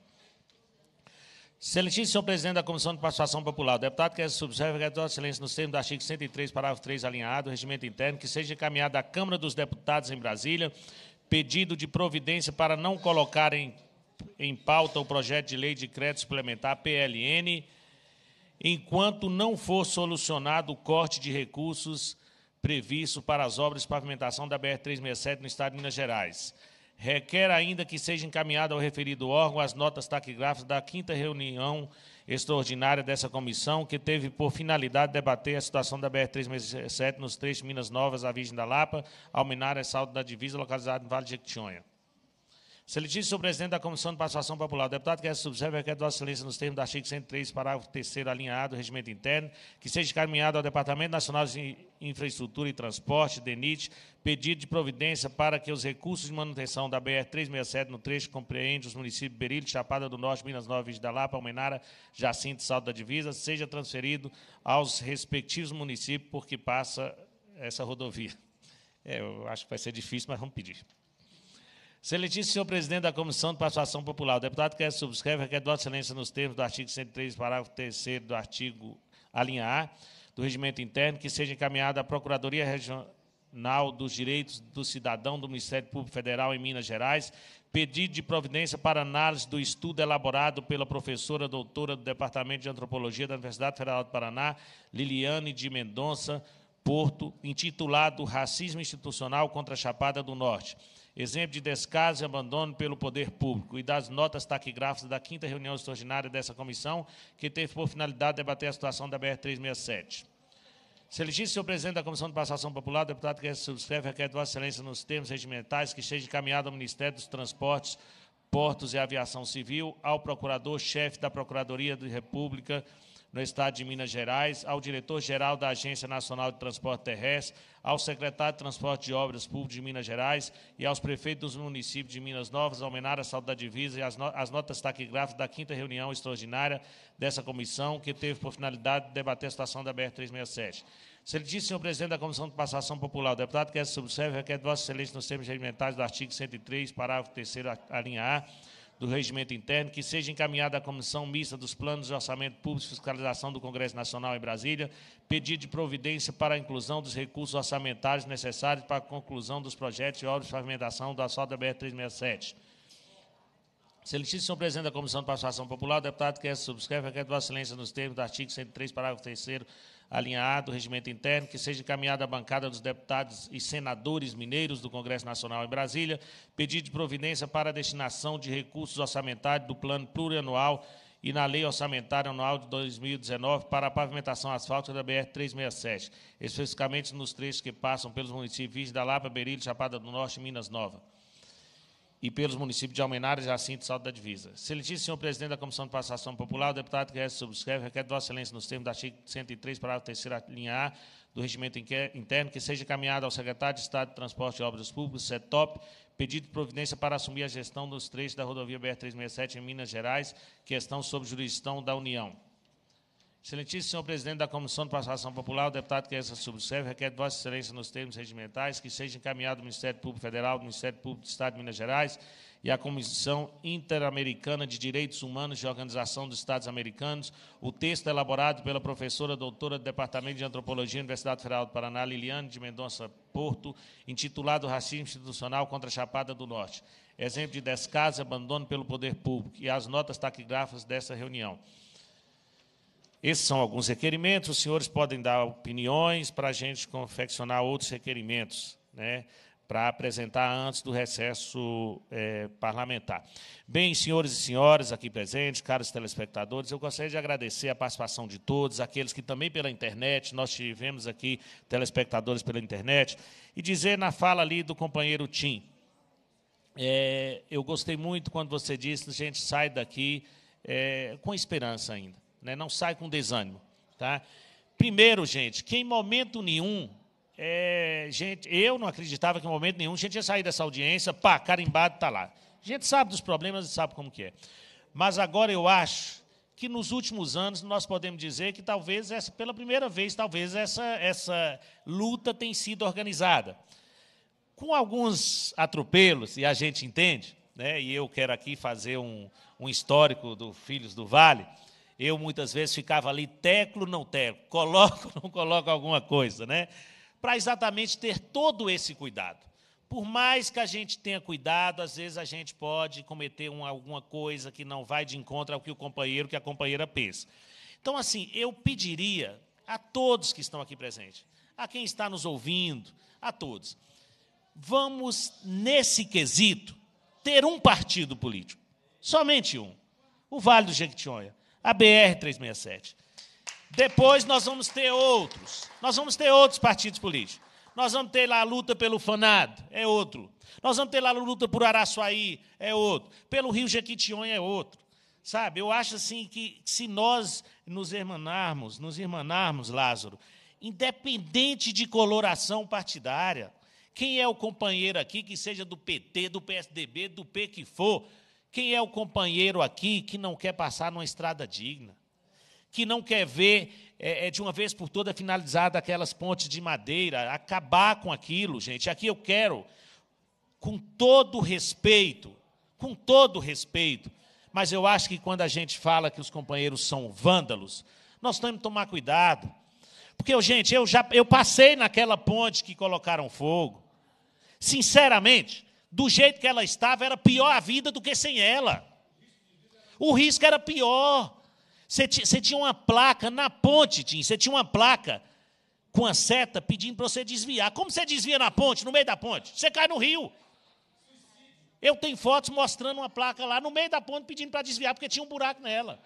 Excelentíssimo senhor presidente da Comissão de Participação Popular, o deputado que subserve a Vossa Excelência nos termos do artigo 103, parágrafo 3, alinhado, do regimento interno, que seja encaminhado à Câmara dos Deputados em Brasília, pedido de providência para não colocar em, em pauta o projeto de lei de crédito suplementar, PLN, enquanto não for solucionado o corte de recursos previsto para as obras de pavimentação da BR-367 no Estado de Minas Gerais. Requer ainda que seja encaminhada ao referido órgão as notas taquigráficas da quinta reunião extraordinária dessa comissão, que teve por finalidade debater a situação da BR-367 nos trechos Minas Novas, a Virgem da Lapa, Almenara e Salto da Divisa, localizado no Vale de Jequitinhonha. Excelentíssimo senhor presidente da Comissão de Participação Popular, o deputado que é subserve requer Vossa Excelência nos termos do artigo 103, parágrafo 3 alinhado do regimento interno, que seja encaminhado ao Departamento Nacional de Infraestrutura e Transporte, DENIT, pedido de providência para que os recursos de manutenção da BR-367 no trecho que compreende os municípios de Berilho, Chapada do Norte, Minas Novas, da Lapa, Almenara, Jacinto e Salto da Divisa, seja transferido aos respectivos municípios por que passa essa rodovia. É, eu acho que vai ser difícil, mas vamos pedir. Excelentíssimo senhor presidente da Comissão de Participação Popular, o deputado que subscreve requer Vossa Excelência nos termos do artigo 103, parágrafo 3 do artigo a linha A do Regimento Interno, que seja encaminhado à Procuradoria Regional dos Direitos do Cidadão do Ministério Público Federal em Minas Gerais, pedido de providência para análise do estudo elaborado pela professora doutora do Departamento de Antropologia da Universidade Federal do Paraná, Liliane de Mendonça Porto, intitulado Racismo Institucional contra a Chapada do Norte exemplo de descaso e abandono pelo poder público, e das notas taquigráficas da quinta reunião extraordinária dessa comissão, que teve por finalidade debater a situação da BR-367. Excelentíssimo senhor presidente da Comissão de Passação Popular, deputado que subscreve requer de Vossa Excelência nos termos regimentais que seja encaminhado ao Ministério dos Transportes, Portos e Aviação Civil, ao Procurador-Chefe da Procuradoria da República, no Estado de Minas Gerais, ao diretor-geral da Agência Nacional de Transporte Terrestre, ao secretário de Transporte de Obras Públicas de Minas Gerais e aos prefeitos dos municípios de Minas Novas, Almenara, Salto da Divisa e as, no as notas taquigráficas da quinta reunião extraordinária dessa comissão, que teve por finalidade debater a situação da BR-367. Excelentíssimo senhor presidente da Comissão de Passação Popular, o deputado que subserve requer de Vossa Excelência nos termos regimentares do artigo 103, parágrafo 3 a linha A, do regimento interno, que seja encaminhada à Comissão Mista dos Planos de Orçamento Público e Fiscalização do Congresso Nacional em Brasília, pedido de providência para a inclusão dos recursos orçamentários necessários para a conclusão dos projetos e obras de pavimentação do asfalto da BR-367. Excelentíssimo presidente da Comissão de Participação Popular, deputado que subscreve requer Vossa Excelência nos termos do artigo 103, parágrafo 3 a linha A do regimento interno, que seja encaminhada à bancada dos deputados e senadores mineiros do Congresso Nacional em Brasília, pedido de providência para a destinação de recursos orçamentários do plano plurianual e na Lei Orçamentária Anual de 2019 para a pavimentação asfáltica da BR-367, especificamente nos trechos que passam pelos municípios da Lapa, Berilho, Chapada do Norte e Minas Nova e pelos municípios de Almenara, Jacinto e Salto da Divisa. Excelentíssimo senhor presidente da Comissão de Passação Popular, o deputado que subscreve requer de Vossa Excelência nos termos do artigo 103, parágrafo 3 linha A do regimento interno, que seja encaminhado ao secretário de Estado de Transporte e Obras Públicas, CETOP, pedido de providência para assumir a gestão dos trechos da rodovia BR-367 em Minas Gerais, que estão sob jurisdição da União. Excelentíssimo senhor presidente da Comissão de Participação Popular, o deputado que essa subserve requer de Vossa Excelência nos termos regimentais que seja encaminhado ao Ministério Público Federal, ao Ministério Público do Estado de Minas Gerais e à Comissão Interamericana de Direitos Humanos de Organização dos Estados Americanos, o texto elaborado pela professora doutora do Departamento de Antropologia da Universidade Federal do Paraná, Liliane de Mendonça Porto, intitulado Racismo Institucional contra a Chapada do Norte, exemplo de descaso e abandono pelo poder público, e as notas taquigráficas dessa reunião. Esses são alguns requerimentos, os senhores podem dar opiniões para a gente confeccionar outros requerimentos, né, para apresentar antes do recesso é, parlamentar. Bem, senhores e senhoras aqui presentes, caros telespectadores, eu gostaria de agradecer a participação de todos, aqueles que também pela internet, nós tivemos aqui telespectadores pela internet, e dizer na fala ali do companheiro Tim, é, eu gostei muito quando você disse, a gente sai daqui é, com esperança ainda né? não sai com desânimo. Tá? Primeiro, gente, que em momento nenhum, é, gente, eu não acreditava que em momento nenhum a gente ia sair dessa audiência, pá, carimbado está lá. A gente sabe dos problemas e sabe como que é. Mas agora eu acho que nos últimos anos nós podemos dizer que talvez essa, pela primeira vez, talvez essa, essa luta tenha sido organizada. Com alguns atropelos, e a gente entende, né, e eu quero aqui fazer um, um histórico do Filhos do Vale, eu muitas vezes ficava ali, teclo, não teclo, coloco, não coloco alguma coisa, né? Para exatamente ter todo esse cuidado. Por mais que a gente tenha cuidado, às vezes a gente pode cometer uma, alguma coisa que não vai de encontro ao que o companheiro, que a companheira pensa. Então, assim, eu pediria a todos que estão aqui presentes, a quem está nos ouvindo, a todos, vamos, nesse quesito, ter um partido político, somente um, o Vale do Jequitinhonha a BR-367. Depois nós vamos ter outros. Nós vamos ter outros partidos políticos. Nós vamos ter lá a luta pelo Fanado, é outro. Nós vamos ter lá a luta por Araçuaí, é outro. Pelo Rio Jequitinhonha, é outro. Sabe, eu acho assim que se nós nos irmanarmos, nos irmanarmos, Lázaro, independente de coloração partidária, quem é o companheiro aqui que seja do PT, do PSDB, do P que for, quem é o companheiro aqui que não quer passar numa estrada digna? Que não quer ver é, é, de uma vez por toda finalizada aquelas pontes de madeira, acabar com aquilo, gente. Aqui eu quero, com todo respeito, com todo respeito, mas eu acho que quando a gente fala que os companheiros são vândalos, nós temos que tomar cuidado. Porque, gente, eu já eu passei naquela ponte que colocaram fogo. Sinceramente, do jeito que ela estava, era pior a vida do que sem ela. O risco era pior. Você, tinha uma placa na ponte, Tim, você tinha uma placa com a seta pedindo para você desviar. Como você desvia na ponte, no meio da ponte? Você cai no rio. Eu tenho fotos mostrando uma placa lá no meio da ponte pedindo para desviar, porque tinha um buraco nela.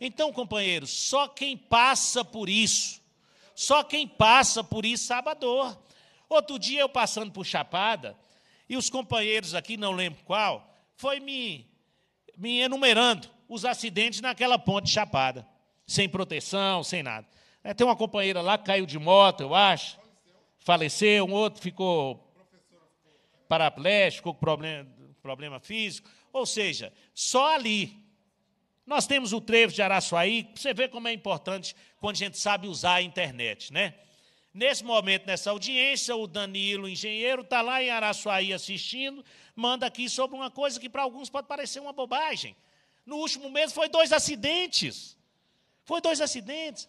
Então, companheiros, só quem passa por isso, só quem passa por isso sabe a dor. Outro dia eu passando por Chapada, e os companheiros aqui, não lembro qual, foi me, me enumerando os acidentes naquela ponte chapada, sem proteção, sem nada. É, tem uma companheira lá que caiu de moto, eu acho, faleceu, um outro ficou paraplégico, com problema, problema físico. Ou seja, só ali. Nós temos o trevo de Araçuaí, você vê como é importante quando a gente sabe usar a internet, né? Nesse momento, nessa audiência, o Danilo, engenheiro, está lá em Araçuaí assistindo, manda aqui sobre uma coisa que para alguns pode parecer uma bobagem. No último mês foi dois acidentes. Foi dois acidentes.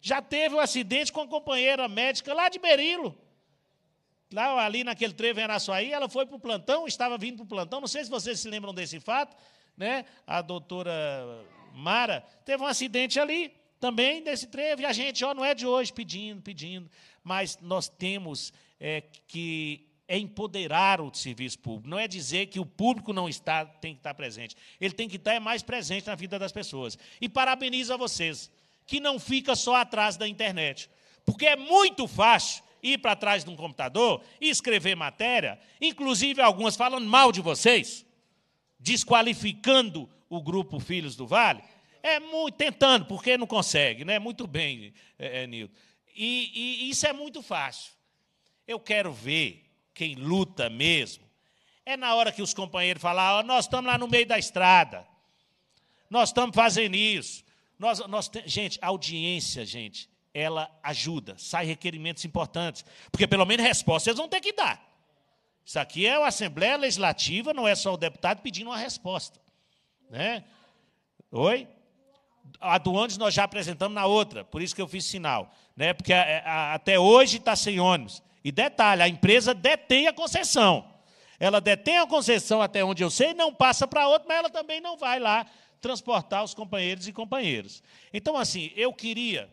Já teve um acidente com a companheira médica lá de Berilo. Lá ali naquele trevo em Araçuaí, ela foi para o plantão, estava vindo para o plantão. Não sei se vocês se lembram desse fato, né? A doutora Mara teve um acidente ali também desse trevo, e a gente, ó, não é de hoje, pedindo, pedindo, mas nós temos é, que empoderar o serviço público, não é dizer que o público não está, tem que estar presente. Ele tem que estar é mais presente na vida das pessoas. E parabenizo a vocês, que não fica só atrás da internet. Porque é muito fácil ir para trás de um computador e escrever matéria, inclusive algumas falando mal de vocês, desqualificando o grupo Filhos do Vale. É muito, tentando, porque não consegue, né? Muito bem, é, é, Nilton. E, e isso é muito fácil. Eu quero ver quem luta mesmo. É na hora que os companheiros falam, oh, nós estamos lá no meio da estrada. Nós estamos fazendo isso. Nós, nós gente, audiência, gente, ela ajuda, sai requerimentos importantes. Porque pelo menos resposta eles vão ter que dar. Isso aqui é a Assembleia Legislativa, não é só o deputado pedindo uma resposta. Né? Oi? A do antes nós já apresentamos na outra, por isso que eu fiz sinal. Né? Porque a, a, até hoje está sem ônibus. E detalhe, a empresa detém a concessão. Ela detém a concessão até onde eu sei, não passa para outra, mas ela também não vai lá transportar os companheiros e companheiras. Então, assim, eu queria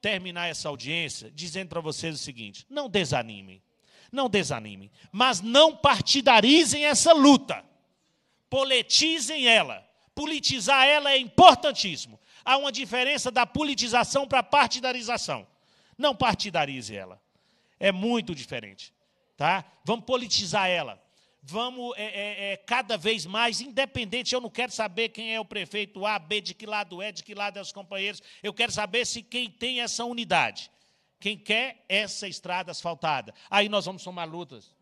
terminar essa audiência dizendo para vocês o seguinte: não desanimem, não desanimem, mas não partidarizem essa luta, politizem ela. Politizar ela é importantíssimo. Há uma diferença da politização para a partidarização. Não partidarize ela. É muito diferente. Tá? Vamos politizar ela. Vamos é, é, é, cada vez mais independente. Eu não quero saber quem é o prefeito A, B, de que lado é, de que lado é os companheiros. Eu quero saber se quem tem essa unidade. Quem quer essa estrada asfaltada. Aí nós vamos somar lutas.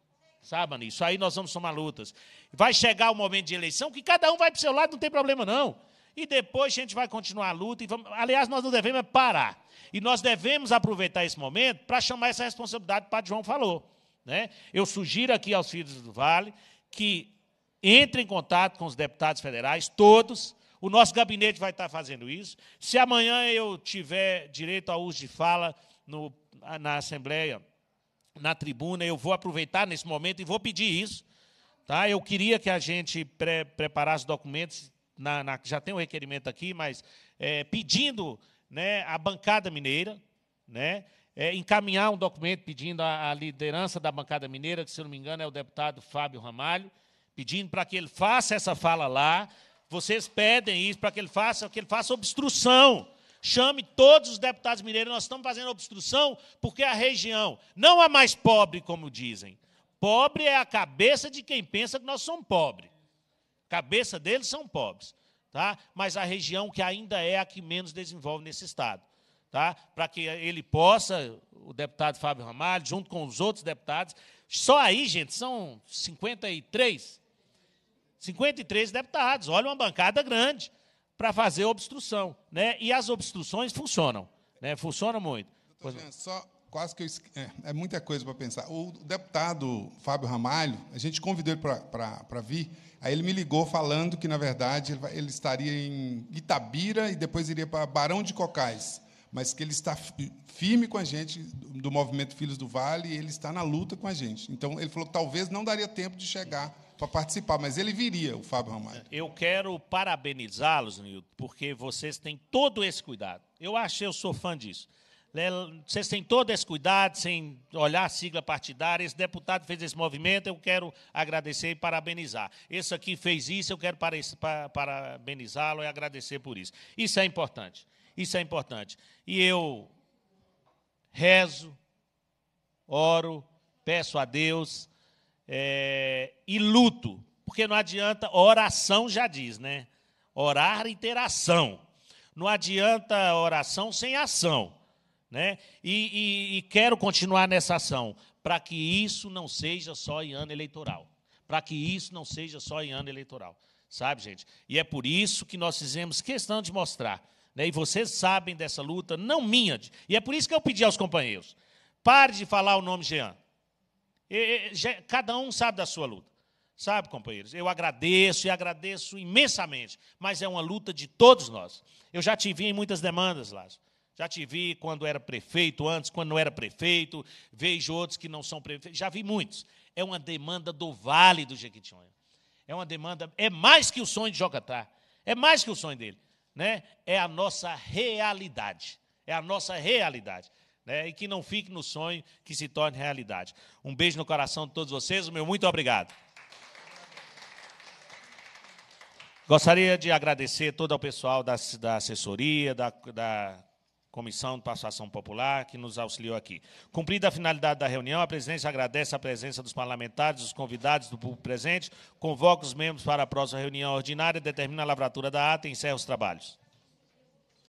Sabe nisso? Aí nós vamos somar lutas. Vai chegar o momento de eleição que cada um vai para o seu lado, não tem problema não. E depois a gente vai continuar a luta. E vamos... Aliás, nós não devemos parar. E nós devemos aproveitar esse momento para chamar essa responsabilidade que o Padre João falou. Né? Eu sugiro aqui aos filhos do Vale que entrem em contato com os deputados federais, todos. O nosso gabinete vai estar fazendo isso. Se amanhã eu tiver direito ao uso de fala no, na Assembleia, na tribuna, eu vou aproveitar nesse momento e vou pedir isso. Tá? Eu queria que a gente pre preparasse documentos, na, na, já tem um requerimento aqui, mas é, pedindo né, a bancada mineira, né, é, encaminhar um documento pedindo a, liderança da bancada mineira, que, se não me engano, é o deputado Fábio Ramalho, pedindo para que ele faça essa fala lá. Vocês pedem isso para que ele faça, que ele faça obstrução Chame todos os deputados mineiros. Nós estamos fazendo obstrução porque a região não é mais pobre, como dizem. Pobre é a cabeça de quem pensa que nós somos pobres. Cabeça deles são pobres. Tá? Mas a região que ainda é a que menos desenvolve nesse Estado. Tá? Para que ele possa, o deputado Fábio Ramalho, junto com os outros deputados, só aí, gente, são 53. 53 deputados. Olha, uma bancada grande para fazer obstrução. Né? E as obstruções funcionam. Né? Funcionam muito. Doutor só quase que eu, é, é muita coisa para pensar. O deputado Fábio Ramalho, a gente convidou ele para vir, aí ele me ligou falando que, na verdade, ele, ele estaria em Itabira e depois iria para Barão de Cocais mas que ele está firme com a gente do movimento Filhos do Vale e ele está na luta com a gente. Então ele falou que talvez não daria tempo de chegar para participar, mas ele viria, o Fábio Ramalho. Eu quero parabenizá-los, Nilton, porque vocês têm todo esse cuidado. Eu acho, eu sou fã disso. Vocês têm todo esse cuidado, sem olhar a sigla partidária. Esse deputado fez esse movimento, eu quero agradecer e parabenizar. Esse aqui fez isso, eu quero parabenizá-lo e agradecer por isso. Isso é importante. Isso é importante. E eu rezo, oro, peço a Deus é, e luto, porque não adianta, oração já diz, né? Orar e ter ação. Não adianta oração sem ação. Né? E, e, e quero continuar nessa ação, para que isso não seja só em ano eleitoral. Para que isso não seja só em ano eleitoral. Sabe, gente? E é por isso que nós fizemos questão de mostrar né? E vocês sabem dessa luta, não minha. E é por isso que eu pedi aos companheiros: pare de falar o nome Jean. E, cada um sabe da sua luta. Sabe, companheiros? Eu agradeço e agradeço imensamente, mas é uma luta de todos nós. Eu já te vi em muitas demandas, Lázaro. Já te vi quando era prefeito, antes, quando não era prefeito, vejo outros que não são prefeitos, já vi muitos. É uma demanda do Vale do Jequitinhonha. É uma demanda, é mais que o sonho de Jocatá, é mais que o sonho dele né, é a nossa realidade. É a nossa realidade. Né, e que não fique no sonho, que se torne realidade. Um beijo no coração de todos vocês, o meu muito obrigado. Gostaria de agradecer todo o pessoal da, da assessoria, da, da Comissão de Participação Popular, que nos auxiliou aqui. Cumprida a finalidade da reunião, a presidência agradece a presença dos parlamentares, dos convidados do público presente, convoca os membros para a próxima reunião ordinária, determina a lavratura da ata e encerra os trabalhos.